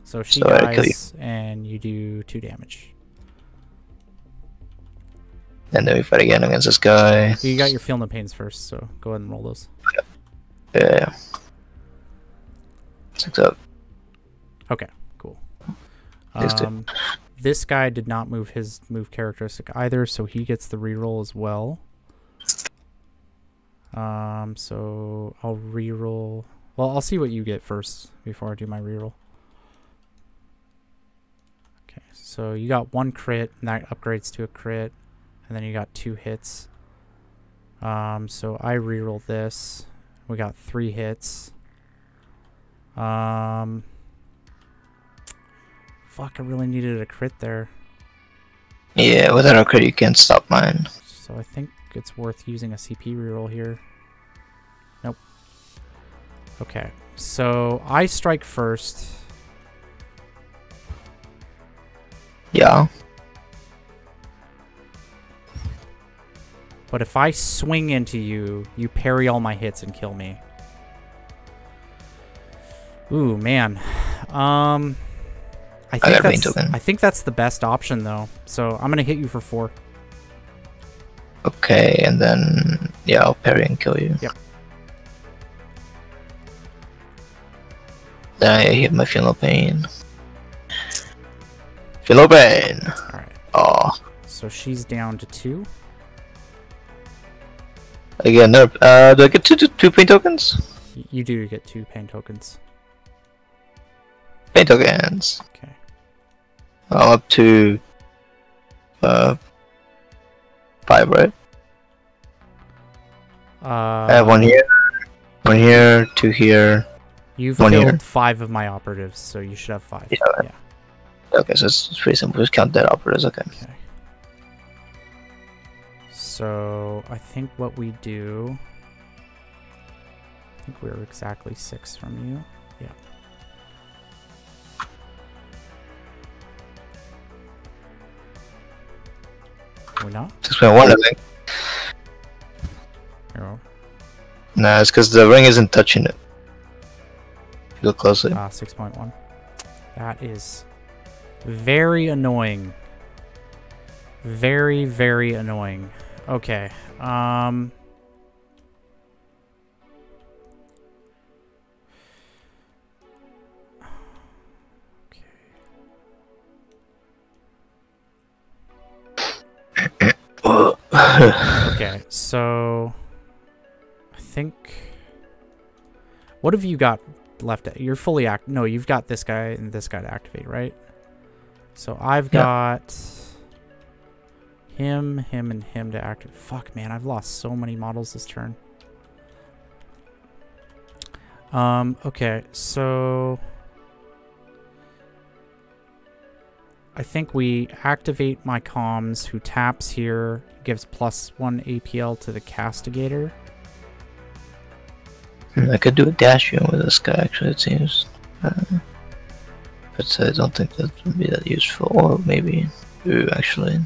Speaker 2: So she
Speaker 1: So kill you.
Speaker 2: dies, and you do two damage.
Speaker 1: And then we fight again against this guy.
Speaker 2: So you got your feel no pains first, so go ahead and roll those.
Speaker 1: Yeah, yeah. Six up.
Speaker 2: Okay, cool. Um, this guy did not move his move characteristic either, so he gets the reroll as well. Um, so I'll reroll. Well, I'll see what you get first before I do my reroll. Okay, so you got one crit, and that upgrades to a crit, and then you got two hits. Um, so I reroll this. We got three hits. Um, fuck, I really needed a crit there.
Speaker 1: Yeah, without a crit, you can't stop mine.
Speaker 2: So I think it's worth using a CP reroll here. Nope. Okay, so I strike first.
Speaker 1: Yeah.
Speaker 2: But if I swing into you, you parry all my hits and kill me. Ooh, man. Um I think
Speaker 1: got a pain
Speaker 2: that's
Speaker 1: token.
Speaker 2: I think that's the best option though. So I'm going to hit you for 4.
Speaker 1: Okay, and then yeah, I'll parry and kill you.
Speaker 2: Yep.
Speaker 1: Then I hit my no pain. Feel pain.
Speaker 2: All right.
Speaker 1: Oh,
Speaker 2: So she's down to 2.
Speaker 1: again, no. Uh, do I get two, two, two pain tokens?
Speaker 2: You do get 2 pain tokens.
Speaker 1: Pain tokens.
Speaker 2: Okay.
Speaker 1: I'm up to uh five, right?
Speaker 2: Uh
Speaker 1: I have one here, one here, two here.
Speaker 2: You've
Speaker 1: one
Speaker 2: killed
Speaker 1: here.
Speaker 2: 5 of my operatives, so you should have 5.
Speaker 1: Yeah.
Speaker 2: yeah.
Speaker 1: Okay, so it's, it's pretty simple. Just count that operators. Okay.
Speaker 2: Okay. So I think what we do. I think we're exactly six from you. Yeah. We're.
Speaker 1: Six point one, I think.
Speaker 2: Here,
Speaker 1: Nah, it's because the ring isn't touching it. If you look closely.
Speaker 2: Ah, six point one. That is very annoying. Very, very annoying. Okay. Um. Okay, so I think. What have you got left? You're fully act. No, you've got this guy and this guy to activate, right? So I've
Speaker 1: Yeah.
Speaker 2: got him, him, and him to activate. Fuck, man, I've lost so many models this turn. Um. Okay, so. I think we activate my comms, who taps here, gives plus one APL to the castigator.
Speaker 1: Hmm, I could do a dash in with this guy, actually, it seems. Uh, but I don't think that would be that useful. Or maybe. Ooh, actually.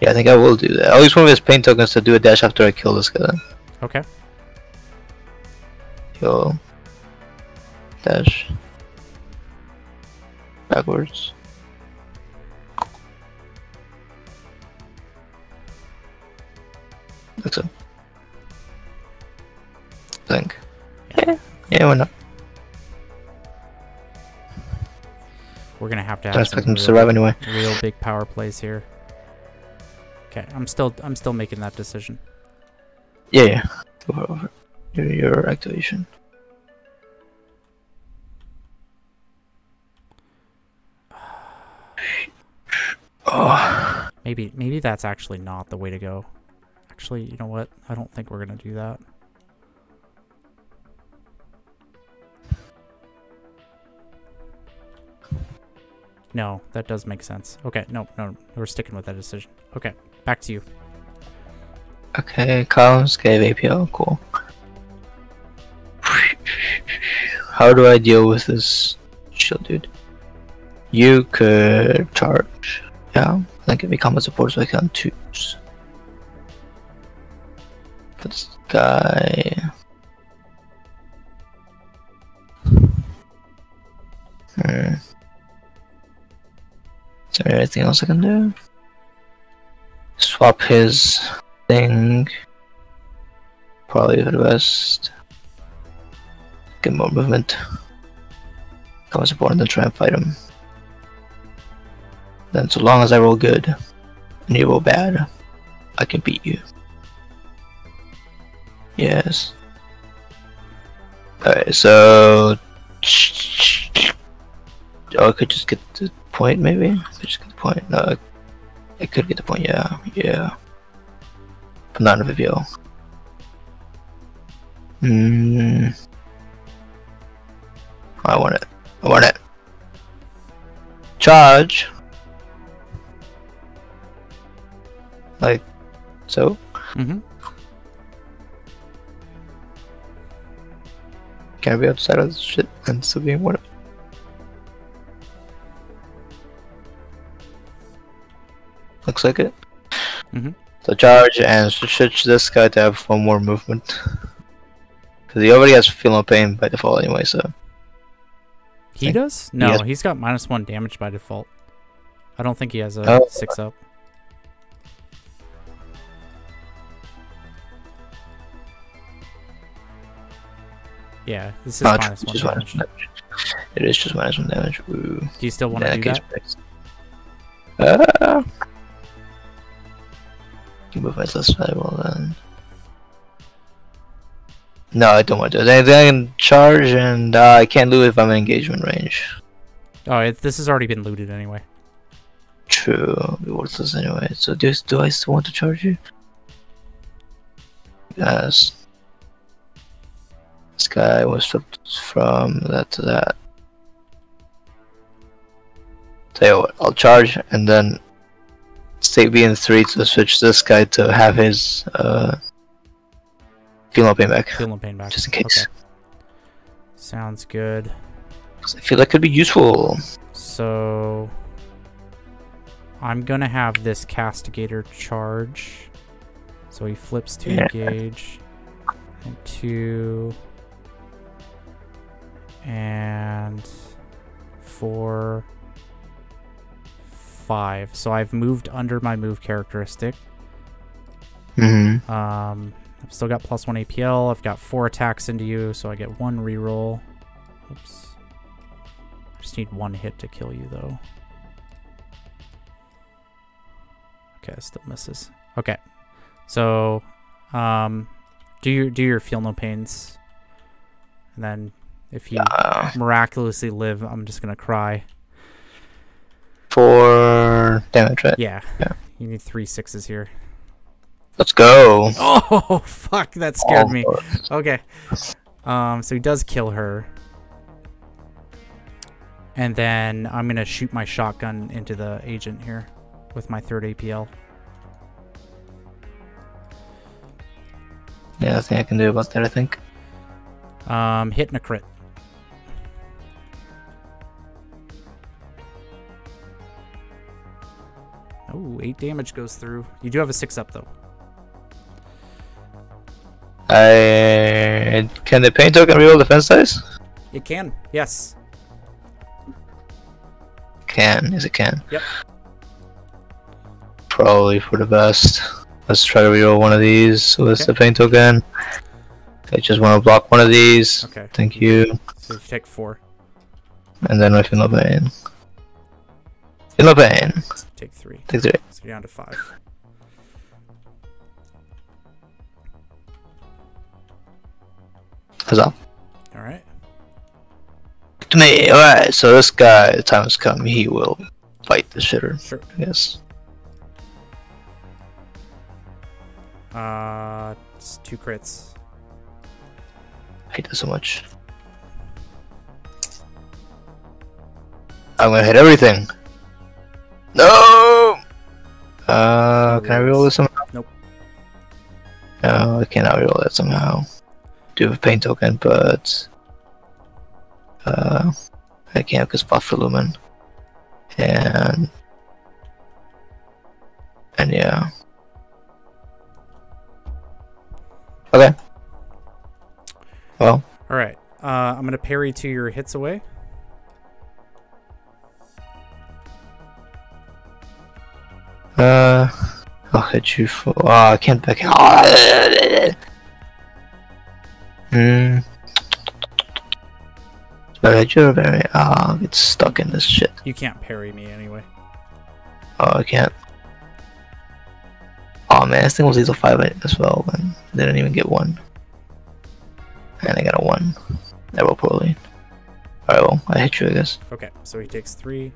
Speaker 1: Yeah, I think I will do that. I'll use one of his pain tokens to do a dash after I kill this guy. Then.
Speaker 2: Okay.
Speaker 1: Kill. Dash. Backwards. Like so. Think. Yeah, yeah, why not?
Speaker 2: We're gonna have to
Speaker 1: Don't
Speaker 2: have
Speaker 1: expect
Speaker 2: some
Speaker 1: him to survive anyway.
Speaker 2: real big power plays here. Okay, I'm still I'm still making that decision.
Speaker 1: Yeah, yeah. Go for, go for. Your, your activation. Oh,
Speaker 2: Maybe maybe that's actually not the way to go. Actually, you know what? I don't think we're gonna do that. No, that does make sense. Okay, no, no, we're sticking with that decision. Okay, back to you.
Speaker 1: okay. Columns gave APL. Cool. How do I deal with this chill dude? You could charge. Yeah, I think it becomes a support so I can twos. This guy. Hmm. Is there anything else I can do? Swap his thing. Probably for the best. Get more movement. Come support and try and fight him. Then so long as I roll good and you roll bad, I can beat you. Yes. Alright, so Oh, I could just get the point maybe? I could just get the point. No, I, could get the point, yeah, yeah. But not in VPO. Hmm. I want it. I want it. Charge. Like, so?
Speaker 2: Mm-hmm.
Speaker 1: Can I be outside of this shit and still being one? Looks like it.
Speaker 2: Mm-hmm.
Speaker 1: So charge and switch this guy to have one more movement. Because he already has feel no pain by default anyway, so.
Speaker 2: He does? No,
Speaker 1: has-
Speaker 2: he's got minus one damage by default. I don't think he has a
Speaker 1: Oh.
Speaker 2: six up. Yeah, this is
Speaker 1: it's
Speaker 2: minus one
Speaker 1: just
Speaker 2: damage.
Speaker 1: one damage. It is just minus one damage. Ooh.
Speaker 2: Do you still want to do that?
Speaker 1: breaks. Uh, you move my less valuable then. No, I don't want to do it. I can charge and uh, I can't loot if I'm in engagement range.
Speaker 2: Oh, it, this has already been looted anyway.
Speaker 1: True, it'll be worthless anyway. So do, do I still want to charge you? Yes. This guy was flipped from that to that. Tell you what, I'll charge and then stay B in three to switch this guy to have his uh feel no pain back.
Speaker 2: Feel no pain back.
Speaker 1: Just in case.
Speaker 2: Okay. Sounds good.
Speaker 1: I feel that could be useful.
Speaker 2: So I'm gonna have this castigator charge. So he flips to
Speaker 1: Yeah.
Speaker 2: engage and two and four five. So I've moved under my move characteristic.
Speaker 1: Mm-hmm.
Speaker 2: Um, I've still got plus one APL. I've got four attacks into you, so I get one reroll. Oops. I just need one hit to kill you, though. Okay, it still misses. Okay, so um, Do your do your feel no pains. And then if you
Speaker 1: Uh,
Speaker 2: miraculously live, I'm just gonna cry.
Speaker 1: four damage, right?
Speaker 2: Yeah.
Speaker 1: Yeah.
Speaker 2: You need three sixes here.
Speaker 1: Let's go.
Speaker 2: Oh [LAUGHS] fuck, that scared me.
Speaker 1: Almost.
Speaker 2: Okay. Um, so he does kill her. And then I'm gonna shoot my shotgun into the agent here with my third APL.
Speaker 1: Yeah, nothing I can do about that, I think.
Speaker 2: Um, hitting a crit. Oh, eight damage goes through. You do have a six up though.
Speaker 1: I can the paint token reroll defense dice?
Speaker 2: It can, yes.
Speaker 1: Can, is it can.
Speaker 2: Yep.
Speaker 1: Probably for the best. Let's try to reroll one of these with
Speaker 2: Okay.
Speaker 1: the paint token. I just want to block one of these.
Speaker 2: Okay.
Speaker 1: Thank you.
Speaker 2: So you take four.
Speaker 1: And then I feel no pain. Pain.
Speaker 2: Take three.
Speaker 1: Take three.
Speaker 2: So you're down to five.
Speaker 1: Huzzah.
Speaker 2: All right.
Speaker 1: To me, alright, so this guy, the time has come, he will fight the shitter,
Speaker 2: Sure.
Speaker 1: Guess.
Speaker 2: Uh, it's two crits.
Speaker 1: I hate this so much. I'm gonna hit everything. No! Uh, can I reroll this somehow?
Speaker 2: Nope.
Speaker 1: No, I cannot reroll that somehow. Do have a paint token, but uh, I can't because buff for lumen, and and yeah. Okay. Well,
Speaker 2: All right. Uh, I'm gonna parry two your hits away.
Speaker 1: I'll hit you for. Oh, I can't back out. Hmm. But you're very. Ah, I'll get stuck in this shit.
Speaker 2: You can't parry me anyway.
Speaker 1: Oh, I can't. Oh man, this thing was lethal 5 as well, and didn't even get one. And I got a 1. I rolled poorly. Alright, well, I hit you, I guess.
Speaker 2: Okay, so he takes three.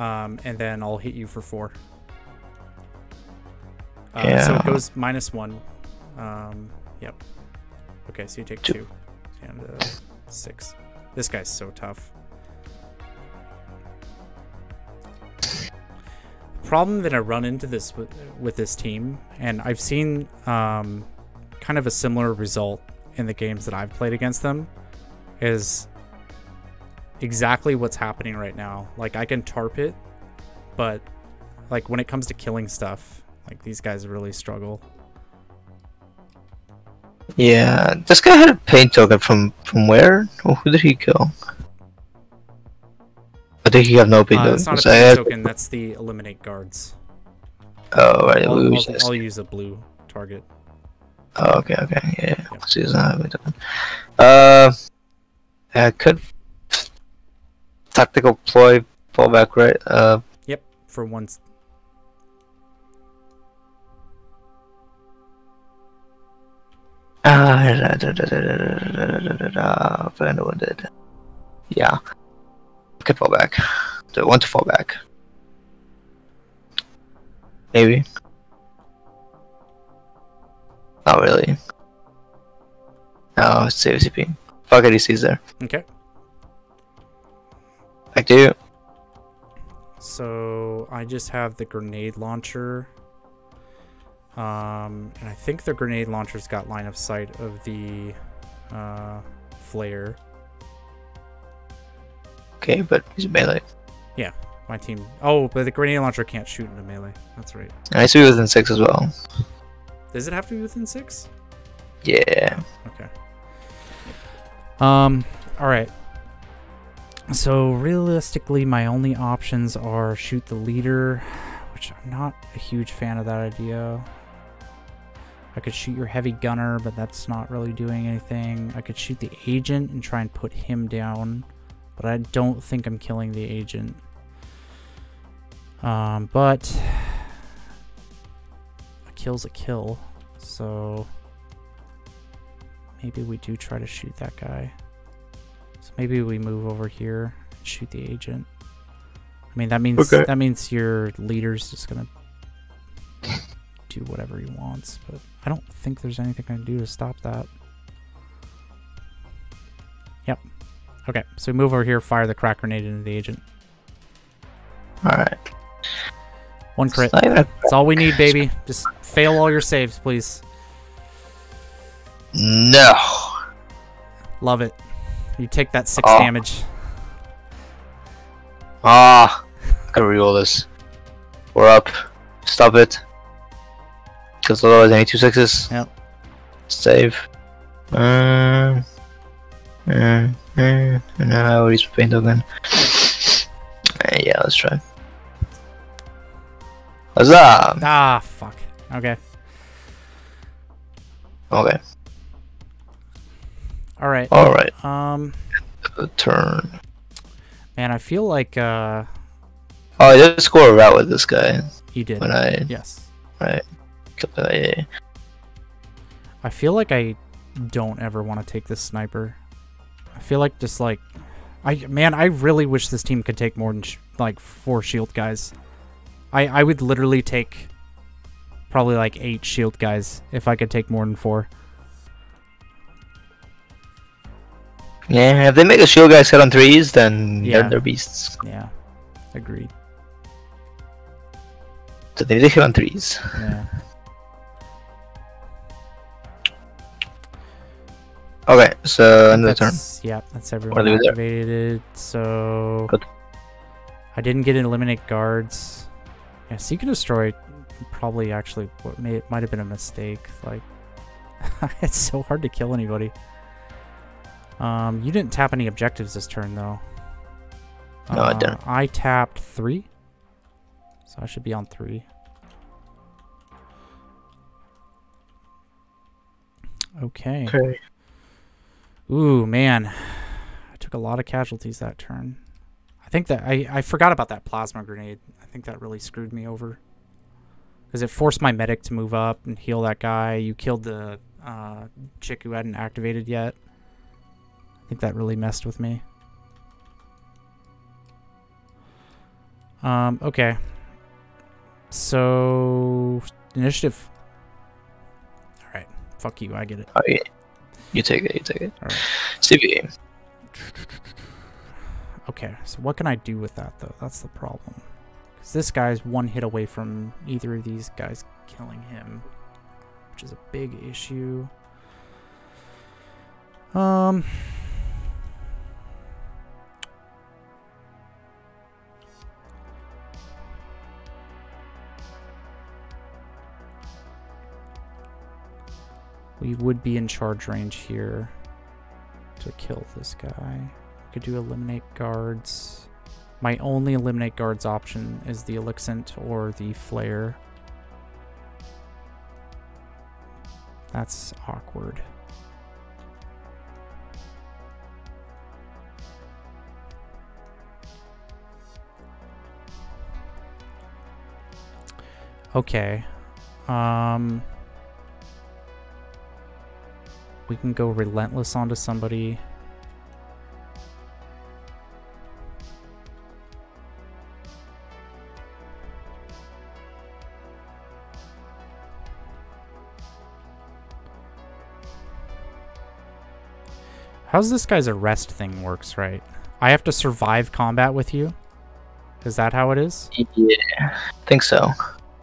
Speaker 2: Um, and then I'll hit you for four. Uh, So it goes minus one. Um, yep. Okay, so you take
Speaker 1: Two.
Speaker 2: two. And uh, six. This guy's so tough. The problem that I run into this with, with this team, and I've seen um, kind of a similar result in the games that I've played against them, is exactly what's happening right now. Like I can tarp it, but like when it comes to killing stuff, like these guys really struggle.
Speaker 1: Yeah, this guy had a paint token from from where? Oh, who did he kill? I think he have no paint
Speaker 2: Uh,
Speaker 1: tokens.
Speaker 2: it's not a paint token. That's the eliminate guards.
Speaker 1: Oh, right.
Speaker 2: I'll, I'll-
Speaker 1: was
Speaker 2: I'll use a blue target.
Speaker 1: Oh, okay, okay, yeah.
Speaker 2: Yep.
Speaker 1: So he doesn't have a paint token. Uh, I could tactical ploy fallback, right? Uh,
Speaker 2: yep, for once.
Speaker 1: Ah, uh, Fernando wounded. Yeah, could fall back. Do I want to fall back? Maybe. Not really. No, it's CP. Fuck it, he sees there.
Speaker 2: Okay.
Speaker 1: To you.
Speaker 2: So I just have the grenade launcher. Um, and I think the grenade launcher's got line of sight of the uh, Flayer.
Speaker 1: Okay, but he's melee.
Speaker 2: Yeah, my team. Oh, but the grenade launcher can't shoot into melee. That's right.
Speaker 1: I see within six as well.
Speaker 2: Does it have to be within six?
Speaker 1: Yeah.
Speaker 2: Okay. Um. All right. So realistically, my only options are shoot the leader, which I'm not a huge fan of that idea. I could shoot your heavy gunner, but that's not really doing anything. I could shoot the agent and try and put him down, but I don't think I'm killing the agent. Um, but a kill's a kill. So maybe we do try to shoot that guy. So maybe we move over here and shoot the agent. I mean that means
Speaker 1: Okay.
Speaker 2: that means your leader's just gonna do whatever he wants, but I don't think there's anything I can do to stop that. Yep. Okay, so we move over here, fire the crack grenade into the agent.
Speaker 1: Alright.
Speaker 2: One crit. That's all we need, baby. Just fail all your saves, please.
Speaker 1: No.
Speaker 2: Love it. You take that six
Speaker 1: Oh.
Speaker 2: damage.
Speaker 1: Ah. I gotta reroll this. We're up. Stop it. Because otherwise I need two sixes.
Speaker 2: Yep.
Speaker 1: Save. Um. Um. um no, I already paint again. Uh, yeah, let's try. Huzzah!
Speaker 2: Ah, fuck. Okay.
Speaker 1: Okay.
Speaker 2: All right.
Speaker 1: Alright.
Speaker 2: Um,
Speaker 1: The turn.
Speaker 2: man, I feel like uh,
Speaker 1: Oh, I did score a route with this guy
Speaker 2: you did.
Speaker 1: when I.
Speaker 2: Yes.
Speaker 1: Right.
Speaker 2: I feel like I don't ever want to take this sniper. I feel like just like, I man, I really wish this team could take more than sh- like four shield guys. I I would literally take probably like eight shield guys if I could take more than four.
Speaker 1: Yeah, if they make a shield guy set on threes, then
Speaker 2: Yeah.
Speaker 1: they're, they're beasts.
Speaker 2: Yeah, agreed.
Speaker 1: So they hit on threes.
Speaker 2: Yeah.
Speaker 1: Okay, so end of the turn.
Speaker 2: Yeah, that's everyone
Speaker 1: do we do there?
Speaker 2: activated. So
Speaker 1: Good.
Speaker 2: I didn't get an eliminate guards. Yeah, seek and destroy probably actually may it might have been a mistake. Like [LAUGHS] it's so hard to kill anybody. Um, you didn't tap any objectives this turn though.
Speaker 1: No, I
Speaker 2: Uh,
Speaker 1: didn't.
Speaker 2: I tapped three, so I should be on three. Okay.
Speaker 1: Okay.
Speaker 2: Ooh, man. I took a lot of casualties that turn. I think that I, I forgot about that plasma grenade. I think that really screwed me over. Because it forced my medic to move up and heal that guy. You killed the uh, chick who hadn't activated yet. I think that really messed with me. Um, okay. So, initiative. Alright. Fuck you, I get it.
Speaker 1: Oh, yeah. You take it, you take it.
Speaker 2: Alright.
Speaker 1: CV.
Speaker 2: Okay, so what can I do with that though? That's the problem. Because this guy's one hit away from either of these guys killing him, which is a big issue. Um. We would be in charge range here to kill this guy. Could do eliminate guards. My only eliminate guards option is the Elixicant or the Flayer. That's awkward. Okay. Um we can go relentless onto somebody. How's this guy's arrest thing works, right? I have to survive combat with you? Is that how it is?
Speaker 1: Yeah, I think so.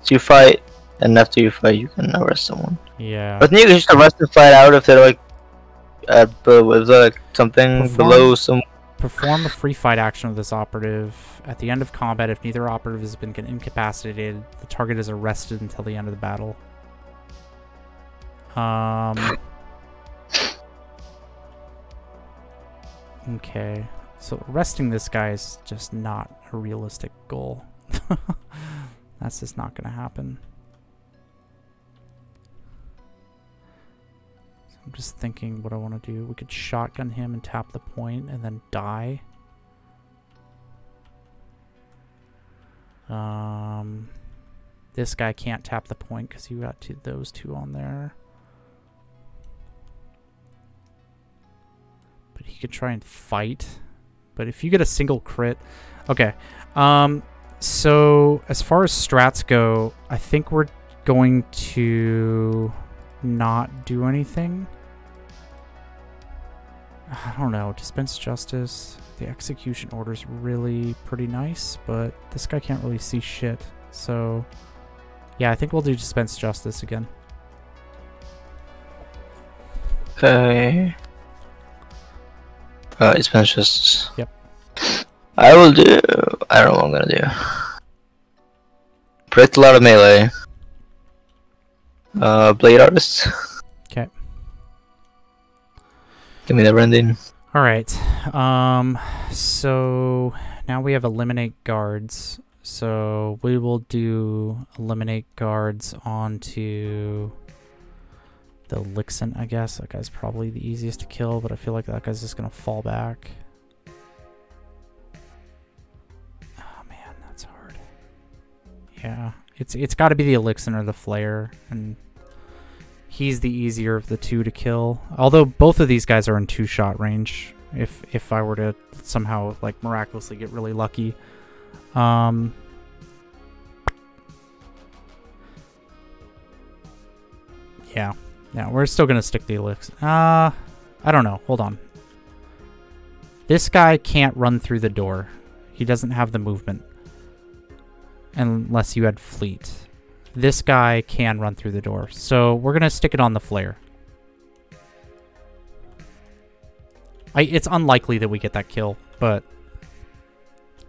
Speaker 1: So you fight, and after you fight, you can arrest someone.
Speaker 2: Yeah.
Speaker 1: But you can just arrest them fight out if they're like, uh, with like something
Speaker 2: Perform-
Speaker 1: below some.
Speaker 2: Perform a free fight action with this operative. At the end of combat, if neither operative has been incapacitated, the target is arrested until the end of the battle. Um. [LAUGHS] Okay. So arresting this guy is just not a realistic goal. [LAUGHS] That's just not going to happen. I'm just thinking what I want to do. We could shotgun him and tap the point and then die. Um, This guy can't tap the point because you got two, those two on there. But he could try and fight. But if you get a single crit... Okay. Um, so, as far as strats go, I think we're going to not do anything. I don't know. Dispense justice. The execution order's really pretty nice, but this guy can't really see shit. So, yeah, I think we'll do dispense justice again.
Speaker 1: Okay. Uh, dispense justice.
Speaker 2: Yep.
Speaker 1: I will do. I don't know what I'm gonna do. Protect a lot of melee. Uh, blade artist. [LAUGHS] Give me the rending.
Speaker 2: All right. Um, so now we have eliminate guards. So we will do eliminate guards onto the Lixen, I guess. That guy's probably the easiest to kill, but I feel like that guy's just gonna fall back. Oh man, that's hard. Yeah, it's it's got to be the Elixir or the Flayer, and he's the easier of the two to kill. Although both of these guys are in two-shot range. If if I were to somehow like miraculously get really lucky, um. Yeah, yeah, we're still gonna stick the elixir. Uh, I don't know. Hold on. This guy can't run through the door. He doesn't have the movement. Unless you had fleet. This guy can run through the door. So we're going to stick it on the Flayer. I, it's unlikely that we get that kill, but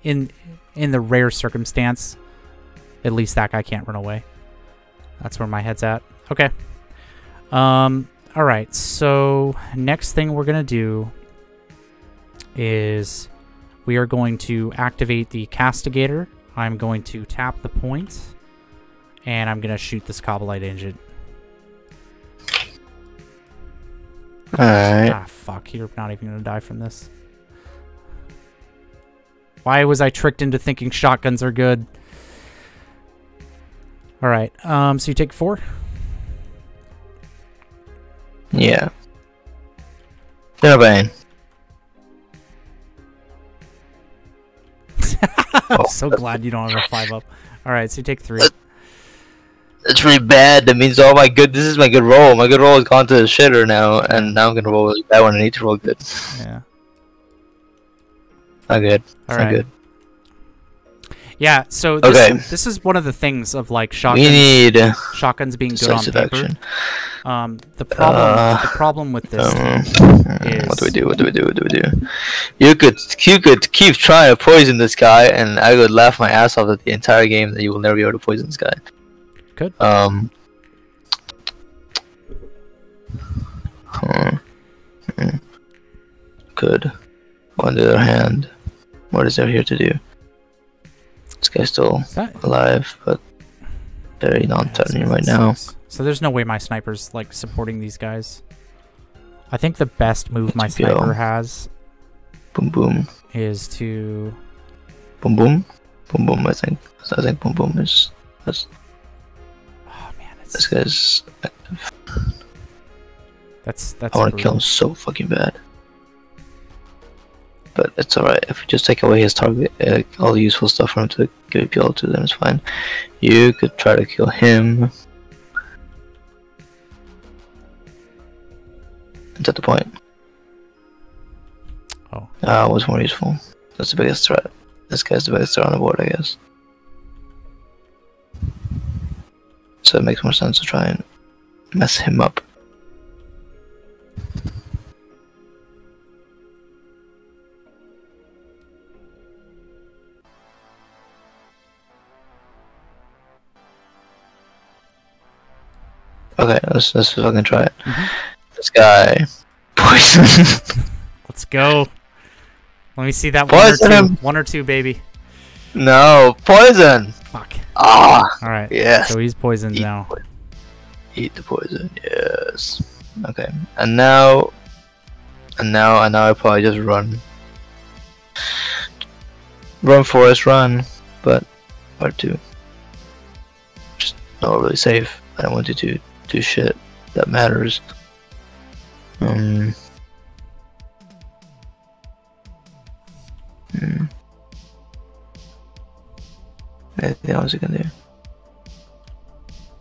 Speaker 2: in in the rare circumstance, at least that guy can't run away. That's where my head's at. Okay. Um, all right, so next thing we're going to do is we are going to activate the Castigator. I'm going to tap the point, and I'm going to shoot this Kabalite engine.
Speaker 1: Alright.
Speaker 2: Ah, fuck, you're not even going to die from this. Why was I tricked into thinking shotguns are good? All right, um, so you take four.
Speaker 1: Yeah. They're bad.
Speaker 2: I'm [LAUGHS] so glad you don't have a five up. All right, so you take three. [LAUGHS]
Speaker 1: That's really bad. That means all my good. This is my good roll. My good roll has gone to the shitter now, and now I'm gonna roll really bad one. I need to roll good.
Speaker 2: Yeah.
Speaker 1: Not good.
Speaker 2: All
Speaker 1: Not
Speaker 2: right.
Speaker 1: good.
Speaker 2: Yeah. So this,
Speaker 1: Okay.
Speaker 2: this is one of the things of like shotguns.
Speaker 1: We need
Speaker 2: shotguns being good on paper.
Speaker 1: action.
Speaker 2: Um, the problem,
Speaker 1: Uh,
Speaker 2: the problem with this
Speaker 1: Um,
Speaker 2: is-
Speaker 1: what do we do? What do we do? What do we do? You could you could keep trying to poison this guy, and I would laugh my ass off at the entire game that you will never be able to poison this guy.
Speaker 2: Good.
Speaker 1: Um. huh, hmm. On the other hand, what is there here to do? This guy's still
Speaker 2: that
Speaker 1: alive, but very non-threatening right now.
Speaker 2: So there's no way my sniper's like supporting these guys. I think the best move my
Speaker 1: Let's go.
Speaker 2: sniper has
Speaker 1: Boom, boom,
Speaker 2: is to
Speaker 1: boom, boom, boom, boom. I think. I think boom, boom is. That's this
Speaker 2: it's,
Speaker 1: guy's.
Speaker 2: that's that's
Speaker 1: I want to kill him so fucking bad. But it's alright. If we just take away his target, uh, all the useful stuff for him to give you all to, then it's fine. You could try to kill him. Is that the point?
Speaker 2: Oh.
Speaker 1: Uh, what's more useful? That's the biggest threat. This guy's the biggest threat on the board, I guess. So it makes more sense to try and mess him up. Okay, let's let's fucking try it.
Speaker 2: Mhm.
Speaker 1: This guy, poison. [LAUGHS]
Speaker 2: Let's go. Let me see that one or two.
Speaker 1: him.
Speaker 2: One or two, baby.
Speaker 1: no poison.
Speaker 2: Fuck.
Speaker 1: Ah,
Speaker 2: All right.
Speaker 1: yes.
Speaker 2: So he's poisoned
Speaker 1: Eat
Speaker 2: now.
Speaker 1: poison. Eat the poison. Yes. Okay, and now, and now, and now I probably just run. Run, Forest, run. But part two. Just not really safe. I don't want you to do shit that matters. Um. Hmm. Anything else you can do?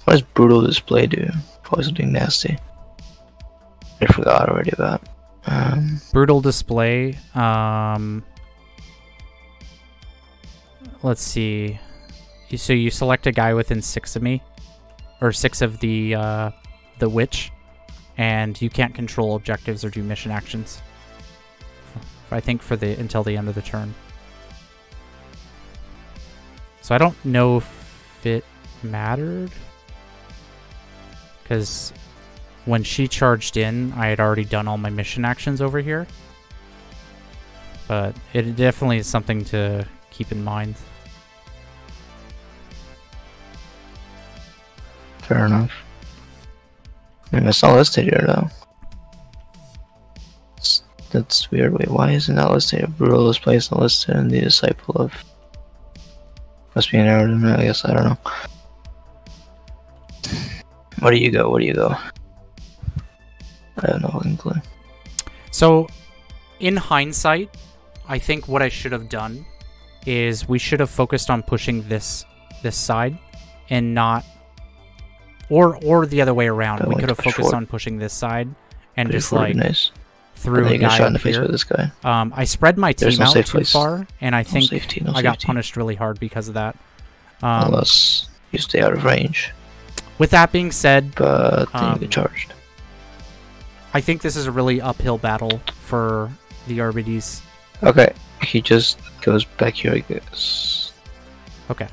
Speaker 1: What does brutal display do? Probably something nasty. I forgot already about. Um,
Speaker 2: Brutal display. Um, let's see. So you select a guy within six of me, or six of the uh, the witch, and you can't control objectives or do mission actions. I think for the until the end of the turn. So I don't know if it mattered because when she charged in, I had already done all my mission actions over here. But it definitely is something to keep in mind.
Speaker 1: fair enough. I mean, it's not listed here though. That's weird. Wait, why isn't that listed? Brutal is not listed in the disciple of. Must be an it, I guess I don't know. Where do you go? Where do you go? I have no fucking clue.
Speaker 2: So, in hindsight, I think what I should have done is we should have focused on pushing this this side and not or or the other way around. We could have focused
Speaker 1: forward.
Speaker 2: on pushing this side and
Speaker 1: Pretty
Speaker 2: just like
Speaker 1: nice. Then
Speaker 2: a guy
Speaker 1: shot in the face
Speaker 2: here.
Speaker 1: with this guy.
Speaker 2: Um, I spread my
Speaker 1: There's
Speaker 2: team
Speaker 1: no
Speaker 2: out too
Speaker 1: place.
Speaker 2: far, and I
Speaker 1: No
Speaker 2: think
Speaker 1: safety. No
Speaker 2: I got
Speaker 1: safety.
Speaker 2: punished really hard because of that. Um,
Speaker 1: Unless you stay out of range,
Speaker 2: with that being said,
Speaker 1: but then you
Speaker 2: Um,
Speaker 1: get charged.
Speaker 2: I think this is a really uphill battle for the Arbites.
Speaker 1: Okay, he just goes back here, I guess.
Speaker 2: Okay.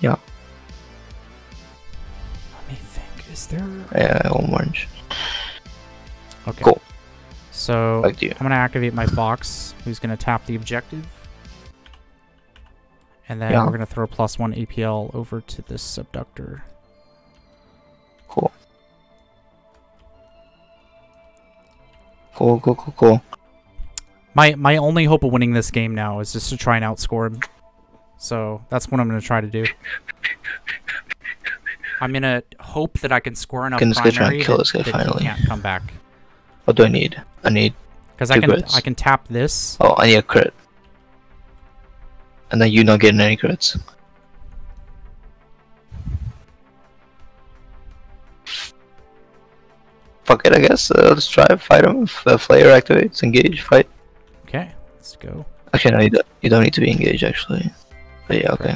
Speaker 1: Yeah.
Speaker 2: Let me think. Is there?
Speaker 1: Yeah, one orange.
Speaker 2: Okay.
Speaker 1: Cool.
Speaker 2: So
Speaker 1: to.
Speaker 2: I'm gonna activate my fox, who's gonna tap the objective, and then
Speaker 1: Yeah.
Speaker 2: we're gonna throw plus one APL over to this subductor.
Speaker 1: Cool. Cool, cool, cool, cool.
Speaker 2: My my only hope of winning this game now is just to try and outscore him. So that's what I'm gonna try to do. I'm gonna hope that I can score enough
Speaker 1: Can this guy try and
Speaker 2: primary
Speaker 1: kill this guy
Speaker 2: that
Speaker 1: finally?
Speaker 2: he can't come back.
Speaker 1: What do I need? I need.
Speaker 2: Because I can
Speaker 1: crits.
Speaker 2: I can tap this.
Speaker 1: Oh, I need a crit. And then you not getting any crits. Fuck it, I guess. Uh, let's try. Fight him. If the Flayer activates, engage, fight.
Speaker 2: Okay, let's go.
Speaker 1: Okay, no, you don't, you don't need to be engaged actually. But yeah, okay.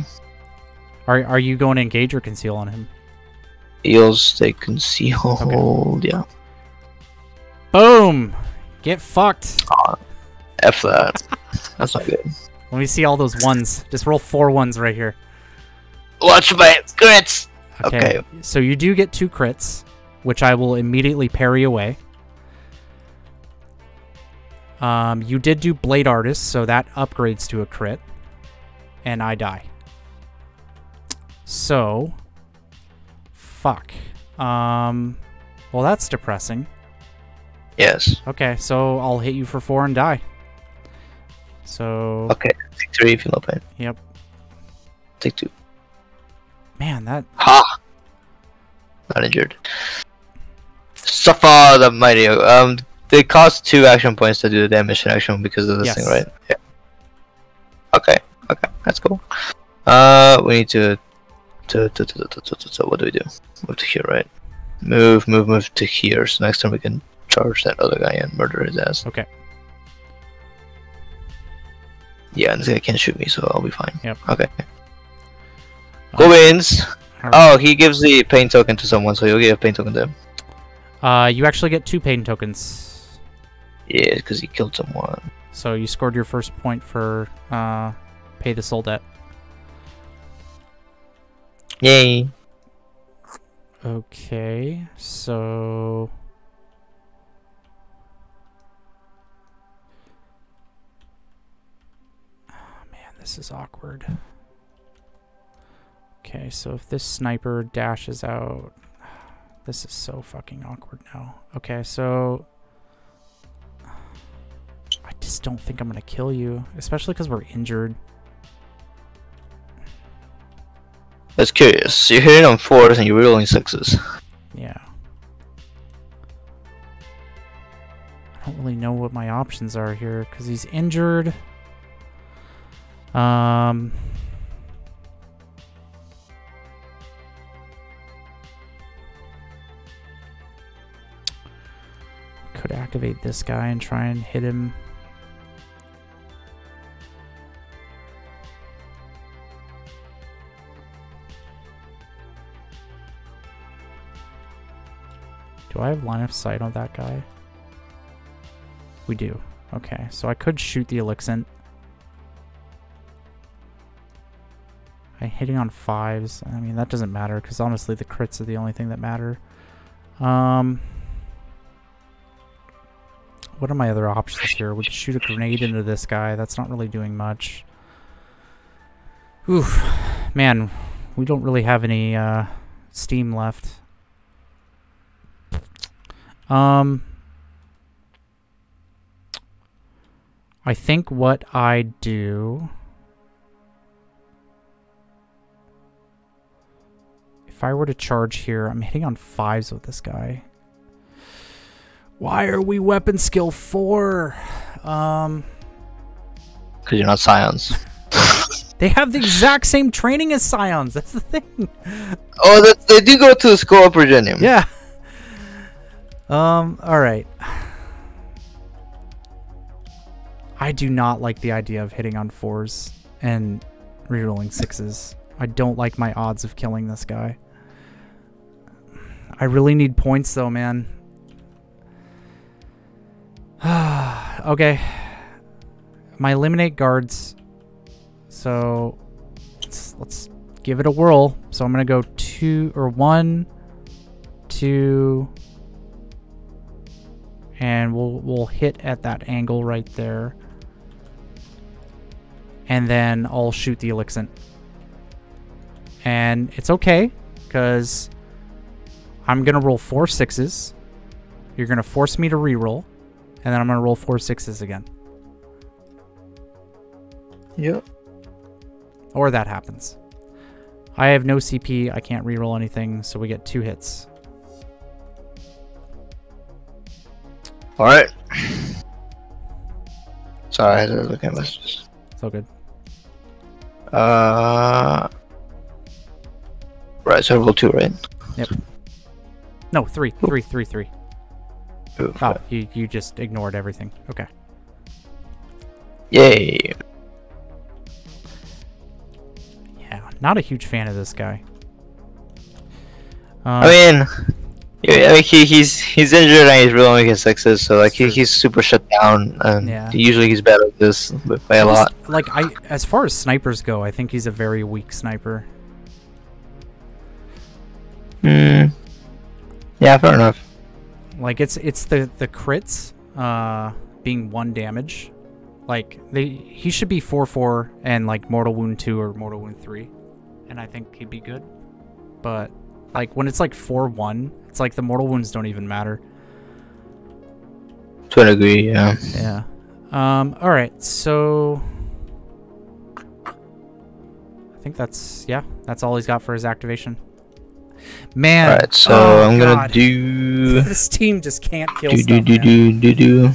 Speaker 2: Are are you going to engage or conceal on him?
Speaker 1: Eels, they concealed. [LAUGHS] Yeah.
Speaker 2: Boom! Get fucked.
Speaker 1: F that. That's not good.
Speaker 2: Let me see all those ones. Just roll four ones right here.
Speaker 1: Watch my crits! Okay.
Speaker 2: So you do get two crits, which I will immediately parry away. Um, you did do Blade Artist, so that upgrades to a crit. And I die. So, fuck. Um, well, that's depressing.
Speaker 1: Yes.
Speaker 2: Okay, so I'll hit you for four and die. So,
Speaker 1: Okay, take three if you love it.
Speaker 2: yep.
Speaker 1: Take two.
Speaker 2: Man, that
Speaker 1: Ha! Not injured. Suffer the mighty. Um, they cost two action points to do the damage in action because of this
Speaker 2: Yes.
Speaker 1: thing, right? Yeah. Okay. Okay, that's cool. Uh, we need to. To, to, to, to, to, to, to, to what do we do? Move to here, right? Move, move, move to here. So next time we can charge that other guy and murder his ass.
Speaker 2: okay.
Speaker 1: Yeah, and this guy can't shoot me, so I'll be fine.
Speaker 2: Yep.
Speaker 1: Okay. Cool beans.
Speaker 2: Alright.
Speaker 1: Oh, he gives the pain token to someone, so you'll give a pain token to him.
Speaker 2: Uh, you actually get two pain tokens.
Speaker 1: Yeah, because he killed someone.
Speaker 2: So you scored your first point for uh, pay the soul debt.
Speaker 1: Yay.
Speaker 2: Okay, so this is awkward. Okay, so if this sniper dashes out, [SIGHS] this is so fucking awkward now. Okay, so [SIGHS] I just don't think I'm gonna kill you, especially because we're injured.
Speaker 1: That's curious. You're hitting on fours and you're rolling sixes.
Speaker 2: Yeah. I don't really know what my options are here because he's injured. Um. Could activate this guy and try and hit him. Do I have line of sight on that guy? We do. Okay, so I could shoot the Elixir. Hitting on fives. I mean, that doesn't matter because honestly, the crits are the only thing that matter. Um, what are my other options here? We could shoot a grenade into this guy. That's not really doing much. Oof, man, we don't really have any uh, steam left. Um, I think what I do... If I were to charge here, I'm hitting on fives with this guy. Why are we weapon skill four? Um,
Speaker 1: Because you're not scions. [LAUGHS]
Speaker 2: they have the exact same training as scions. That's the thing.
Speaker 1: oh, that, they do go to the Schola Progenium.
Speaker 2: Yeah. Um, alright. I do not like the idea of hitting on fours and rerolling sixes. I don't like my odds of killing this guy. I really need points though, man. [SIGHS] okay. My eliminate guards. So let's, let's give it a whirl. So I'm gonna go two or one, two, and we'll we'll hit at that angle right there. And then I'll shoot the elixir. And it's okay, because I'm gonna roll four sixes. You're gonna force me to re-roll, and then I'm gonna roll four sixes again.
Speaker 1: Yep.
Speaker 2: Or that happens. I have no CP, I can't re-roll anything, so we get two hits.
Speaker 1: Alright. Sorry, I had to look at messages.
Speaker 2: So good.
Speaker 1: Uh. Right, so roll two, right?
Speaker 2: No, three, three, three, three. Oh, you, you just ignored everything. Okay.
Speaker 1: Yay.
Speaker 2: Yeah, not a huge fan of this guy. Uh,
Speaker 1: I mean, yeah, I mean, he he's he's injured and he's really making sixes, so like he, he's super shut down, and
Speaker 2: Yeah.
Speaker 1: usually he's bad at this by by a lot.
Speaker 2: Like I, as far as snipers go, I think he's a very weak sniper.
Speaker 1: Hmm. Yeah, fair enough.
Speaker 2: Like it's it's the the crits, uh, being one damage. Like they, he should be four four and like mortal wound two or mortal wound three, and I think he'd be good. But like when it's like four one, it's like the mortal wounds don't even matter.
Speaker 1: To a degree, yeah.
Speaker 2: Yeah. Um. All right. So. I think that's yeah. That's all he's got for his activation. Man.
Speaker 1: Alright, so
Speaker 2: oh,
Speaker 1: I'm gonna do [LAUGHS]
Speaker 2: This team just can't kill
Speaker 1: do
Speaker 2: stuff.
Speaker 1: do do do do do.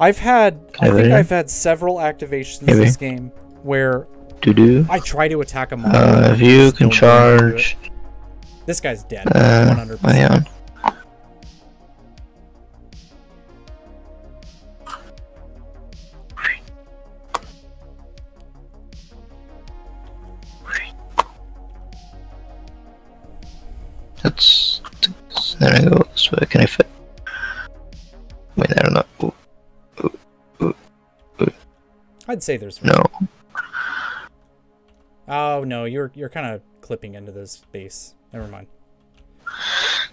Speaker 2: I've had. I think I've had several activations
Speaker 1: Maybe.
Speaker 2: this game where
Speaker 1: Do do.
Speaker 2: I try to attack a
Speaker 1: Uh,
Speaker 2: monster.
Speaker 1: if you can
Speaker 2: don't know how to do it.
Speaker 1: charge,
Speaker 2: This guy's dead.
Speaker 1: uh,
Speaker 2: 100%.
Speaker 1: Then I go. Can I fit? Wait, I don't know. Ooh,
Speaker 2: I'd say there's.
Speaker 1: no.
Speaker 2: Oh no, you're you're kind of clipping into this base. Never mind.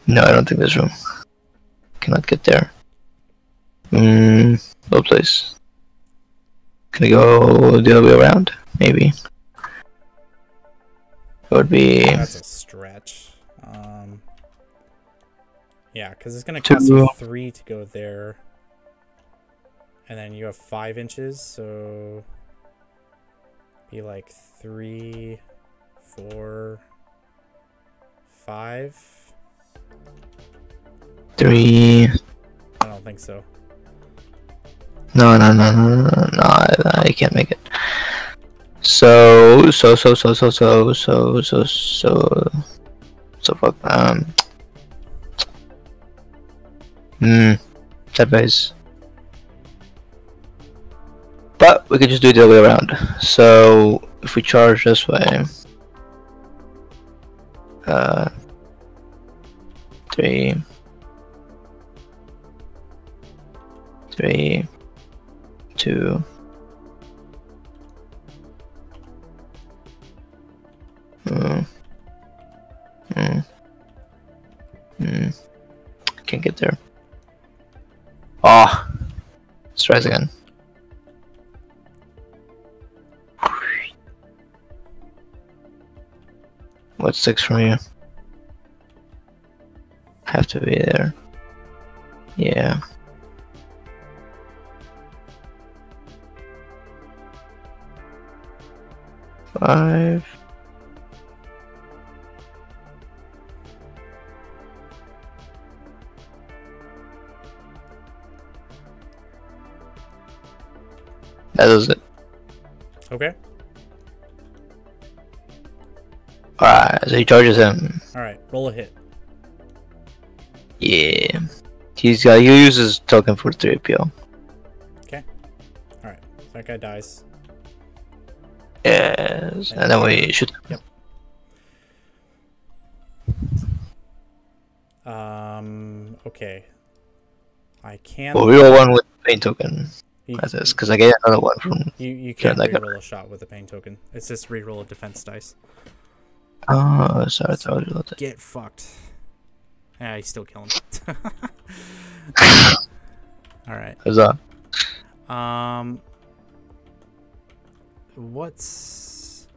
Speaker 1: No, I don't think there's room. Cannot get there. Hmm, low place. Can I go the other way around? Maybe. It would be
Speaker 2: That's a stretch. Um, yeah, because it's gonna cost you three to go there, and then you have five inches, so be like three, four, five?
Speaker 1: Three.
Speaker 2: I don't think so.
Speaker 1: No, no, no, no, no, no, no, I, I can't make it. So, so, so, so, so, so, so, so, so, so, fuck, um, hmm, base. But we could just do it the other way around. So, if we charge this way, uh, three, three, two. Hmm. Hmm. Hmm. Can't get there. Oh. Let's try this again. What six from you? Have to be there. Yeah. Five. That is it.
Speaker 2: Okay.
Speaker 1: Alright, so he charges him.
Speaker 2: Alright, roll a hit.
Speaker 1: Yeah. He's got he uses token for 3 appeal.
Speaker 2: Alright, that guy dies.
Speaker 1: Yes. And then we shoot him.
Speaker 2: Um, okay. I can't.
Speaker 1: Well, we roll one with pain token.
Speaker 2: You,
Speaker 1: That's this, because I get another one from.
Speaker 2: you, you can't
Speaker 1: that guy.
Speaker 2: reroll a shot with a pain token. It's just reroll a defense dice.
Speaker 1: Oh, sorry, I thought about that.
Speaker 2: Get fucked. Yeah, you still killing. [LAUGHS] Alright.
Speaker 1: What's up?
Speaker 2: Um, what's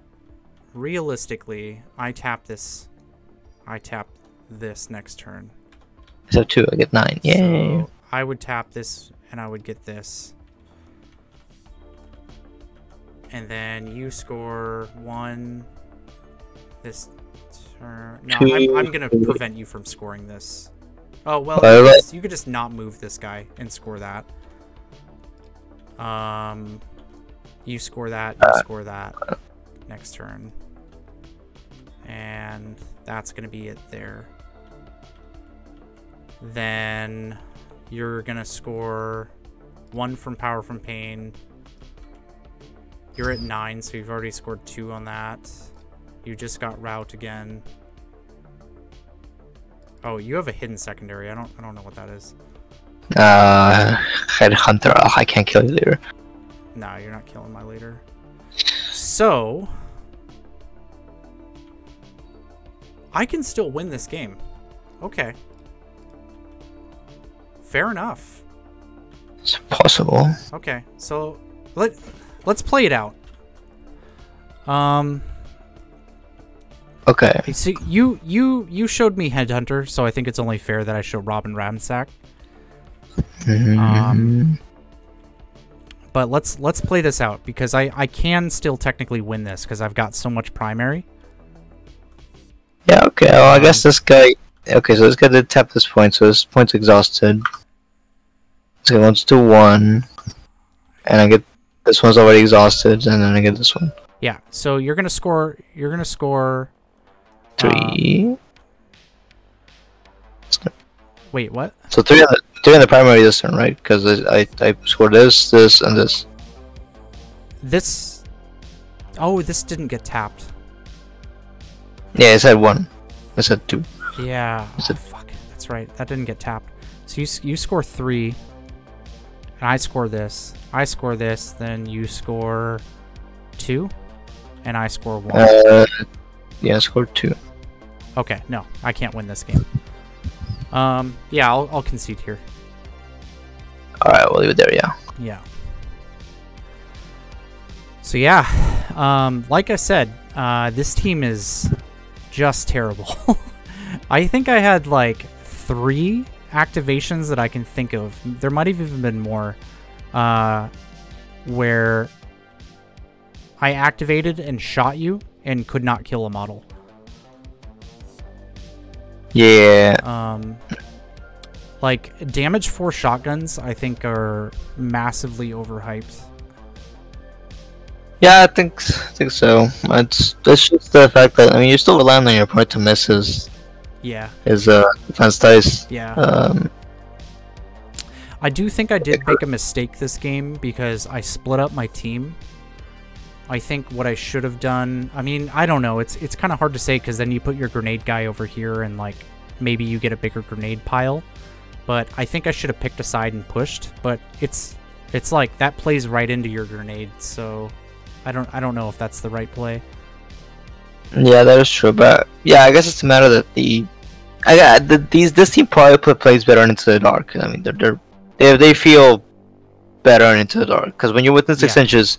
Speaker 2: realistically? I tap this. I tap this next turn.
Speaker 1: So two, I get nine. Yay.
Speaker 2: So I would tap this, and I would get this. And then you score one. This turn. No, I'm, I'm gonna prevent you from scoring this. Oh well,
Speaker 1: Well,
Speaker 2: you, could just, you could just not move this guy and score that. Um, you score that. You
Speaker 1: Uh,
Speaker 2: score that next turn, and that's gonna be it there. Then you're gonna score one from Power from Pain. You're at nine, so you've already scored two on that. You just got route again. Oh, you have a hidden secondary. I don't I don't know what that is.
Speaker 1: Uh, Headhunter. Oh, I can't kill you later.
Speaker 2: No, you're not killing my leader. So I can still win this game. Okay. Fair enough.
Speaker 1: It's possible.
Speaker 2: Okay, so let let's play it out. Um,
Speaker 1: Okay.
Speaker 2: so you you you showed me Headhunter, so I think it's only fair that I show Rob and Ransack.
Speaker 1: Um,
Speaker 2: But let's let's play this out because I I can still technically win this because I've got so much primary.
Speaker 1: yeah, okay. Well, I guess
Speaker 2: um,
Speaker 1: this guy. Okay, so this guy did tap this point, so his point's exhausted. So guy wants to one. And I get. This one's already exhausted, and then I get this one.
Speaker 2: Yeah, so you're gonna score. You're gonna score.
Speaker 1: Uh, three.
Speaker 2: Wait, what?
Speaker 1: So three on the three on the primary this turn, right? Because I, I I scored this, this, and this.
Speaker 2: This. Oh, this didn't get tapped.
Speaker 1: Yeah, it said one. I said two.
Speaker 2: Yeah.
Speaker 1: Is
Speaker 2: Oh, fuck. That's right. That didn't get tapped. So you you score three, and I score this. I score this. Then you score two, and I score one.
Speaker 1: Uh, yeah, I scored two.
Speaker 2: okay. No, I can't win this game. Um. Yeah, I'll I'll concede here.
Speaker 1: All right, we'll leave it there. Yeah.
Speaker 2: Yeah. So yeah, um, like I said, uh, this team is just terrible. [LAUGHS] I think I had like three activations that I can think of. There might have even been more, uh, where I activated and shot you and could not kill a model.
Speaker 1: Yeah.
Speaker 2: Um, like damage four shotguns, I think are massively overhyped.
Speaker 1: Yeah, I think I think so. It's it's just the fact that I mean you're still relying on your point to miss his
Speaker 2: Yeah,
Speaker 1: his uh, defense dice.
Speaker 2: yeah.
Speaker 1: Um,
Speaker 2: I do think I did make a mistake this game because I split up my team. I think what I should have done. I mean, I don't know. It's it's kind of hard to say because then you put your grenade guy over here and like maybe you get a bigger grenade pile. But I think I should have picked a side and pushed. But it's it's like that plays right into your grenade. So I don't I don't know if that's the right play.
Speaker 1: Yeah, that is true. But yeah, I guess it's a matter that the I got the, these this team probably put plays better into the dark. I mean, they're, they're they they feel better into the dark because when you're within six
Speaker 2: Yeah.
Speaker 1: inches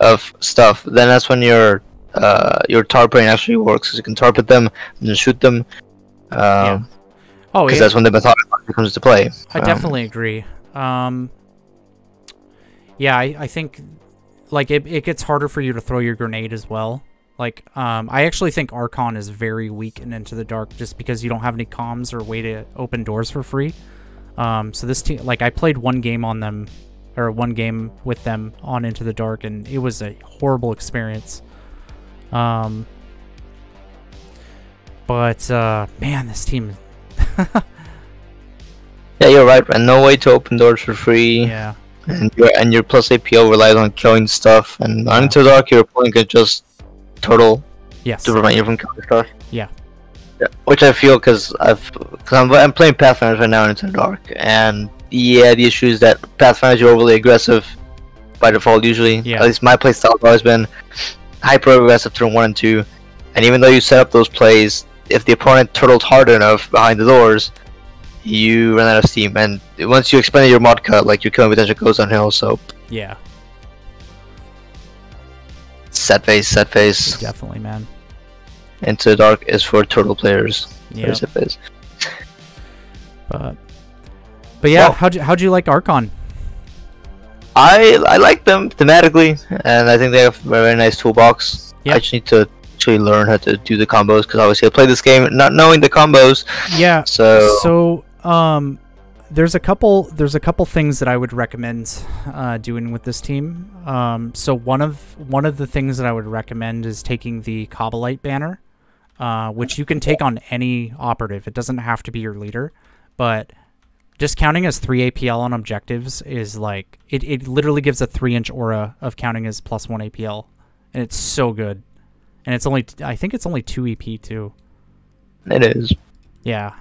Speaker 1: of stuff, then that's when your uh your targeting actually works. Cause you can target them and then shoot them.
Speaker 2: Yeah.
Speaker 1: Um,
Speaker 2: Oh,
Speaker 1: because
Speaker 2: yeah,
Speaker 1: that's when the method comes to play.
Speaker 2: I
Speaker 1: Um,
Speaker 2: definitely agree. Um, yeah, I, I think like it, it gets harder for you to throw your grenade as well. Like, um, I actually think Archon is very weak in Into the Dark just because you don't have any comms or way to open doors for free. Um, so this team, like, I played one game on them, or one game with them on Into the Dark, and it was a horrible experience. Um, but uh, man, this team, [LAUGHS]
Speaker 1: Yeah, you're right. And no way to open doors for free.
Speaker 2: yeah,
Speaker 1: and your and your plus APO relies on killing stuff, and on
Speaker 2: Yeah.
Speaker 1: Into the Dark, your opponent can just total
Speaker 2: yes,
Speaker 1: to prevent you from killing stuff.
Speaker 2: Yeah.
Speaker 1: Yeah, which I feel because I've cause I'm, I'm playing Pathfinders right now in Into the Dark, and yeah, the issue is that Pathfinders are overly aggressive by default. Usually,
Speaker 2: Yeah.
Speaker 1: at least my playstyle has always been hyper aggressive turn one and two, and even though you set up those plays, if the opponent turtled hard enough behind the doors. You run out of steam, and once you expend your mod cut, like your killing potential goes downhill. So
Speaker 2: yeah,
Speaker 1: set face, set face.
Speaker 2: definitely, man.
Speaker 1: Into the Dark is for turtle players.
Speaker 2: Yeah,
Speaker 1: set face.
Speaker 2: but but yeah,
Speaker 1: Well-
Speaker 2: how'd you, how'd you like Archon?
Speaker 1: I I like them thematically, and I think they have a very nice toolbox.
Speaker 2: Yeah.
Speaker 1: I just need to actually learn how to do the combos because obviously I played this game not knowing the combos.
Speaker 2: Yeah,
Speaker 1: So,
Speaker 2: so um, there's a couple there's a couple things that I would recommend uh, doing with this team. Um, so one of one of the things that I would recommend is taking the Kabalite banner, uh, which you can take on any operative. It doesn't have to be your leader, but just counting as three APL on objectives is like it, it literally gives a three inch aura of counting as plus one APL, and it's so good. And it's only I think it's only two EP too.
Speaker 1: it is
Speaker 2: Yeah,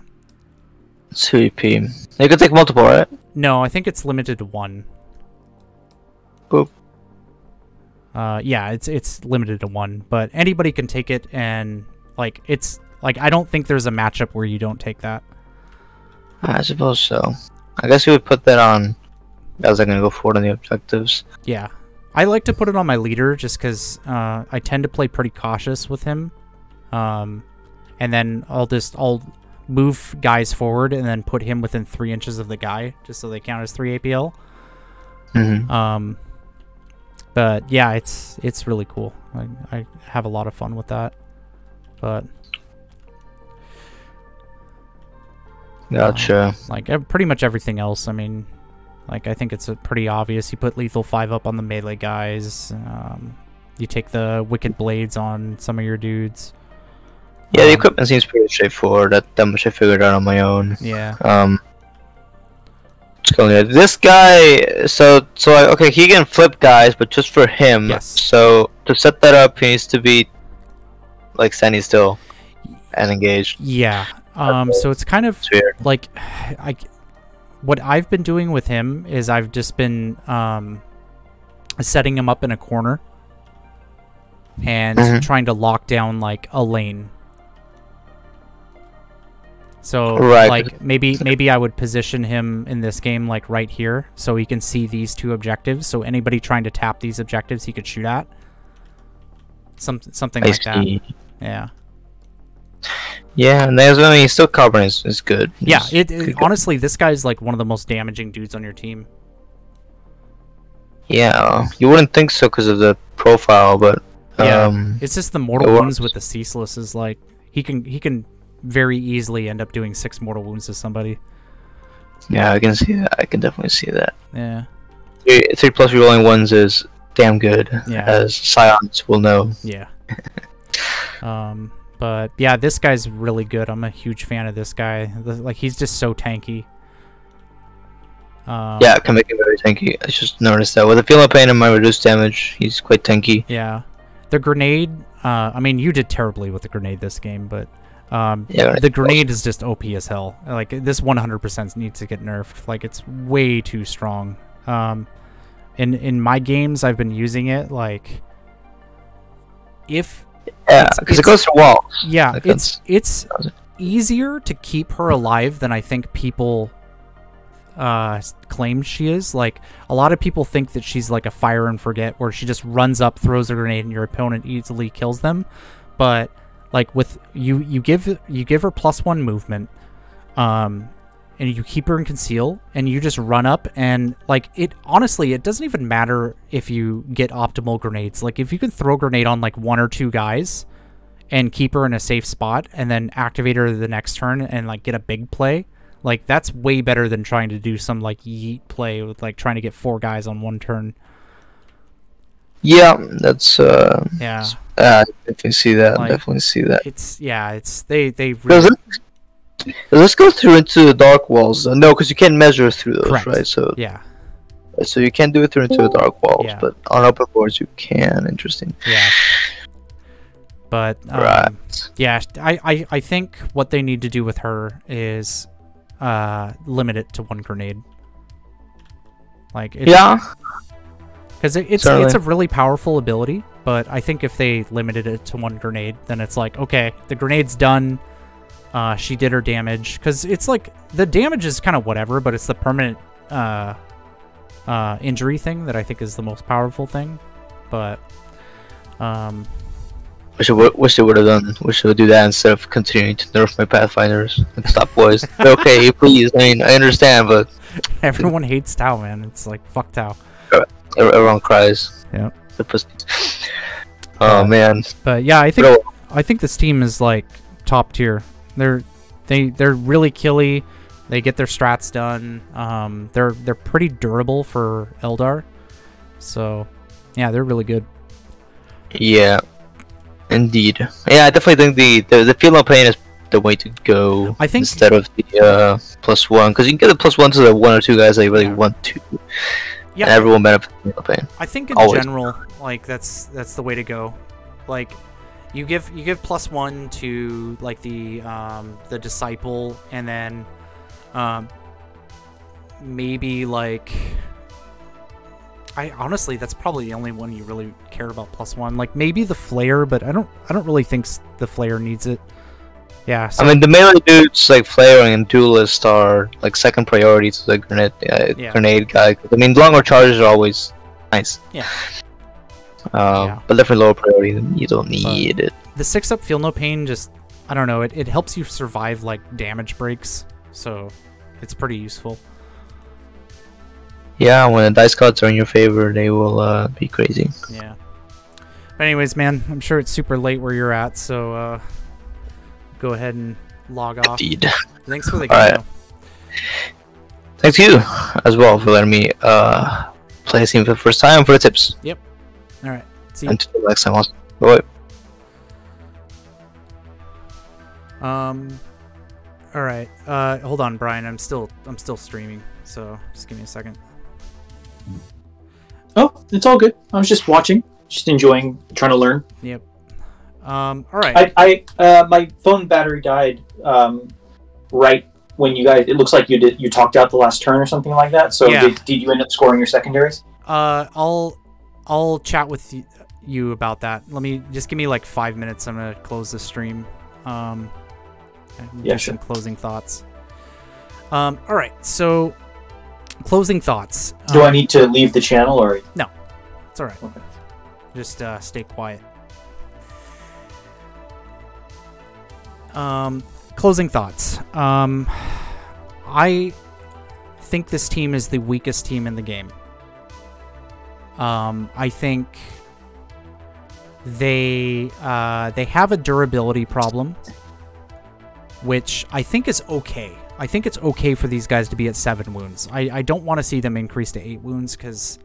Speaker 1: two EP. You can take multiple, right?
Speaker 2: No, I think it's limited to one.
Speaker 1: Boop.
Speaker 2: Uh, yeah, it's it's limited to one, but anybody can take it, and like it's like I don't think there's a matchup where you don't take that.
Speaker 1: I suppose so. I guess you would put that on. Guys are gonna go forward on the objectives.
Speaker 2: Yeah, I like to put it on my leader just because uh, I tend to play pretty cautious with him, um, and then I'll just I'll move guys forward and then put him within three inches of the guy just so they count as three APL.
Speaker 1: Mm-hmm.
Speaker 2: Um, but yeah, it's it's really cool. I, I have a lot of fun with that. But
Speaker 1: Gotcha.
Speaker 2: like pretty much everything else, I mean, like I think it's a pretty obvious. You put lethal five up on the melee guys. Um, you take the wicked blades on some of your dudes.
Speaker 1: Yeah, the
Speaker 2: um,
Speaker 1: equipment seems pretty straightforward. That, that much I figured out on my own.
Speaker 2: Yeah,
Speaker 1: Um, what's going on? This guy, so so like, okay, he can flip guys, but just for him.
Speaker 2: Yes.
Speaker 1: So to set that up, he needs to be like standing still and engaged.
Speaker 2: yeah. Um, so it's kind of
Speaker 1: weird.
Speaker 2: like [SIGHS] I what I've been doing with him is I've just been um setting him up in a corner and
Speaker 1: Mhm.
Speaker 2: trying to lock down like a lane. So
Speaker 1: Right.
Speaker 2: like maybe maybe I would position him in this game like right here so he can see these two objectives so anybody trying to tap these objectives he could shoot at. Some something
Speaker 1: I
Speaker 2: like that. Yeah.
Speaker 1: Yeah, and there's I mean, he's still covering is, is good.
Speaker 2: Yeah,
Speaker 1: It's
Speaker 2: it,
Speaker 1: good
Speaker 2: it
Speaker 1: guy.
Speaker 2: honestly this guy's like one of the most damaging dudes on your team.
Speaker 1: Yeah, you wouldn't think so because of the profile, but
Speaker 2: Yeah.
Speaker 1: um,
Speaker 2: It's just the mortal wounds with the ceaseless is like he can he can very easily end up doing six mortal wounds to somebody.
Speaker 1: Yeah, I can see that. I can definitely see that.
Speaker 2: Yeah.
Speaker 1: Three, three plus rolling ones is damn good,
Speaker 2: Yeah.
Speaker 1: as Scions will know.
Speaker 2: Yeah. [LAUGHS] um, but yeah, this guy's really good. I'm a huge fan of this guy. Like he's just so tanky. Um,
Speaker 1: Yeah, can make him very tanky. I just noticed that. With a feeling of pain and my reduced damage, he's quite tanky.
Speaker 2: Yeah. The grenade. Uh, I mean, you did terribly with the grenade this game, but um,
Speaker 1: Yeah,
Speaker 2: the grenade is just OP as hell. Like this 100% needs to get nerfed. Like it's way too strong. Um, in in my games, I've been using it like if
Speaker 1: Yeah, because it goes through walls.
Speaker 2: Yeah,
Speaker 1: Like,
Speaker 2: it's it's easier to keep her alive than I think people uh claim she is. Like a lot of people think that she's like a fire and forget where she just runs up, throws a grenade and your opponent easily kills them. But like with you you give you give her plus 1 movement um and you keep her in conceal and you just run up and like it honestly it doesn't even matter if you get optimal grenades. Like if you can throw a grenade on like one or two guys and keep her in a safe spot and then activate her the next turn and like get a big play like that's way better than trying to do some like yeet play with like trying to get four guys on one turn
Speaker 1: Yeah, that's. Uh,
Speaker 2: yeah
Speaker 1: uh, I definitely see that.
Speaker 2: Like-
Speaker 1: definitely see that.
Speaker 2: it's yeah it's they they
Speaker 1: Does
Speaker 2: really
Speaker 1: this go through into the dark walls? No, because you can't measure through those,
Speaker 2: Correct.
Speaker 1: right? So,
Speaker 2: yeah
Speaker 1: so you can't do it through into the dark walls,
Speaker 2: Yeah.
Speaker 1: but on open boards you can. Interesting.
Speaker 2: yeah but um,
Speaker 1: right.
Speaker 2: yeah I, I i think what they need to do with her is uh limit it to one grenade like it's,
Speaker 1: Yeah.
Speaker 2: Because it, it's
Speaker 1: Certainly.
Speaker 2: it's a really powerful ability but i think if they limited it to one grenade then it's like okay the grenade's done uh she did her damage because it's like the damage is kind of whatever but it's the permanent uh uh injury thing that i think is the most powerful thing but um
Speaker 1: Wish I would, wish they would have done. Wish they would do that instead of continuing to nerf my pathfinders. Like, stop, boys. [LAUGHS] okay, please. I mean, I understand, but
Speaker 2: everyone hates tau man it's like fuck tau
Speaker 1: ev- everyone cries.
Speaker 2: Yeah.
Speaker 1: Oh
Speaker 2: Uh,
Speaker 1: man.
Speaker 2: But yeah, I think
Speaker 1: Bro.
Speaker 2: I think this team is like top tier. They're they they're really killy. They get their strats done. Um, they're they're pretty durable for Eldar. So yeah, they're really good.
Speaker 1: Yeah. Indeed. Yeah, I definitely think the the, the of pain is the way to go.
Speaker 2: I think-
Speaker 1: instead of the uh, plus one, because you can get the plus one to the one or two guys that you really
Speaker 2: Yeah.
Speaker 1: want to,
Speaker 2: Yeah,
Speaker 1: and everyone benefits from of pain.
Speaker 2: I think in
Speaker 1: always.
Speaker 2: general, like that's that's the way to go. Like you give you give plus one to like the um, the disciple, and then um, maybe like I honestly that's probably the only one you really care about plus one. Like maybe the Flayer, but I don't I don't really think the Flayer needs it. Yeah, so
Speaker 1: I mean, the melee dudes like Flaring and Duelist are like second priority to the grenade uh,
Speaker 2: Yeah.
Speaker 1: grenade guy. I mean, longer charges are always nice.
Speaker 2: Yeah.
Speaker 1: Um,
Speaker 2: Yeah.
Speaker 1: but definitely lower priority. You don't need it.
Speaker 2: the six up feel no pain just I don't know it, it helps you survive like damage breaks, so it's pretty useful.
Speaker 1: Yeah, when the dice gods are in your favor, they will uh, be crazy.
Speaker 2: Yeah. But anyways, man, I'm sure it's super late where you're at, so uh, go ahead and log off.
Speaker 1: Indeed.
Speaker 2: Thanks for the game.
Speaker 1: Alright.
Speaker 2: though.
Speaker 1: Thanks you as well for letting me uh, play this game for the first time for the tips. Yep.
Speaker 2: All right. See. you.
Speaker 1: Until next time, also. Bye.
Speaker 2: Um. All right. Uh, hold on, Brian. I'm still I'm still streaming, so just give me a second.
Speaker 3: Oh, it's all good. I was just watching, just enjoying, trying to learn.
Speaker 2: Yep. Um. All right.
Speaker 3: I, I uh, my phone battery died um, right when you guys. It looks like you did. You talked out the last turn or something like that. So
Speaker 2: Yeah.
Speaker 3: did, did you end up scoring your secondaries?
Speaker 2: Uh, I'll I'll chat with you about that. Let me just give me like five minutes. I'm gonna close the stream. Um,
Speaker 3: Yeah, sure.
Speaker 2: some closing thoughts. Um, all right. So, closing thoughts.
Speaker 3: Do I
Speaker 2: Um,
Speaker 3: need to leave the channel or?
Speaker 2: No, it's all right.
Speaker 3: Okay.
Speaker 2: Just uh, stay quiet. Um, closing thoughts. Um, I think this team is the weakest team in the game. Um, I think they uh, they have a durability problem. which I think is okay. I think it's okay for these guys to be at seven wounds. I, I don't want to see them increase to eight wounds because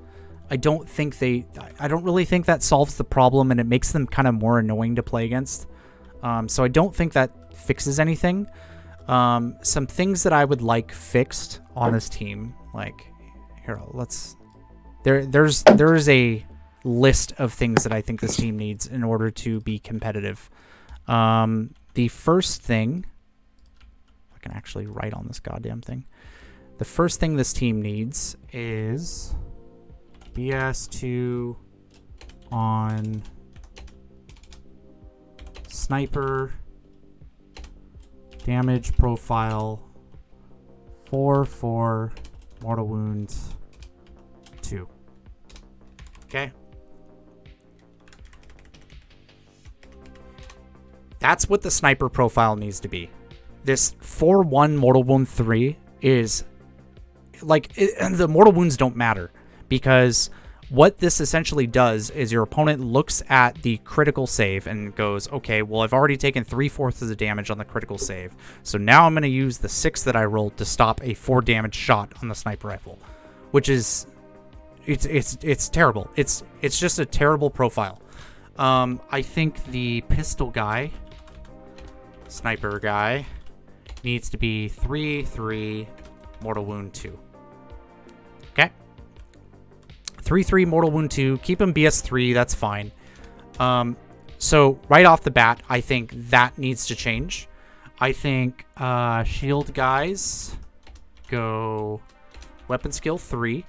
Speaker 2: I don't think they. I don't really think that solves the problem, and it makes them kind of more annoying to play against. Um, so I don't think that fixes anything. Um, some things that I would like fixed on this team, like here, let's. There, there's there is a list of things that I think this team needs in order to be competitive. Um, the first thing, I can actually write on this goddamn thing. The first thing this team needs is BS2 on sniper damage profile 4 4 mortal wounds 2. Okay. That's what the sniper profile needs to be. This 4-1 Mortal Wound 3 is like it, [CLEARS THROAT] the mortal wounds don't matter because what this essentially does is your opponent looks at the critical save and goes, okay, well, I've already taken three fourths of the damage on the critical save, so now I'm going to use the six that I rolled to stop a four damage shot on the sniper rifle, which is it's it's it's terrible. It's it's just a terrible profile. Um, I think the pistol guy sniper guy needs to be 3 3 mortal wound 2. Okay. 3 3 mortal wound 2. Keep him BS3. That's fine. Um, so, right off the bat, I think that needs to change. I think uh, shield guys go weapon skill 3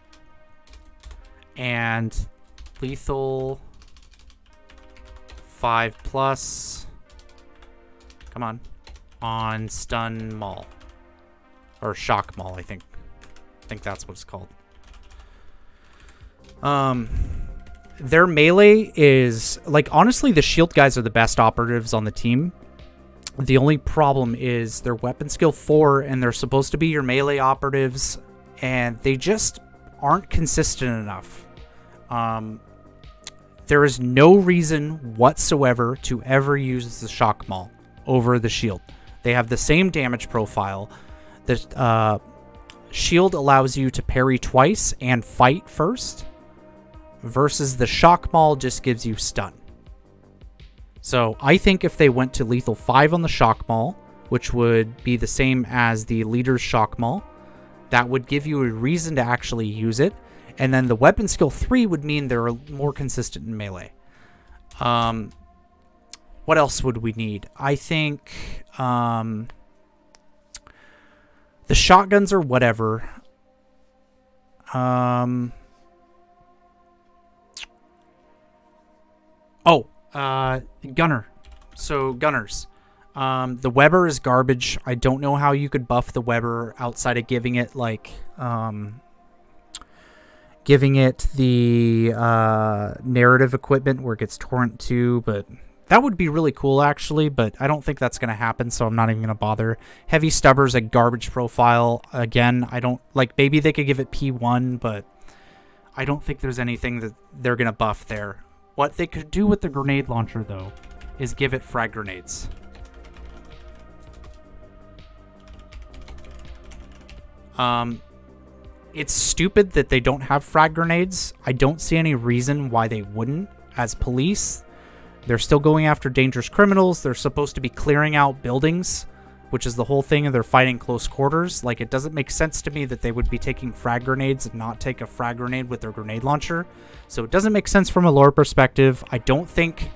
Speaker 2: and lethal 5 plus Come on. On Stun Maul. Or Shock Maul, I think. I think that's what it's called. Um, their melee is like honestly the shield guys are the best operatives on the team. The only problem is their weapon skill 4 and they're supposed to be your melee operatives and they just aren't consistent enough. Um, there is no reason whatsoever to ever use the shock maul over the shield. They have the same damage profile. The uh, shield allows you to parry twice and fight first, versus the shock maul just gives you stun. So I think if they went to lethal 5 on the shock maul, which would be the same as the leader's shock maul, that would give you a reason to actually use it. And then the weapon skill 3 would mean they're more consistent in melee. Um, what else would we need? I think um, the shotguns or whatever. Um, uh, gunner. So gunners. Um, the Webber is garbage. I don't know how you could buff the Webber outside of giving it like um, giving it the uh, narrative equipment where it gets torrent 2, but that would be really cool, actually, but I don't think that's going to happen, so I'm not even going to bother. Heavy Stubber's a garbage profile. Again, I don't... Like, maybe they could give it P1, but I don't think there's anything that they're going to buff there. What they could do with the grenade launcher, though, is give it frag grenades. Um, it's stupid that they don't have frag grenades. I don't see any reason why they wouldn't. As police, they're still going after dangerous criminals. They're supposed to be clearing out buildings, which is the whole thing, and they're fighting close quarters. Like, it doesn't make sense to me that they would be taking frag grenades and not take a frag grenade with their grenade launcher. So it doesn't make sense from a lore perspective. I don't think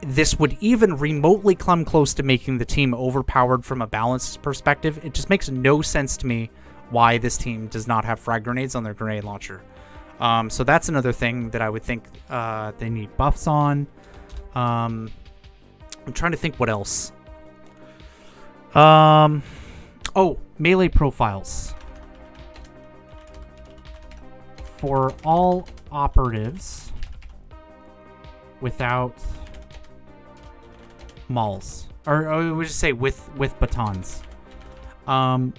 Speaker 2: this would even remotely come close to making the team overpowered from a balance perspective. It just makes no sense to me why this team does not have frag grenades on their grenade launcher. Um, so that's another thing that I would think uh, they need buffs on. Um, I'm trying to think what else. Um, oh, melee profiles. For all operatives without mauls. Or, or we just say with with batons. Um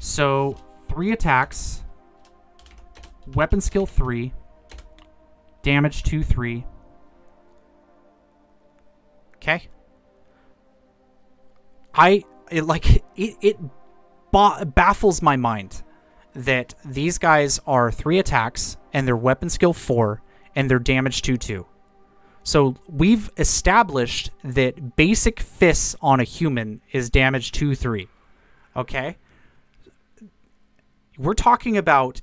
Speaker 2: so three attacks, weapon skill three, Damage 2 3. Okay. I it, like it it baffles my mind that these guys are three attacks and their weapon skill four and their damage two two. So we've established that basic fists on a human is damage two three. Okay. We're talking about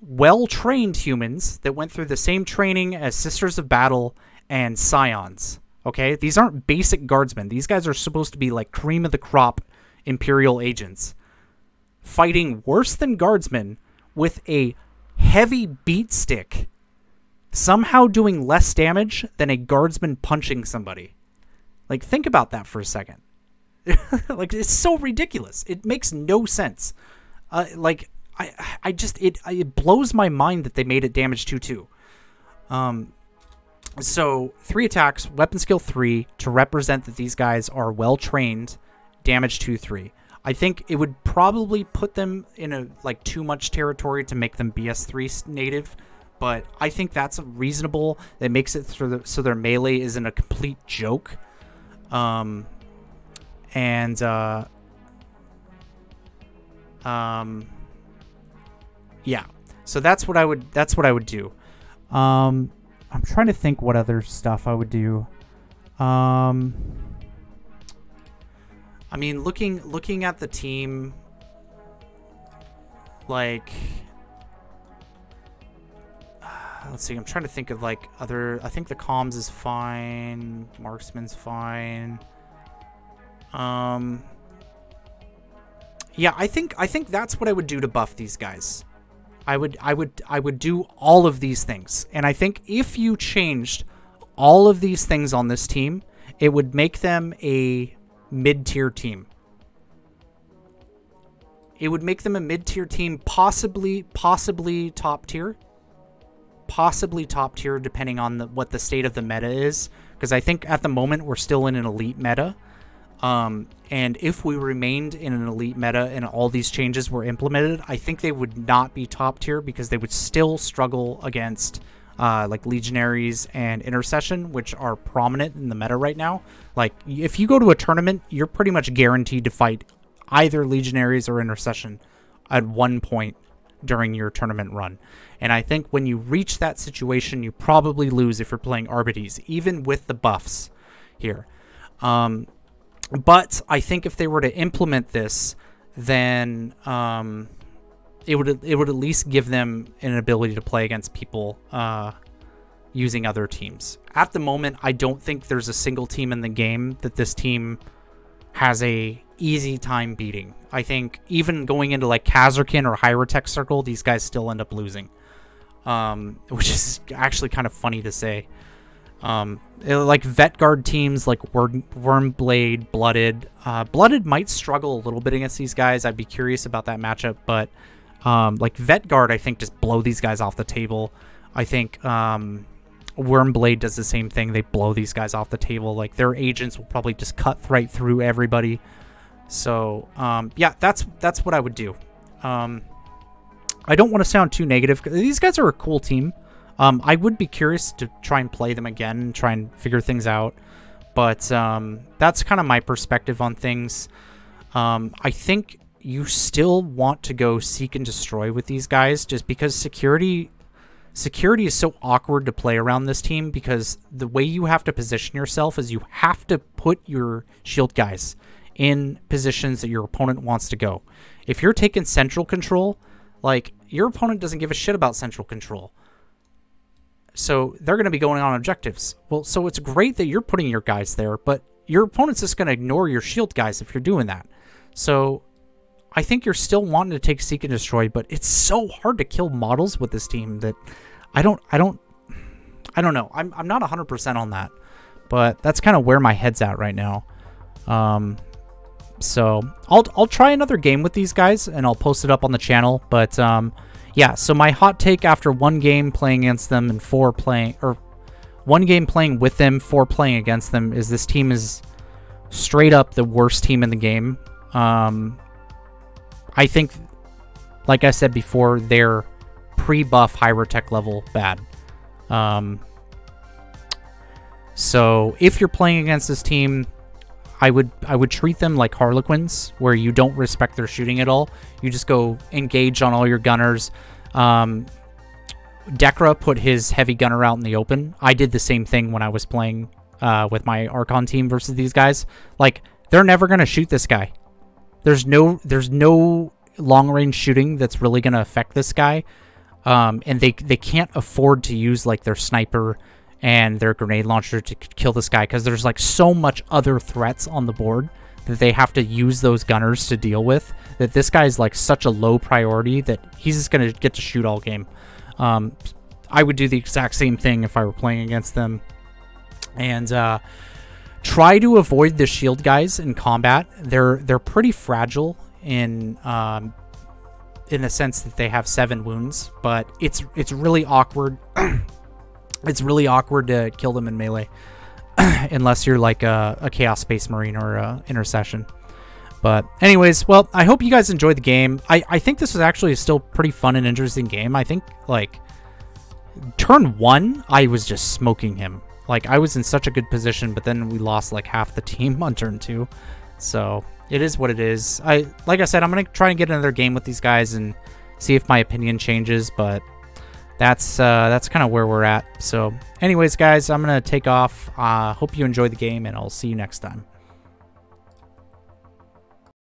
Speaker 2: well trained humans that went through the same training as Sisters of Battle and Scions. Okay, these aren't basic guardsmen. These guys are supposed to be like cream of the crop Imperial agents fighting worse than guardsmen with a heavy beat stick, somehow doing less damage than a guardsman punching somebody. Like, think about that for a second. [LAUGHS] like, it's so ridiculous. It makes no sense. Uh, like, I, I just it it blows my mind that they made it damage two two. Um, so three attacks, weapon skill three to represent that these guys are well trained. Damage two three. I think it would probably put them in a like too much territory to make them BS3 native, but I think that's reasonable. That makes it the, so their melee isn't a complete joke. Um, and uh, um, yeah. So that's what I would that's what I would do. Um, I'm trying to think what other stuff I would do. Um. I mean, looking looking at the team, like, let's see. I'm trying to think of like other. I think the comms is fine. Marksman's fine. Um. Yeah, I think I think that's what I would do to buff these guys. I would I would I would do all of these things. And I think if you changed all of these things on this team, it would make them a mid-tier team. It would make them a mid-tier team, possibly possibly top tier. Possibly top tier depending on the, what the state of the meta is because I think at the moment we're still in an elite meta. Um, and if we remained in an elite meta and all these changes were implemented, I think they would not be top tier because they would still struggle against uh, like legionaries and intercession, which are prominent in the meta right now. Like, if you go to a tournament, you're pretty much guaranteed to fight either legionaries or intercession at one point during your tournament run. And I think when you reach that situation, you probably lose if you're playing Arbites, even with the buffs here. Um, but I think if they were to implement this, then um, it would it would at least give them an ability to play against people uh, using other teams. At the moment, I don't think there's a single team in the game that this team has a easy time beating. I think even going into like Kasrkin or Hierotek Circle, these guys still end up losing, um, [LAUGHS] which is actually kind of funny to say. Um, it, like vet guard teams like Worm, Wyrmblade, Blooded. Uh, Blooded might struggle a little bit against these guys. I'd be curious about that matchup, but um, like Vet Guard, I think, just blow these guys off the table. I think um, Wyrmblade does the same thing. They blow these guys off the table. Like their agents will probably just cut right through everybody. So um, yeah, that's that's what I would do. Um, I don't want to sound too negative. These guys are a cool team. Um, I would be curious to try and play them again and try and figure things out. But um, that's kind of my perspective on things. Um, I think you still want to go seek and destroy with these guys just because security security is so awkward to play around this team because the way you have to position yourself is you have to put your shield guys in positions that your opponent wants to go. If you're taking central control, like your opponent doesn't give a shit about central control. So they're going to be going on objectives. Well, so it's great that you're putting your guys there, but your opponent's just going to ignore your shield guys if you're doing that. So I think you're still wanting to take seek and destroy, but it's so hard to kill models with this team that I don't I don't I don't know. I'm I'm not 100% on that. But that's kind of where my head's at right now. Um so I'll I'll try another game with these guys and I'll post it up on the channel, but um yeah, so my hot take after one game playing against them and four playing or one game playing with them, four playing against them is this team is straight up the worst team in the game. Um I think, like I said before, they're pre-buff Hierotek level bad. Um, so if you're playing against this team, I would I would treat them like Harlequins, where you don't respect their shooting at all. You just go engage on all your gunners. Um, Dekra put his heavy gunner out in the open. I did the same thing when I was playing uh, with my Archon team versus these guys. Like they're never gonna shoot this guy. There's no there's no long range shooting that's really gonna affect this guy. Um, and they they can't afford to use like their sniper and their grenade launcher to kill this guy because there's like so much other threats on the board that they have to use those gunners to deal with that this guy is like such a low priority that he's just gonna get to shoot all game. Um, I would do the exact same thing if I were playing against them, and uh, try to avoid the shield guys in combat. They're they're pretty fragile in um, in the sense that they have seven wounds, but it's it's really awkward. [CLEARS THROAT] it's really awkward to kill them in melee [CLEARS THROAT] unless you're like a, a chaos space marine or a intercession. But anyways, well, I hope you guys enjoyed the game. I, I think this was actually still pretty fun and interesting game. I think like turn one, I was just smoking him. Like I was in such a good position, but then we lost like half the [LAUGHS] team on turn two. So it is what it is. I like I said, I'm gonna try and get another game with these guys and see if my opinion changes, but that's uh, that's kind of where we're at. So, anyways, guys, I'm gonna take off. Uh, hope you enjoy the game, and I'll see you next time.